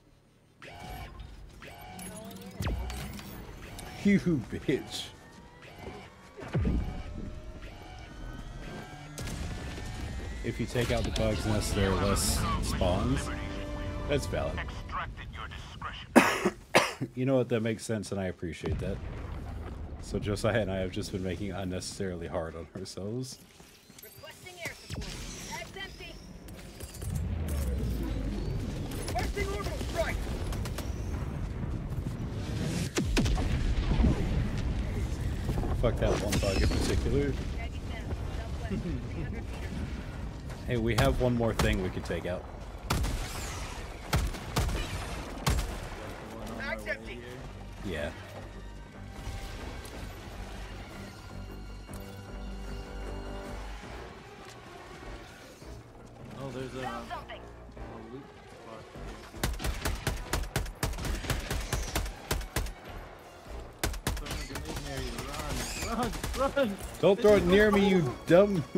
You bitch. If you take out the bugs unless there are less spawns, that's valid. you know what? That makes sense, and I appreciate that. So Josiah and I have just been making unnecessarily hard on ourselves. Fuck that one bug in particular. Shaggy Sound. Southwest. 300 meters. Hey, we have one more thing we could take out. The Don't throw it near me, you dumb.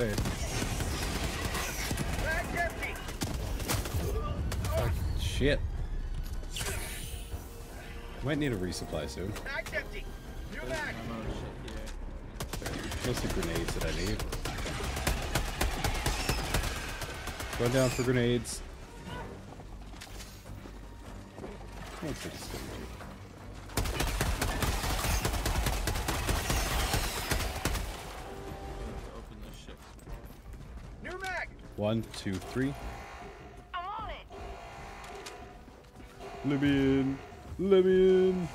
A shit. Might need a resupply soon. Mostly grenades that I need. Going down for grenades. What's this gonna do? Let's open this shit. New mag. One, two, three. I'm on it. Let me in. Let me in.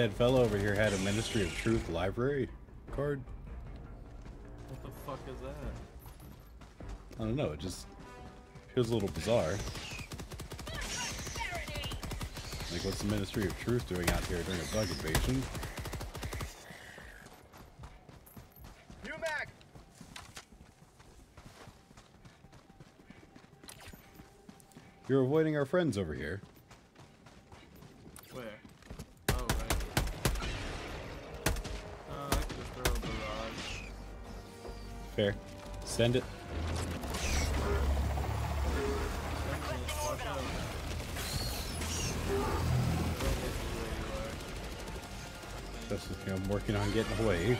Dead fellow over here had a Ministry of Truth library card. What the fuck is that? I don't know. It just feels a little bizarre. Like, what's the Ministry of Truth doing out here during a bug invasion? New mag. You're avoiding our friends over here. You know, I'm working on getting away.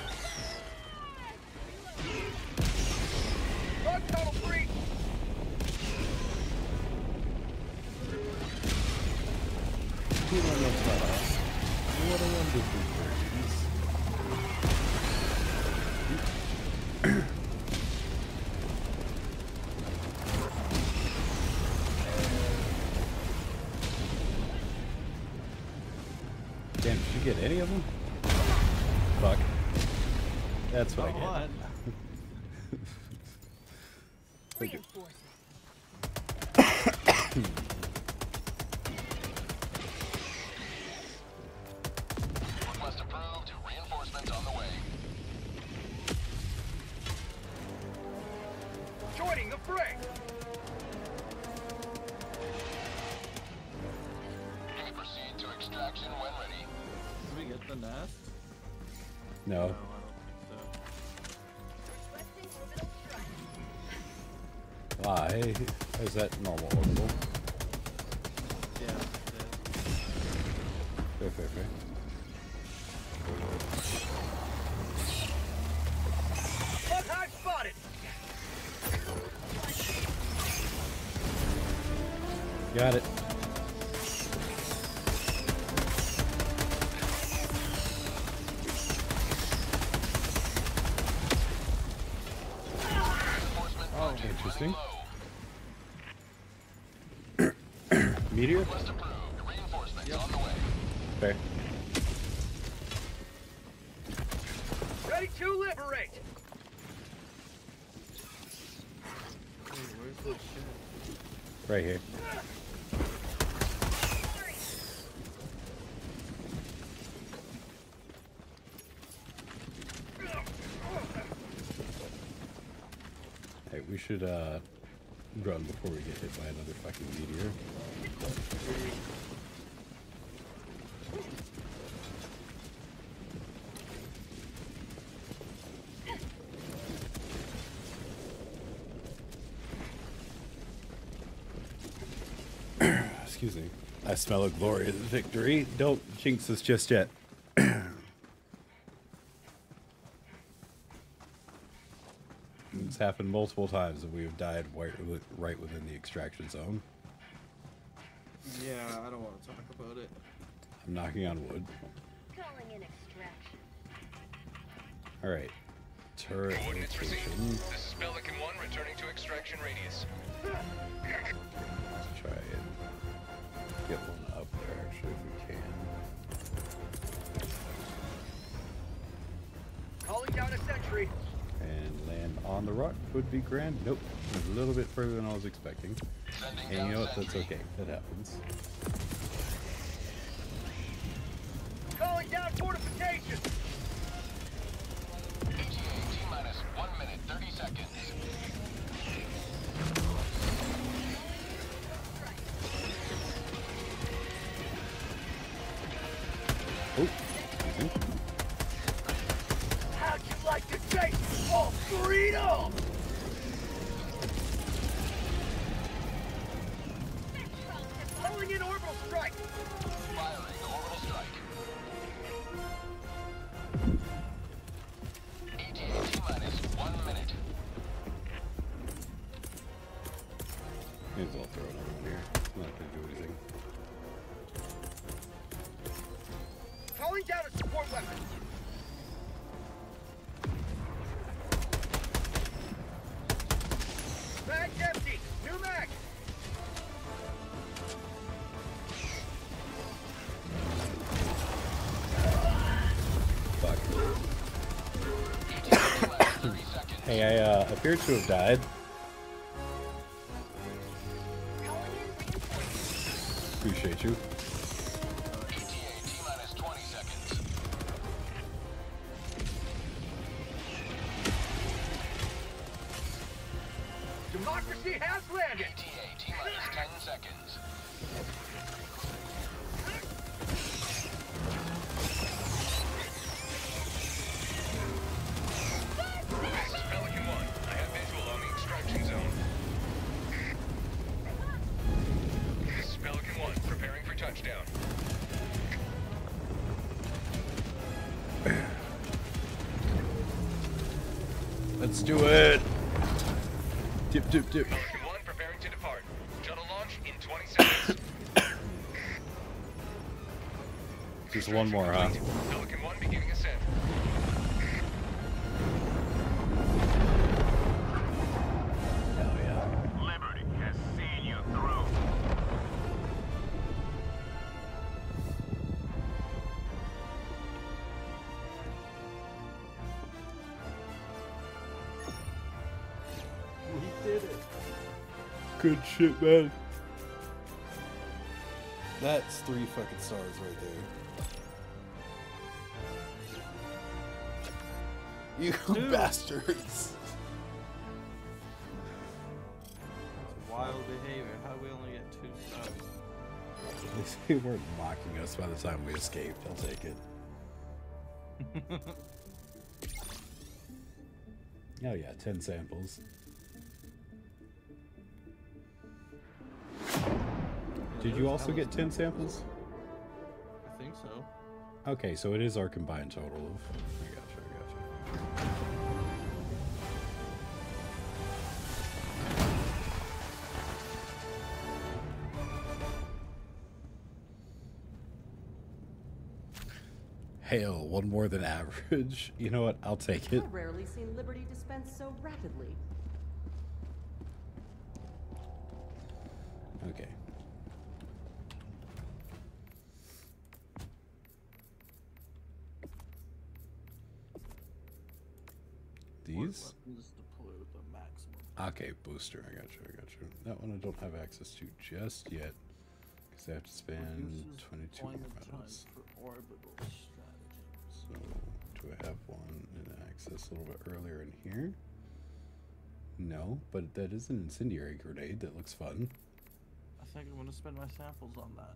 Should uh run before we get hit by another fucking meteor. Excuse me. I smell a glorious victory. Don't jinx us just yet. it's happened multiple times and we have died right, within the extraction zone. Yeah, I don't want to talk about it. I'm knocking on wood. Calling in extraction. Alright. Turret Coordinates received. This is Pelican 1 returning to extraction radius. Would be grand. Nope. A little bit further than I was expecting. And you know what? That's okay. That happens. Calling down fortification. T-minus 1 minute 30 seconds. Oh. How'd you like to taste all freedom? Orbital appear to have died. Dip, dip, dip. 1 preparing to depart. Shuttle launch in 20 seconds. Just one more, huh? Shit, man. That's three fucking stars right there. You Dude. bastards. Wild behavior. How we only get two stars? At least they weren't mocking us by the time we escaped. I'll take it. Oh yeah, 10 samples. Did you also get 10 samples? I think so. Okay, so it is our combined total of. I gotcha, I gotcha. Hail, one more than average. You know what? I'll take it. I've rarely seen liberty dispensed so rapidly. Okay. These? Weapons deploy with the maximum. Okay, booster. I got you. I got you. That one I don't have access to just yet because I have to spend 22 more deployment time medals. for orbital. So, do I have one in access a little bit earlier in here? No, but that is an incendiary grenade that looks fun. I think I'm gonna spend my samples on that.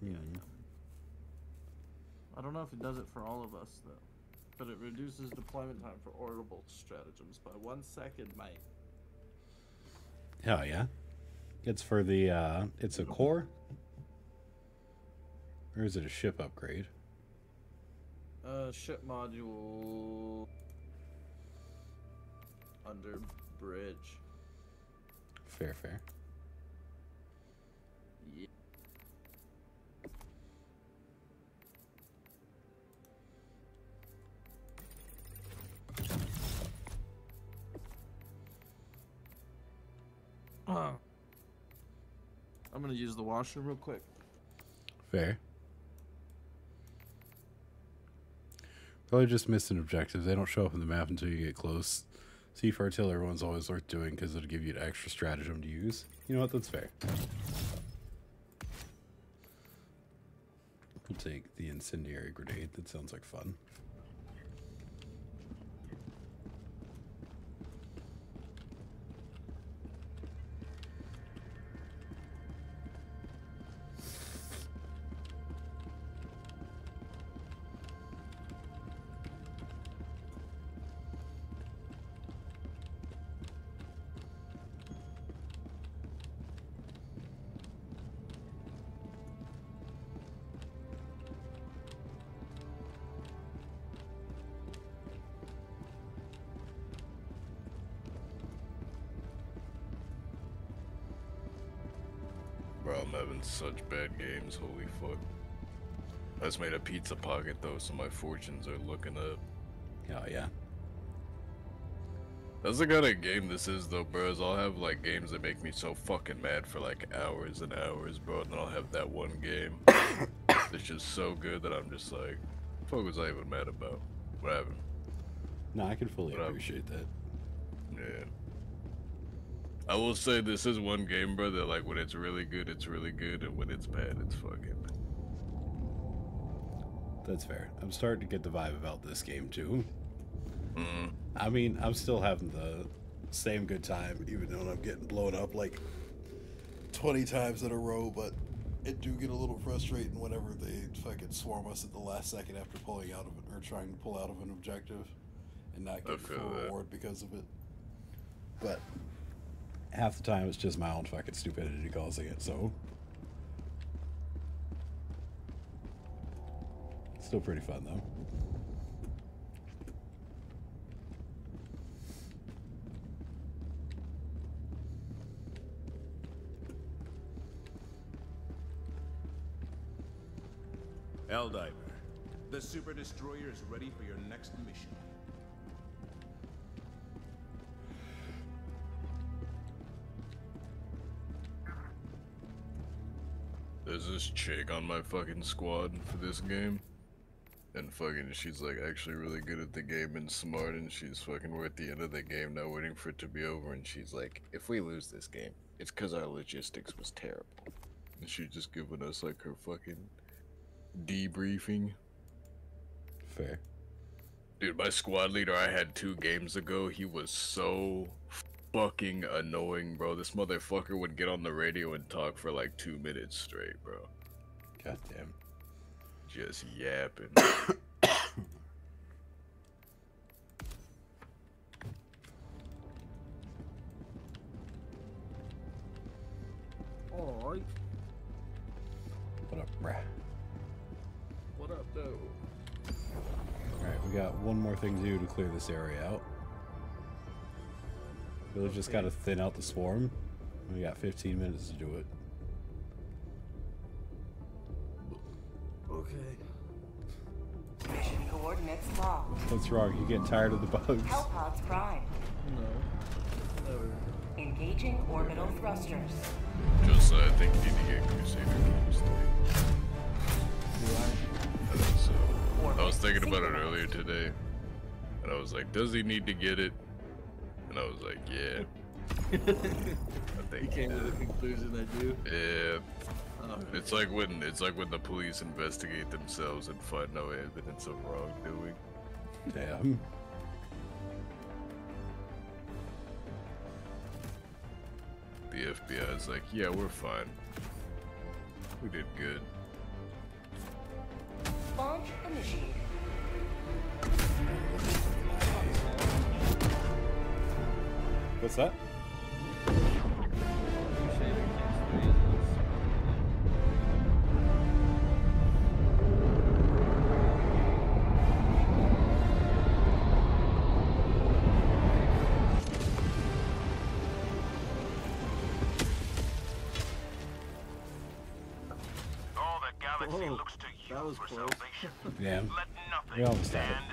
Hmm. I don't know if it does it for all of us though, but it reduces deployment time for orbital stratagems by one second, mate. Hell yeah. It's for the, uh, it's a core? Or is it a ship upgrade? Uh, ship module under bridge. Fair, fair. Uh, I'm gonna use the washroom real quick. Fair. Probably just missing objectives. They don't show up in the map until you get close. See for artillery one's always worth doing because it'll give you an extra stratagem to use. You know what? That's fair. We'll take the incendiary grenade. That sounds like fun. Bad games. Holy fuck. I just made a pizza pocket though, so my fortunes are looking up. Oh yeah. That's the kind of game this is though, bros. I'll have like games that make me so fucking mad for like hours and hours, bro. And then I'll have that one game that's just so good that I'm just like, fuck was I even mad about? What happened? No, I can fully What appreciate that. Yeah. I will say this is one game, bro, that like when it's really good, it's really good, and when it's bad, it's fucking. That's fair. I'm starting to get the vibe about this game too. Mm. I mean, I'm still having the same good time, even though I'm getting blown up like 20 times in a row, but it do get a little frustrating whenever they fucking swarm us at the last second after pulling out of it, or trying to pull out of an objective and not get feel full reward because of it. But half the time it's just my own fucking stupidity causing it, so. Still pretty fun though. Helldiver, the Super Destroyer is ready for your next mission. This chick on my fucking squad for this game. And fucking, she's like actually really good at the game and smart, and she's fucking we're at the end of the game now, waiting for it to be over. And she's like, if we lose this game, it's because our logistics was terrible. And she's just giving us like her fucking debriefing. Fair. Dude, my squad leader I had two games ago, he was so fucking annoying, bro. This motherfucker would get on the radio and talk for like two minutes straight, bro. Goddamn. Just yapping. Alright. What up, bruh? What up, though? Alright, we got one more thing to do to clear this area out. Really just gotta thin out the swarm. We got 15 minutes to do it. Okay. Mission coordinates locked. What's wrong? You getting tired of the bugs? Hellpods prime. No. Never. Engaging orbital thrusters. Just, uh, I think you need to get Crusader Kings 3. I think so. I was thinking about it earlier today, and I was like, does he need to get it? And I was like, yeah. I think You came to the conclusion I do. Yeah. Oh. It's like when it's like when the police investigate themselves and find no evidence of wrongdoing. Damn. The FBI is like, yeah, we're fine. We did good. Launch initiated. What's that? All the galaxy Whoa, looks to you that was for close. salvation. Yeah. Let nothing We almost stand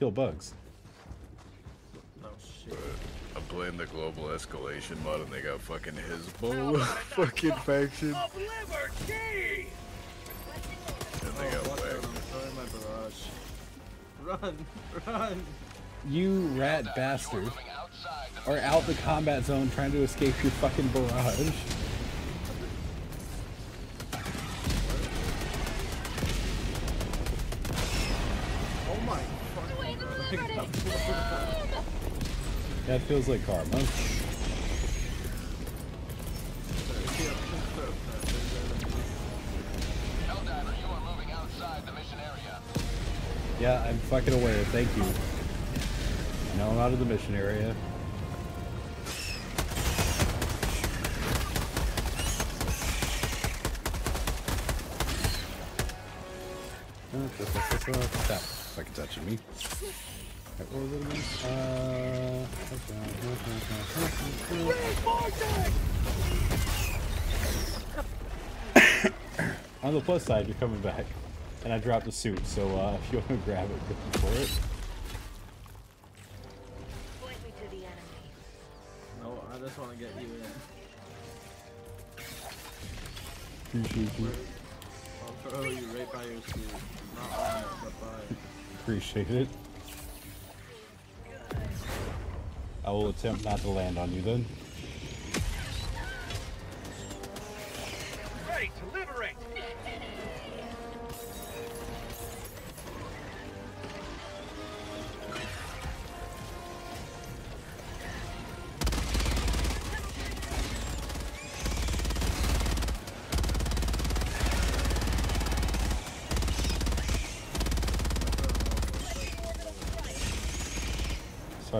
Kill bugs. Oh shit. I'm playing the global escalation mod and they got fucking Hezbollah fucking faction. Of liberty! And they got Oh, fuck, whacked. I'm my barrage. Run! Run! You rat bastard. Are out the combat zone trying to escape your fucking barrage. That feels like karma. Helldiver, you are moving outside the mission area. Yeah, I'm fucking aware. Thank you. Now I'm out of the mission area. Stop fucking touching me. Alright, what was it again? Uh, On the plus side, you're coming back. And I dropped the suit, so uh, if you want to grab it, go for it. Point me to the enemy. No, I just want to get you in. Appreciate you. I'll throw you right by your suit. Not on it, but by it. Appreciate it. I will attempt not to land on you then. Ready to liberate!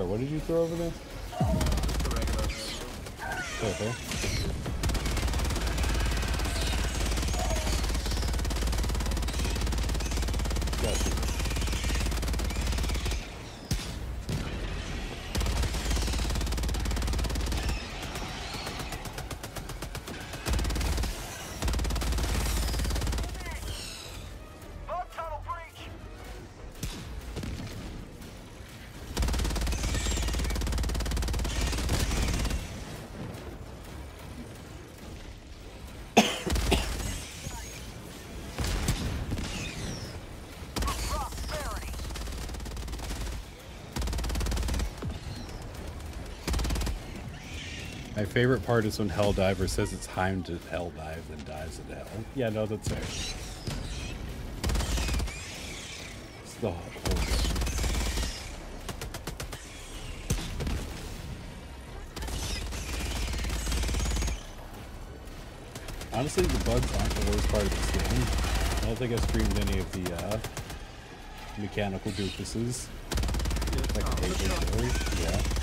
Sorry, what did you throw over there? Just regular rifle. Okay. My favorite part is when Helldiver says it's time to hell dive, then dives into hell. Yeah, no, that's fair. It's the whole Honestly, the bugs aren't the worst part of this game. I don't think I streamed any of the uh, mechanical doofuses. Like the Yeah.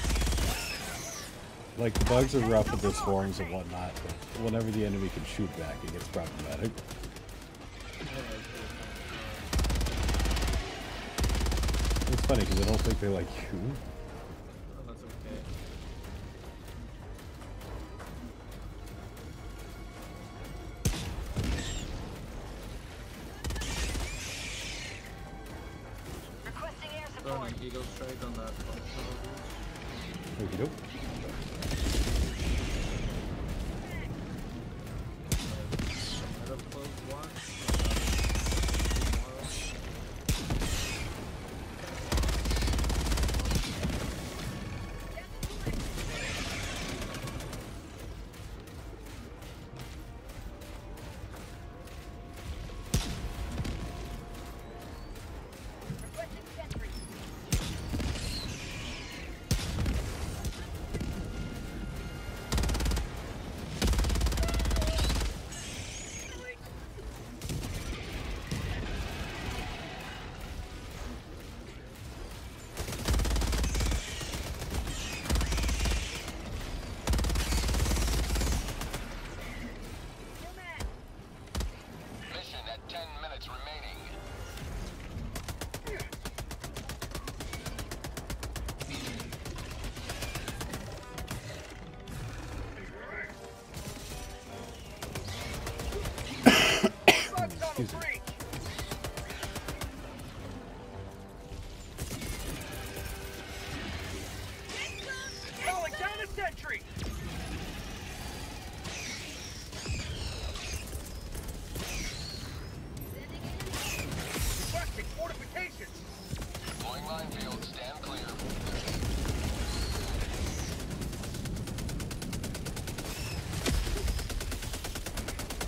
Like, the bugs are rough with their swarms and whatnot, but whenever the enemy can shoot back, it gets problematic. It's funny because I don't think they like you.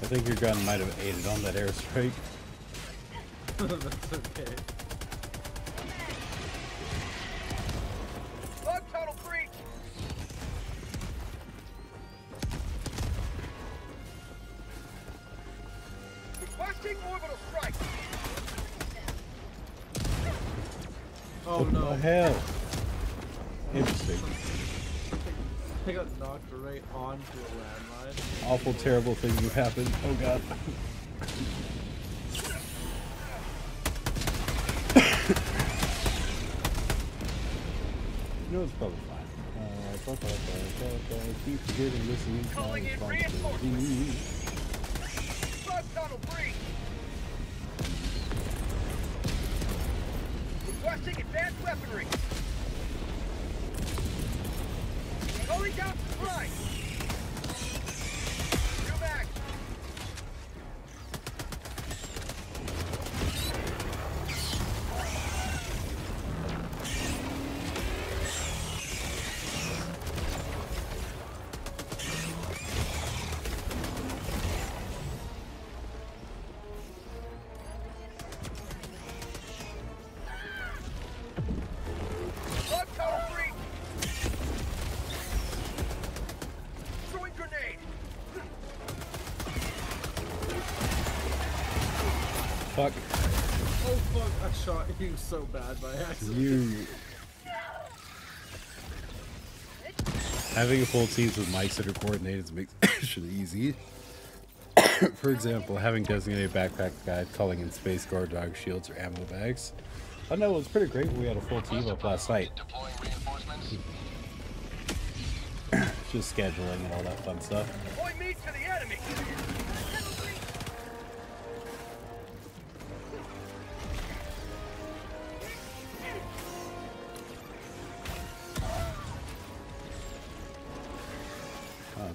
Think your gun might have aided on that airstrike. that's okay. Awful, terrible things have happened. Oh god. no, it's probably fine. Uh, ba- keep forgetting this is Calling in Fuck Oh fuck, I shot you so bad by accident. you. Having a full teams with mics that are coordinated makes shit easy. For example, having designated backpack guide calling in space guard dog shields or ammo bags. Oh, I know it was pretty great when we had a full team up last night. Deploying reinforcements. Just scheduling and all that fun stuff.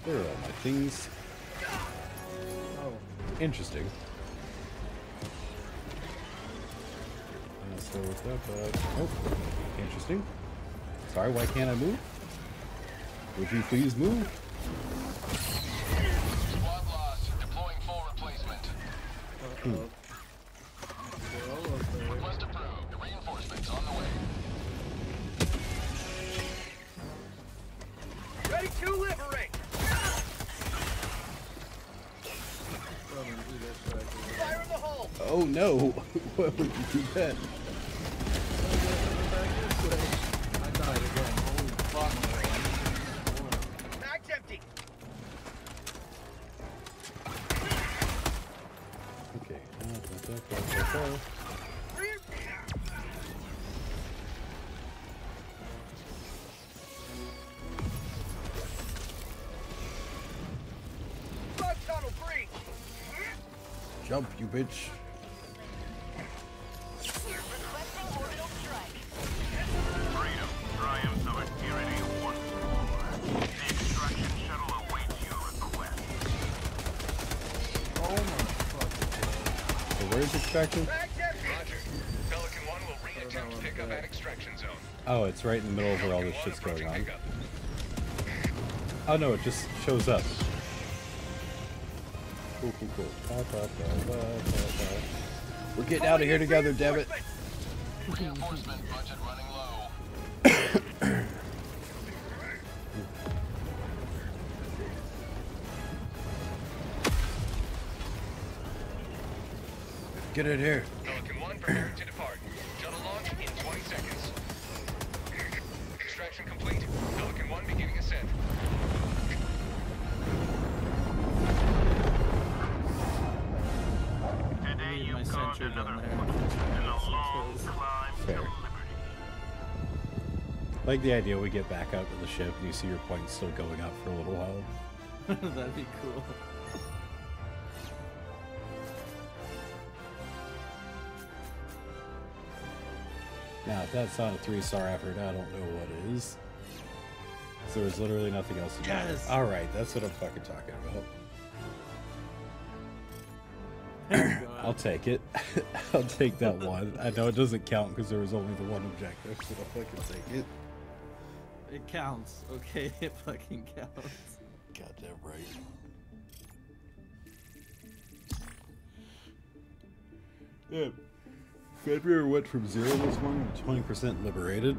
Point me to the enemy! Uh, there are all my things. Oh. Interesting. Uh, so what's that? Uh, oh, interesting. Sorry, why can't I move? Would you please move? Squad lost. Deploying full replacement. Uh-oh. They're Tunnel breach! Jump, you bitch. Zone. Oh, it's right in the middle of where all this shit's going on. Oh no, it just shows up. Cool, cool, cool. Da, da, da, da, da, da. We're getting out of here together, damn it. Get in here. Pelican 1 preparing to depart. Shuttle launch in 20 seconds. Extraction complete. Pelican 1 beginning ascent. Today you my carved another down there. in a long kills. climb to liberty. Like the idea we get back out to the ship and you see your points still going up for a little while. That'd be cool. That's not a three-star effort, I don't know what is. there was literally nothing else to do. Yes. All right, that's what I'm fucking talking about. There you go. I'll take it. I'll take that one. I know it doesn't count because there was only the one objective, so I'll fucking take it. It counts. Okay, it fucking counts. Goddamn right. Yeah. February went from zero this one to twenty percent liberated.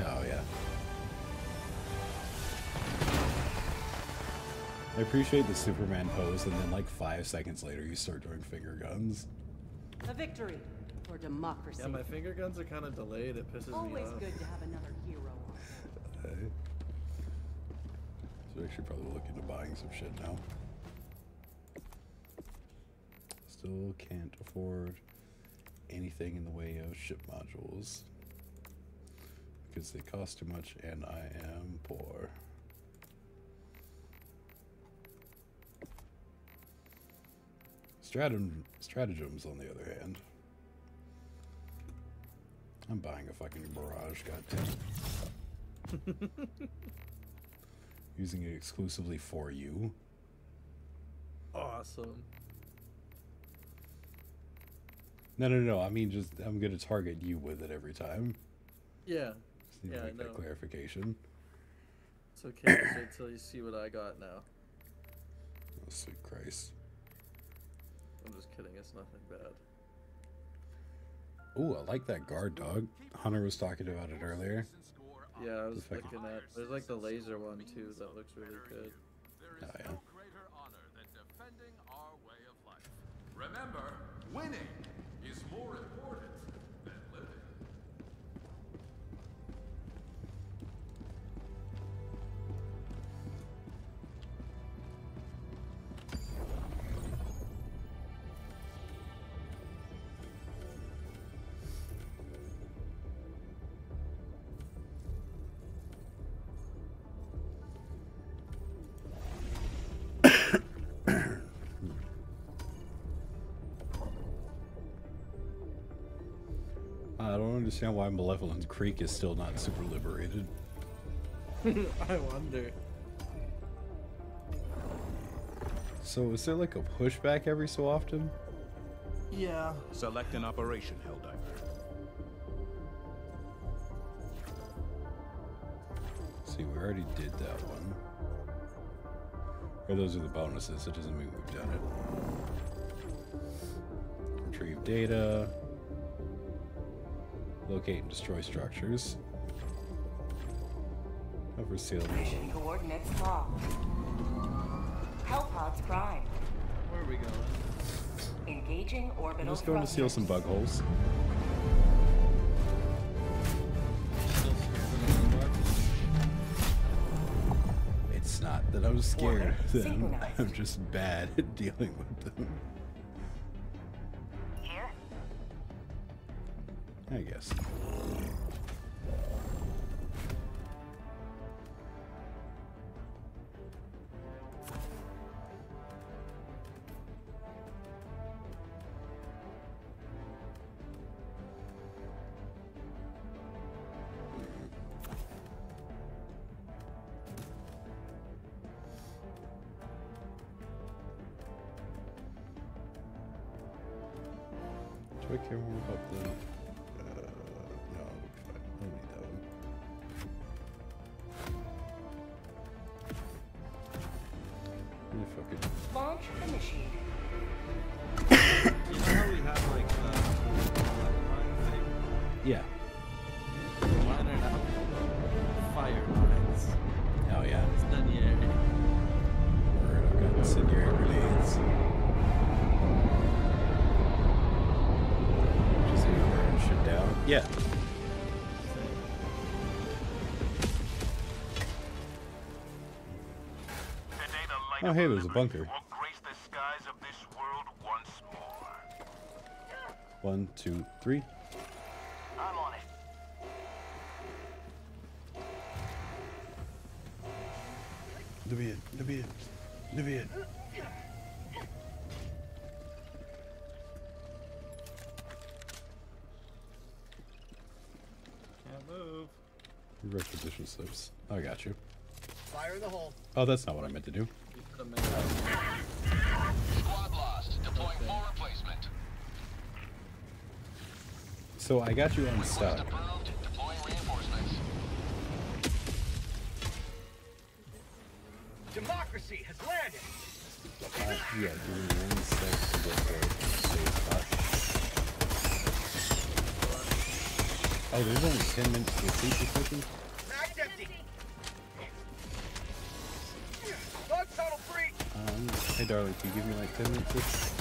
Oh yeah. I appreciate the Superman pose, and then like five seconds later, you start doing finger guns. A victory for democracy. Yeah, my finger guns are kind of delayed. It pisses me off. Always off. good to have another hero So actually probably look into buying some shit now. Still can't afford anything in the way of ship modules. Because they cost too much and I am poor. Stratum stratagems on the other hand. I'm buying a fucking barrage, goddamn. Using it exclusively for you. Awesome. No, no, no. I mean, just I'm gonna target you with it every time. Yeah. Just need to Yeah, I make that clarification. It's okay. just wait till you see what I got now. Oh, sweet Christ. I'm just kidding. It's nothing bad. Ooh, I like that guard dog. Hunter was talking about it earlier. Yeah, I was If I looking at. There's like the laser one too that looks really good. Oh, yeah. greater honor than defending our way of life. Remember, winning understand why Malevelon Creek is still not super liberated. I wonder. So is there like a pushback every so often? Yeah. Select an operation, Helldiver. See, we already did that one. Or those are the bonuses, it doesn't mean we've done it. Retrieve data. Locate and destroy structures. Overseal. Mission coordinates locked. Hellpods prime. Where are we going? Engaging I'm orbital just going to seal some bug holes. It's not that I'm scared of them. synchronized. I'm just bad at dealing with them. I guess. Oh hey, there's a bunker. will grace the skies of this world once more. One, two, three. I'm on it. David, David, David. Can't move. Requisition slips. I got you. Fire in the hole. Oh, that's not what I meant to do. Squad lost. Deploying full replacement. So I got you unstuck. approved. Deploying reinforcements. Democracy has landed. Uh, yeah, give me one sec to get the save spot. Oh, there's only 10 minutes to sleep this mission? Hey, darling, can you give me like 10 minutes?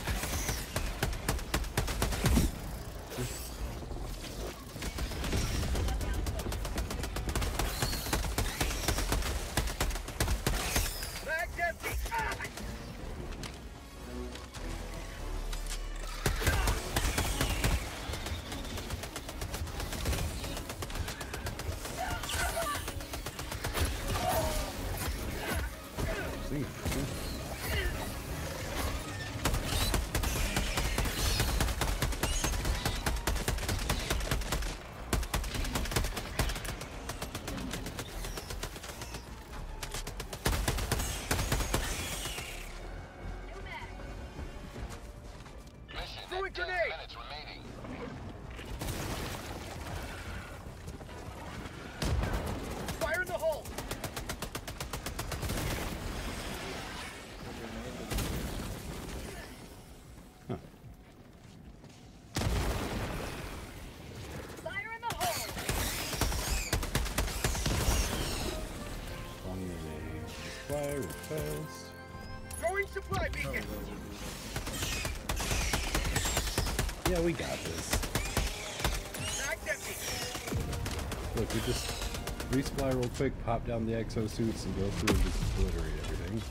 Quick, pop down the exosuits, and go through and just obliterate everything.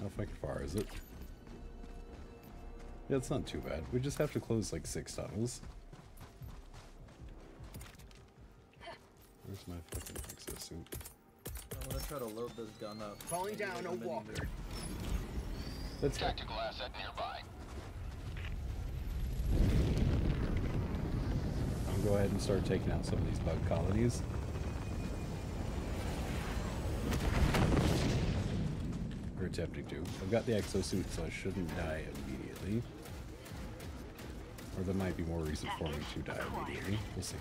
How fucking far is it? Yeah, it's not too bad. We just have to close like six tunnels. Where's my fucking exosuit? I'm gonna try to load this gun up. Falling down like a mini walker. gun. That's fine. Tactical asset nearby. I'll go ahead and start taking out some of these bug colonies. Or attempting to. I've got the exosuit, so I shouldn't die immediately. Or there might be more reason for me to die immediately. We'll see.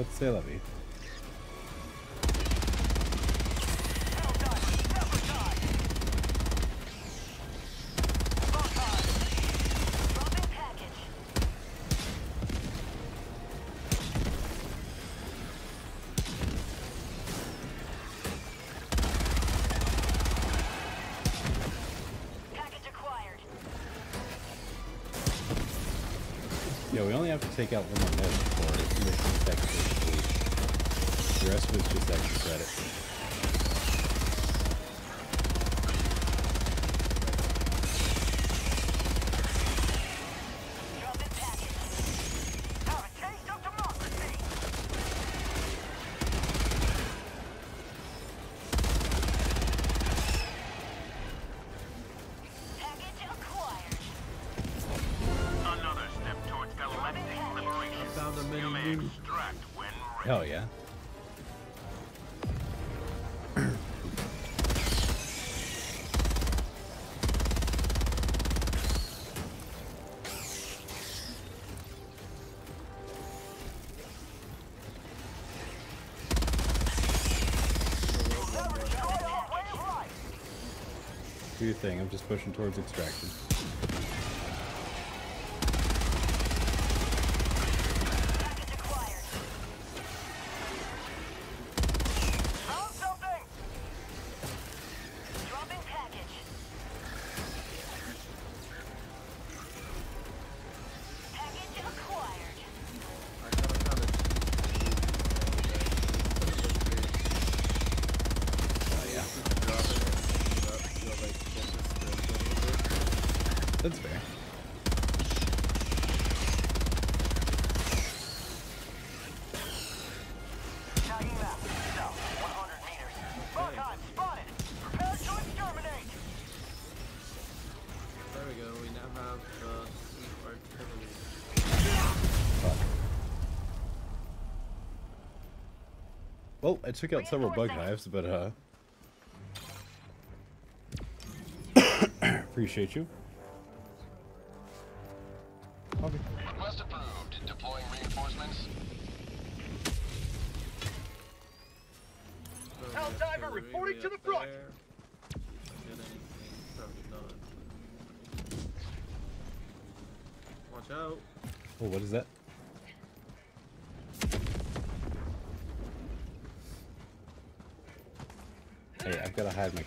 What's their levy? Yeah, we only have to take out one more note exercise. The rest of was just extra credit. thing. I'm just pushing towards extraction. Oh, I took out several bug hives, but uh... appreciate you.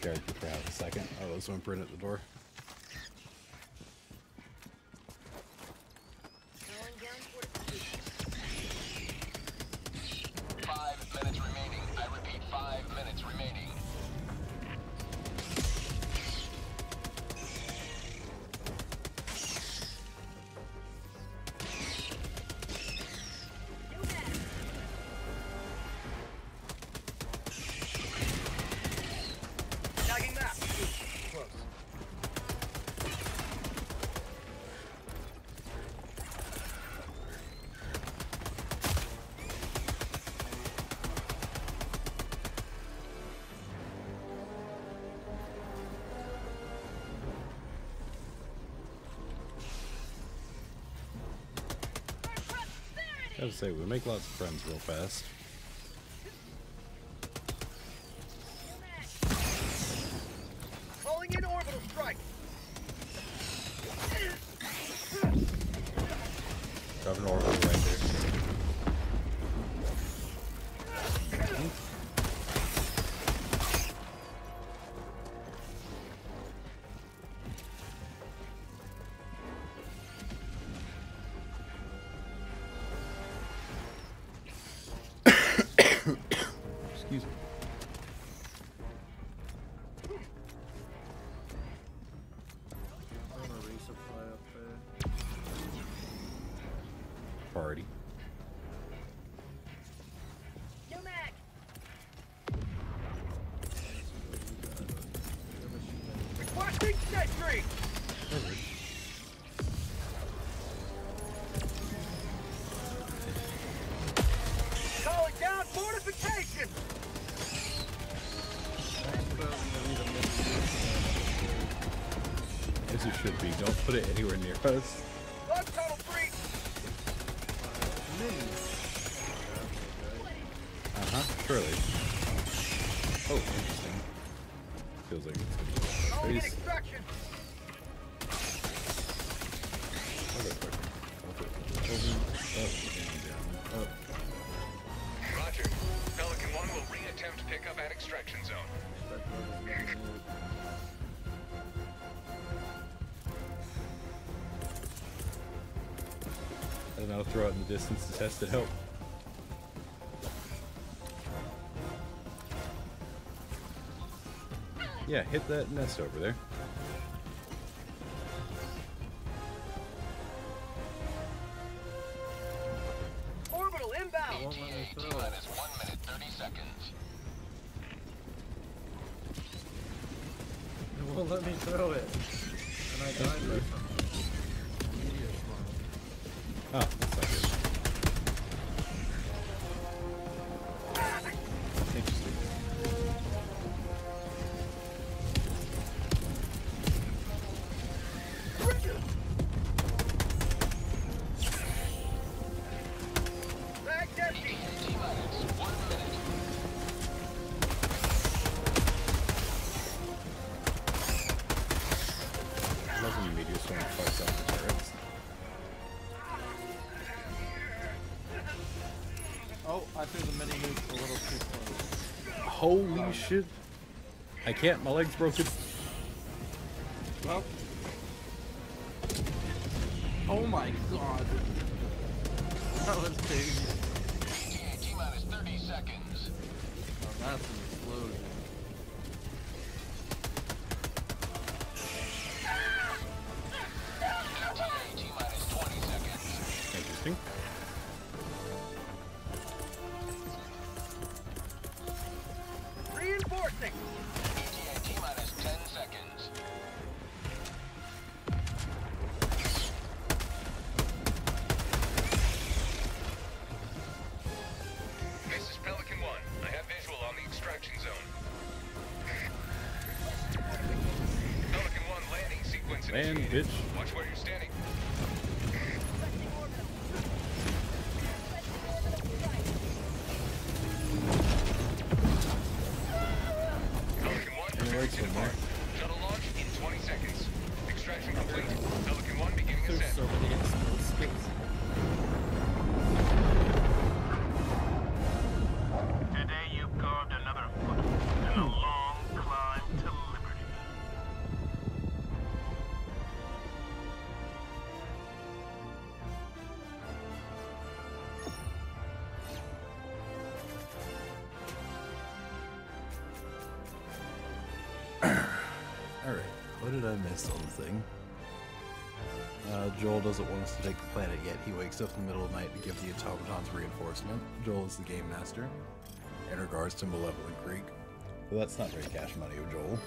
character for half a second. I was whimpering at the door. say, we make lots of friends real fast. It throw it in the distance to test it out. Yeah, hit that nest over there. Can't, my leg's broken. Thing? Uh, Joel doesn't want us to take the planet yet. He wakes up in the middle of the night to give the automatons reinforcement. Joel is the game master. In regards to Malevelon Creek. Well, that's not very cash money, Joel.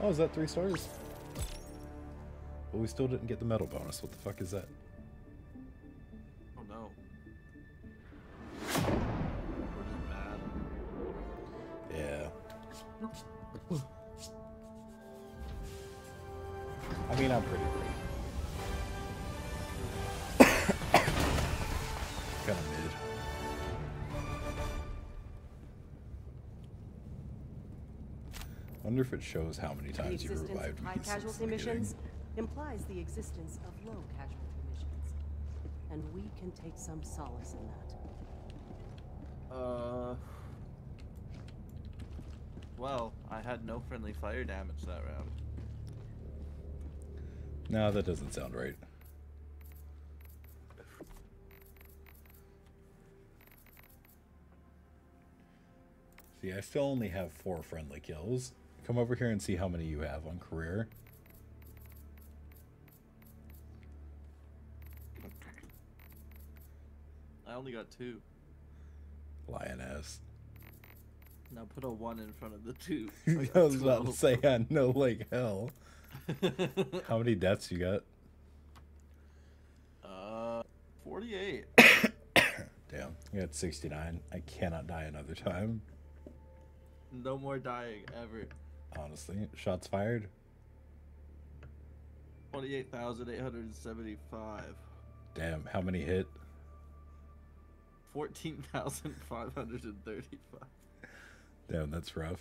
Oh, is that three stars? But we still didn't get the medal bonus. What the fuck is that? Wonder if it shows how many times you existence revived of me high since casualty beginning. missions implies the existence of low casualty missions. And we can take some solace in that. Uh. Well, I had no friendly fire damage that round. No, that doesn't sound right. See, I still only have four friendly kills. Come over here and see how many you have on career. I only got two. Lioness. Now put a one in front of the two. I was about to say, I know like hell. How many deaths you got? Uh, 48. Damn, you got 69. I cannot die another time. No more dying ever. Honestly, shots fired. 28,875. Damn, how many hit? 14,535. Damn, that's rough.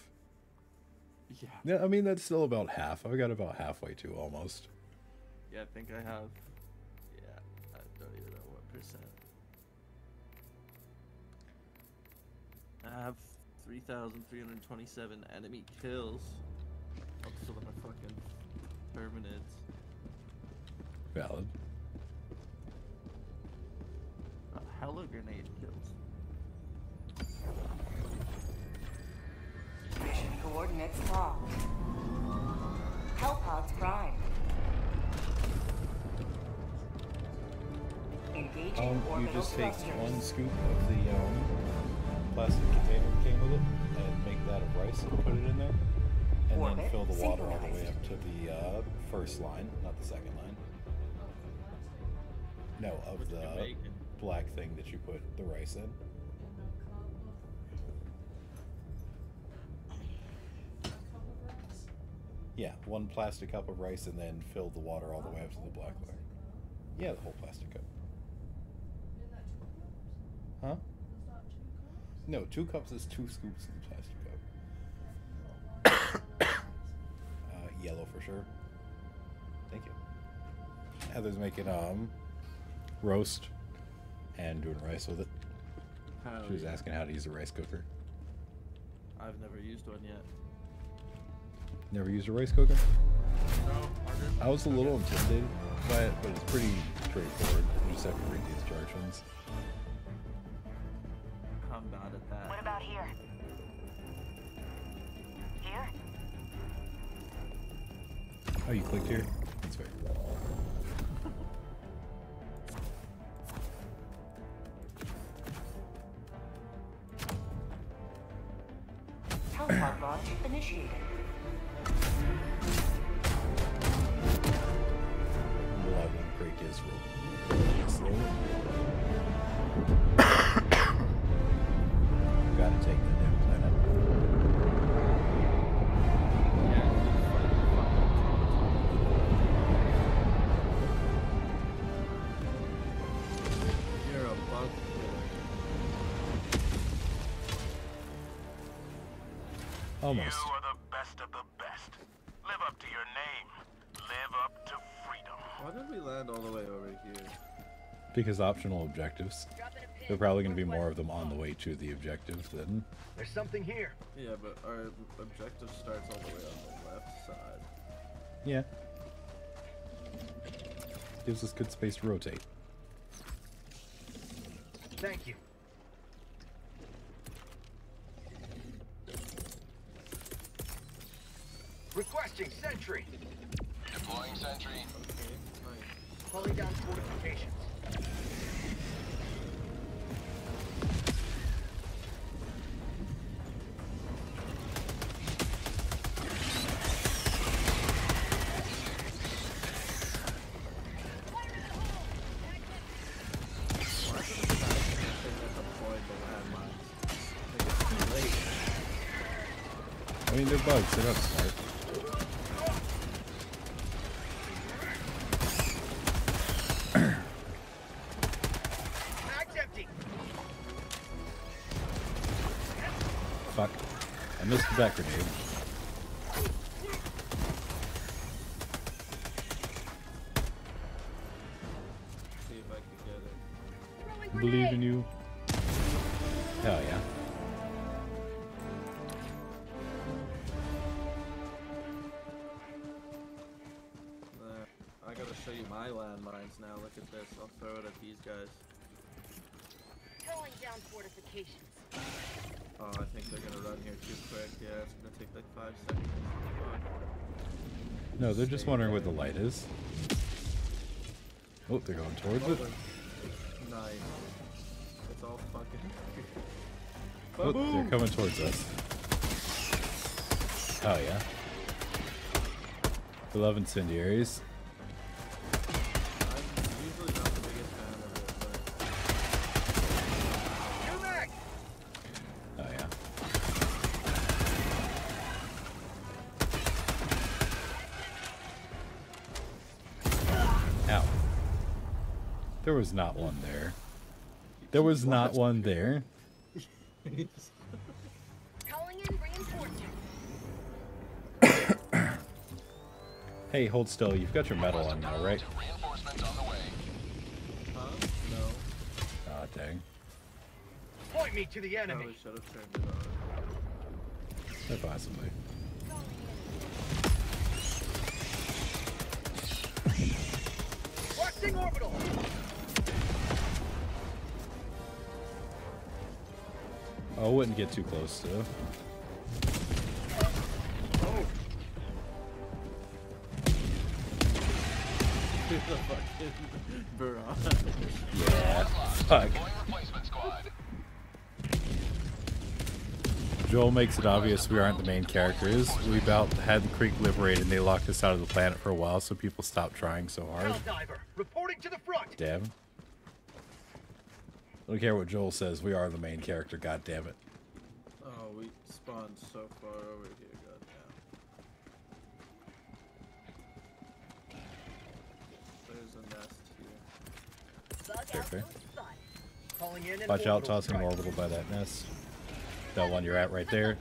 Yeah. Yeah, I mean that's still about half. I've got about halfway to almost. Yeah, I think I have. Yeah, I don't even know what percent. I have 3,327 enemy kills. I'm still in my fucking permanents. Valid. Uh, hella grenade kills. Mission coordinates locked. Hellpods prime. Engaging Um, you just take one scoop of the um, plastic container that came with it and make that of rice and put it in there. And then Orbit fill the water all the way up to the uh, first line, not the second line. No, of the black thing that you put the rice in. Yeah, one plastic cup of rice and then fill the water all the way up to the black layer. Yeah, the whole plastic cup. Huh? No, two cups is two scoops of the plastic cup. uh, yellow for sure. Thank you. Heather's making um roast and doing rice with it. Hell she was yeah. asking how to use a rice cooker. I've never used one yet. Never used a rice cooker? No. I was a little intimidated by it, but it's pretty straightforward. You just have to read the instructions. I'm bad at that. What about here? Here? Oh, you clicked here? That's fair. Hellpod launch initiated. Malevelon Creek is real slow. Almost. You are the best of the best. Live up to your name. Live up to freedom. Why did we land all the way over here? Because optional objectives. There are probably going to be more of them on the way to the objectives then. There's something here. Yeah, but our objective starts all the way on the left side. Yeah. Gives us good space to rotate. Thank you. Requesting sentry. Deploying sentry. Calling down fortifications. I mean, they're bugs. They're not that grenade. They're just wondering where the light is. Oh, they're going towards it. Nice. It's all fucking. Oh, they're coming towards us. Oh yeah. Love incendiaries. Was not one there. There was not one there. Calling in reinforcements. Hey, hold still. You've got your medal on now, right? Reinforcements on the way. huh? No. Ah, dang. Point me to the enemy. Probably should have turned it on. Possibly. Wouldn't get too close to. Oh, the fucking barrage. Yeah. Fuck. Deploying replacement squad. Joel makes it obvious we aren't the main characters. We about had the creek liberated and they locked us out of the planet for a while, so people stopped trying so hard. Hell diver, reporting to the front. Damn. Don't care what Joel says, we are the main character, god damn it. Oh, we spawned so far over here, goddamn. There's a nest here. Bug Fair, fair. outpost spotted. Calling in an Out, tossing orbital by that nest. That one you're at right there.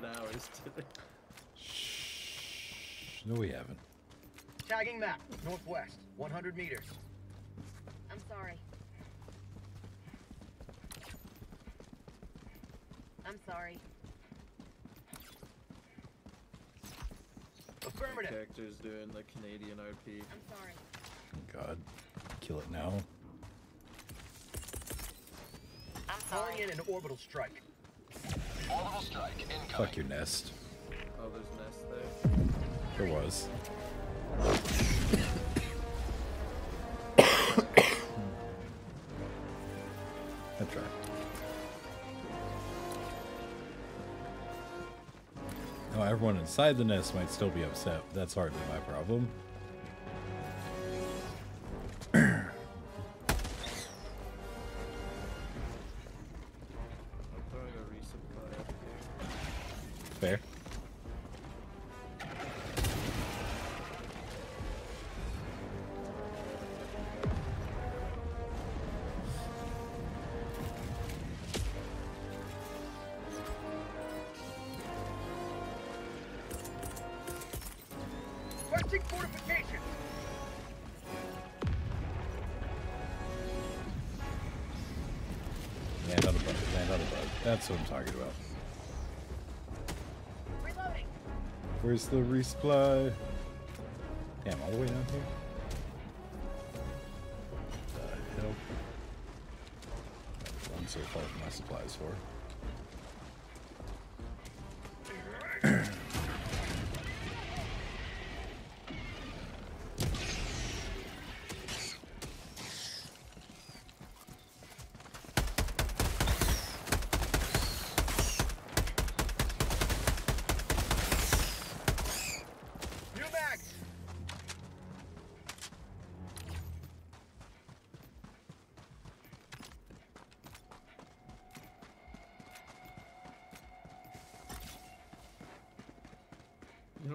48 hours today. Shh. No, we haven't. Tagging map, northwest, 100 meters. I'm sorry. I'm sorry. Affirmative. My character's doing the Canadian RP. I'm sorry. God. Kill it now. I'm sorry. Calling in an orbital strike. Orbital strike incoming. Fuck your nest. Oh, there's nest there. There was. That's right. Now everyone inside the nest might still be upset. That's hardly my problem. That's what I'm talking about. Reloading. Where's the resupply? Damn, all the way down here? The hell? I've gone so far from my supplies for.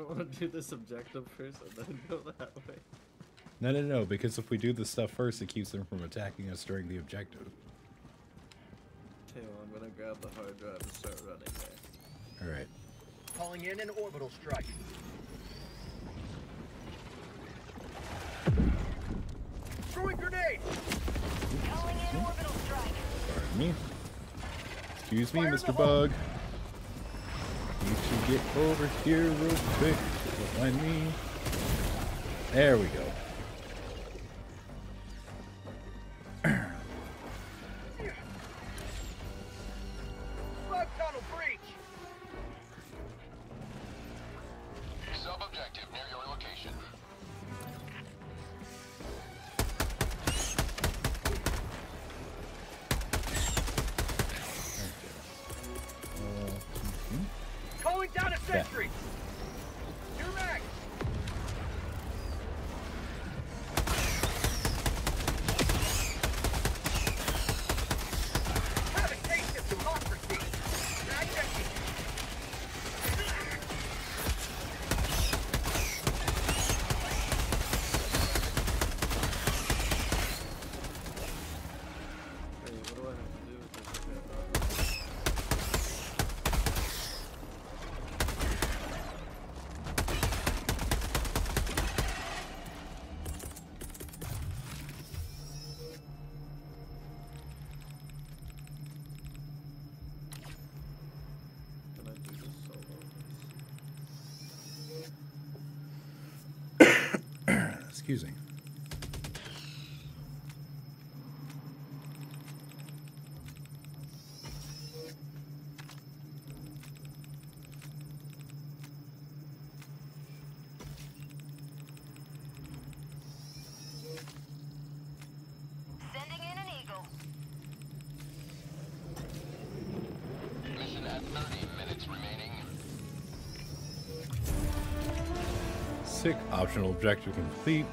You don't want to do this objective first and then go that way. No, no, no, because if we do this stuff first, it keeps them from attacking us during the objective. Okay, well, I'm gonna grab the hard drive and start running there. Alright. Calling in an orbital strike. Throwing grenade! Calling in orbital strike. Pardon me. Excuse me, Mr. Bug. Need to get over here real quick. What I need. There we go. Optional objective complete.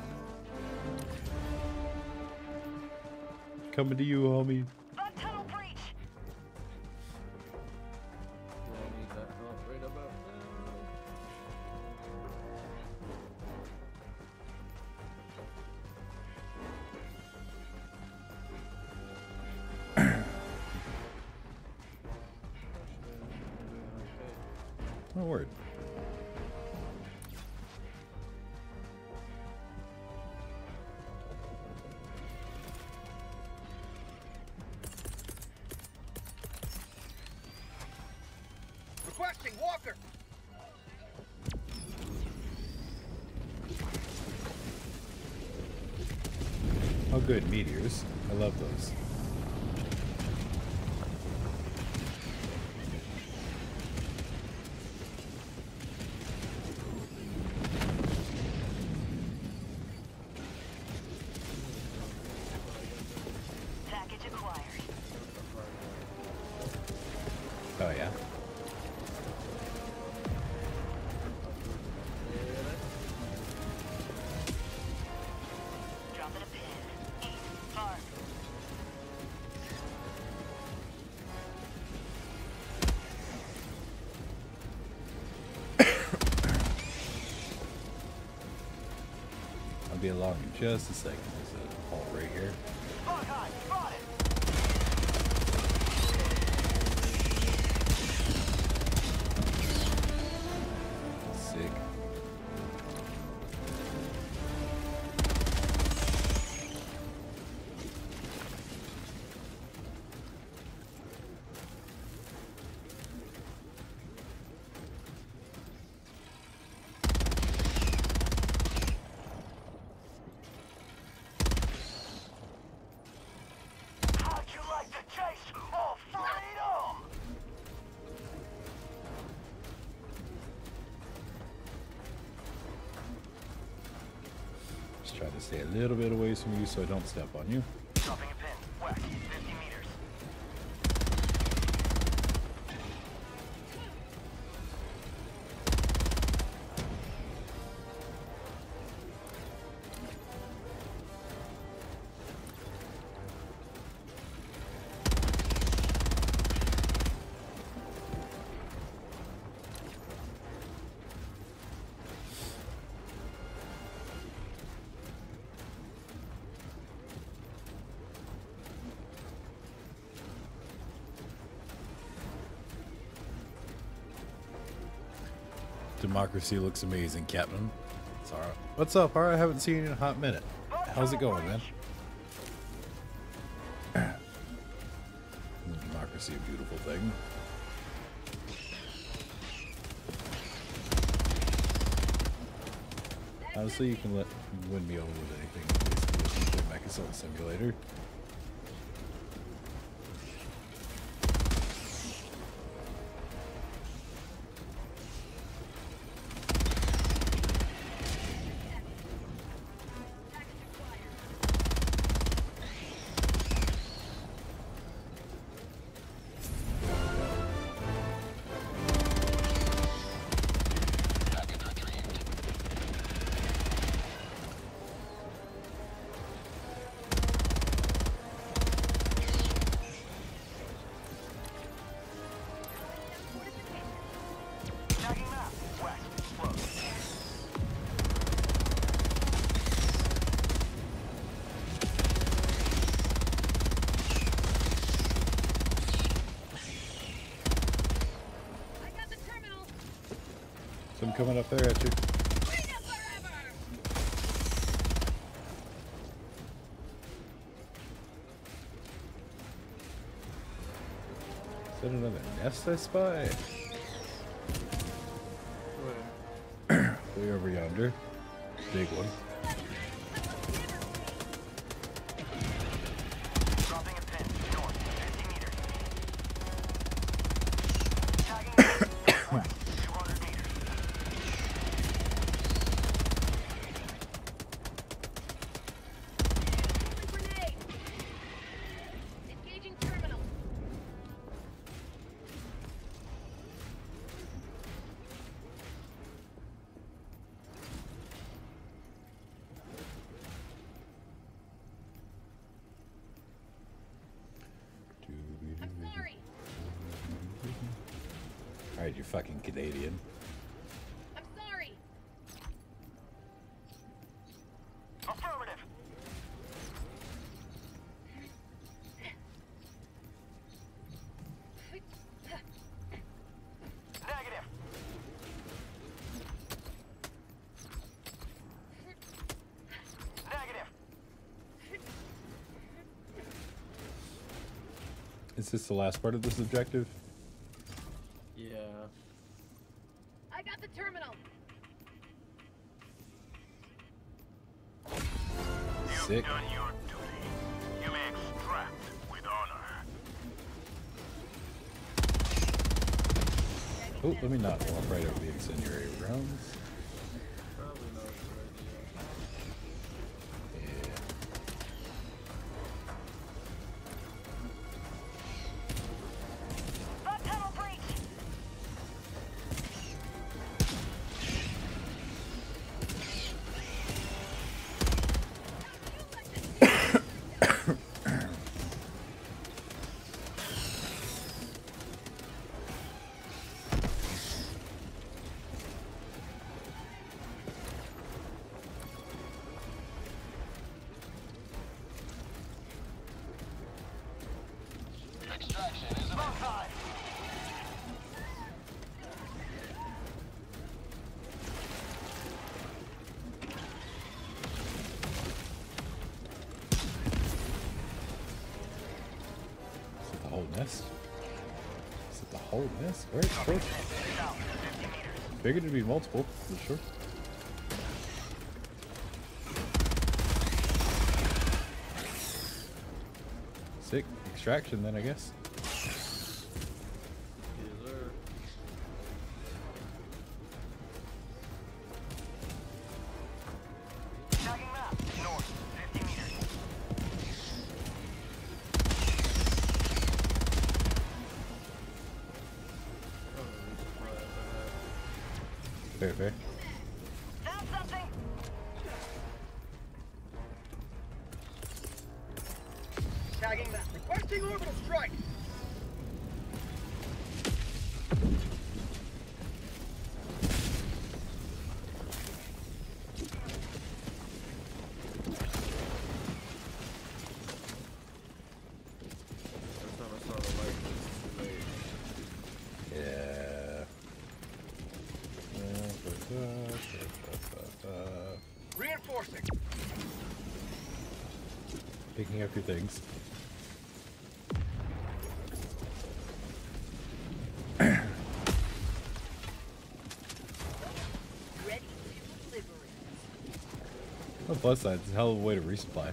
Coming to you, homie. Walker! Oh, good. Meteors. I love those. Be along in just a second. Try to stay a little bit away from you so I don't step on you. Democracy looks amazing, Captain. Sarah. What's up, Hara? I haven't seen you in a hot minute. How's it going, man? Isn't Democracy a beautiful thing? Honestly, you can let win me over with anything. Basically, Mecha Simulator. Coming up there at you. Is that another nest I spy? Way over yonder. Big one. Is this the last part of this objective? Yeah. I got the terminal. Sick. Done your duty. You may extract with honor. Oh, let me not walk right over the incendiary rounds. It the whole? Where. Figured it'd be multiple, for sure. Sick. Extraction then, I guess. Things. Ready to liberate. On plus side, it's a hell of a way to resupply.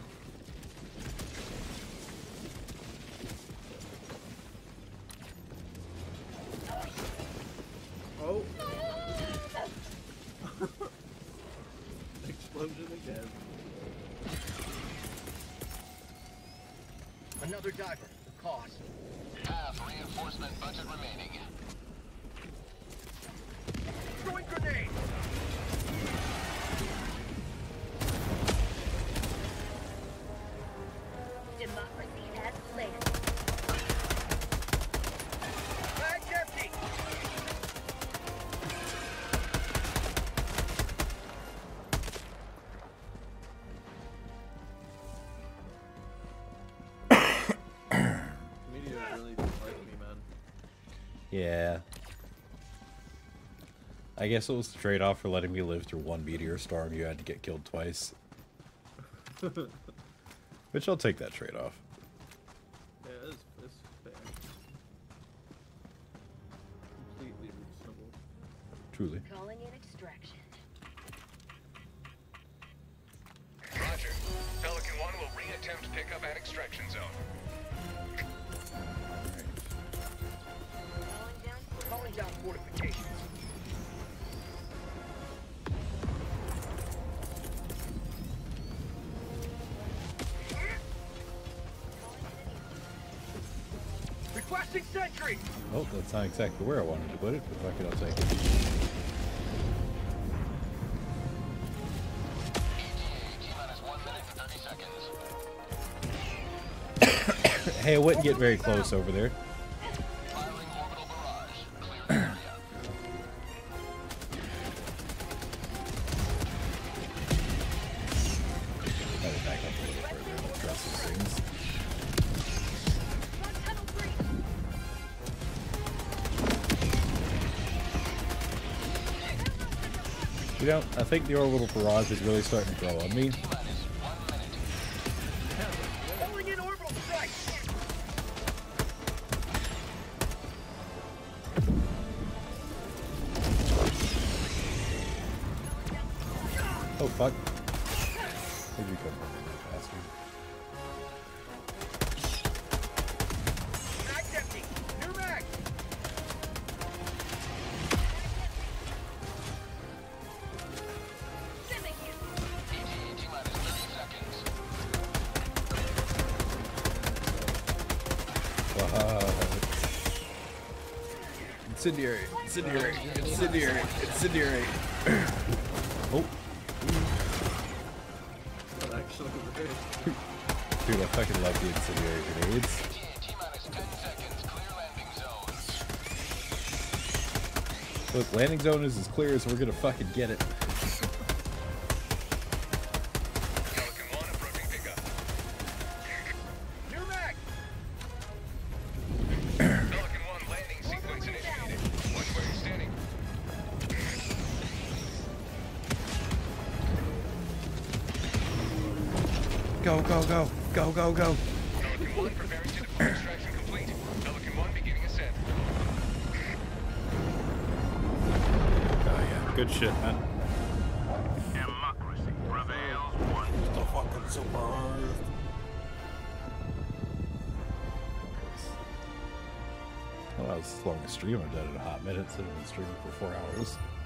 Guess it was the trade off for letting me live through one meteor storm. You had to get killed twice. Which I'll take that trade That's not exactly where I wanted to put it, but fuck it, I'll take it. T-minus 1 minute and 30 seconds. hey, I wouldn't get very close over there. I think the orbital barrage is really starting to grow on me. Incendiary, incendiary, incendiary, incendiary. oh, dude, I fucking love the incendiary grenades. T-minus 10 seconds. Clear landing zone. Look, landing zone is as clear as we're gonna fucking get it.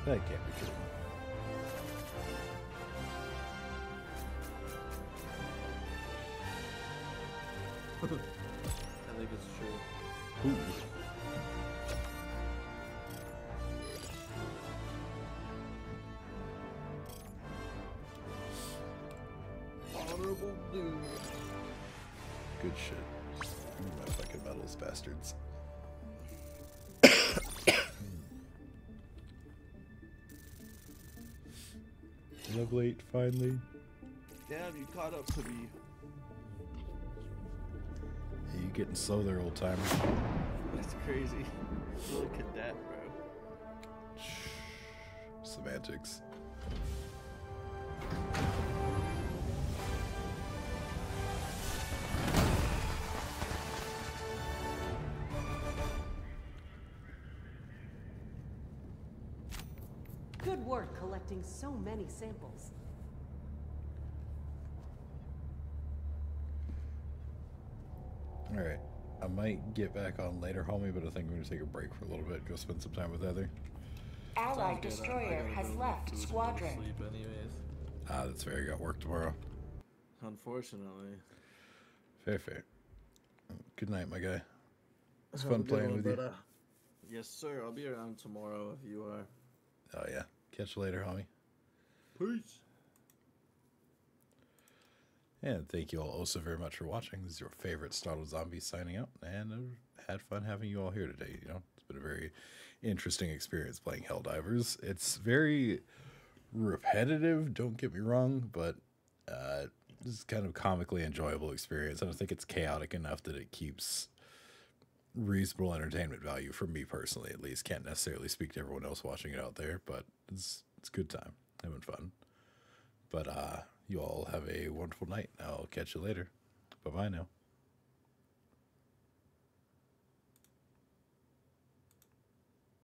That can't be true. I think it's true. Ooh. Honorable dude. Good shit. Give me my fucking medals, bastards. Level 8, finally. Damn, you caught up to me. Hey, you getting slow there, old timer. That's crazy. Look at that, bro. Semantics. So many samples. Alright. I might get back on later, homie, but I think I'm going to take a break for a little bit. Go spend some time with Heather. Allied Sounds good. I- I destroyer has left squadron. Sleep anyways. Ah, that's fair. I got work tomorrow. Unfortunately. Fair, fair. Good night, my guy. It's fun playing one, with you. Yes, sir. I'll be around tomorrow if you are. Oh, yeah. Catch you later, homie. Peace. And thank you all also very much for watching. This is your favorite Startled Zombie signing out, and I've had fun having you all here today. You know, it's been a very interesting experience playing Helldivers. It's very repetitive, don't get me wrong, but uh, kind of comically enjoyable experience. I don't think it's chaotic enough that it keeps reasonable entertainment value for me personally, at least. Can't necessarily speak to everyone else watching it out there, but it's it's good time, having fun. But uh, you all have a wonderful night. I'll catch you later. Bye bye now.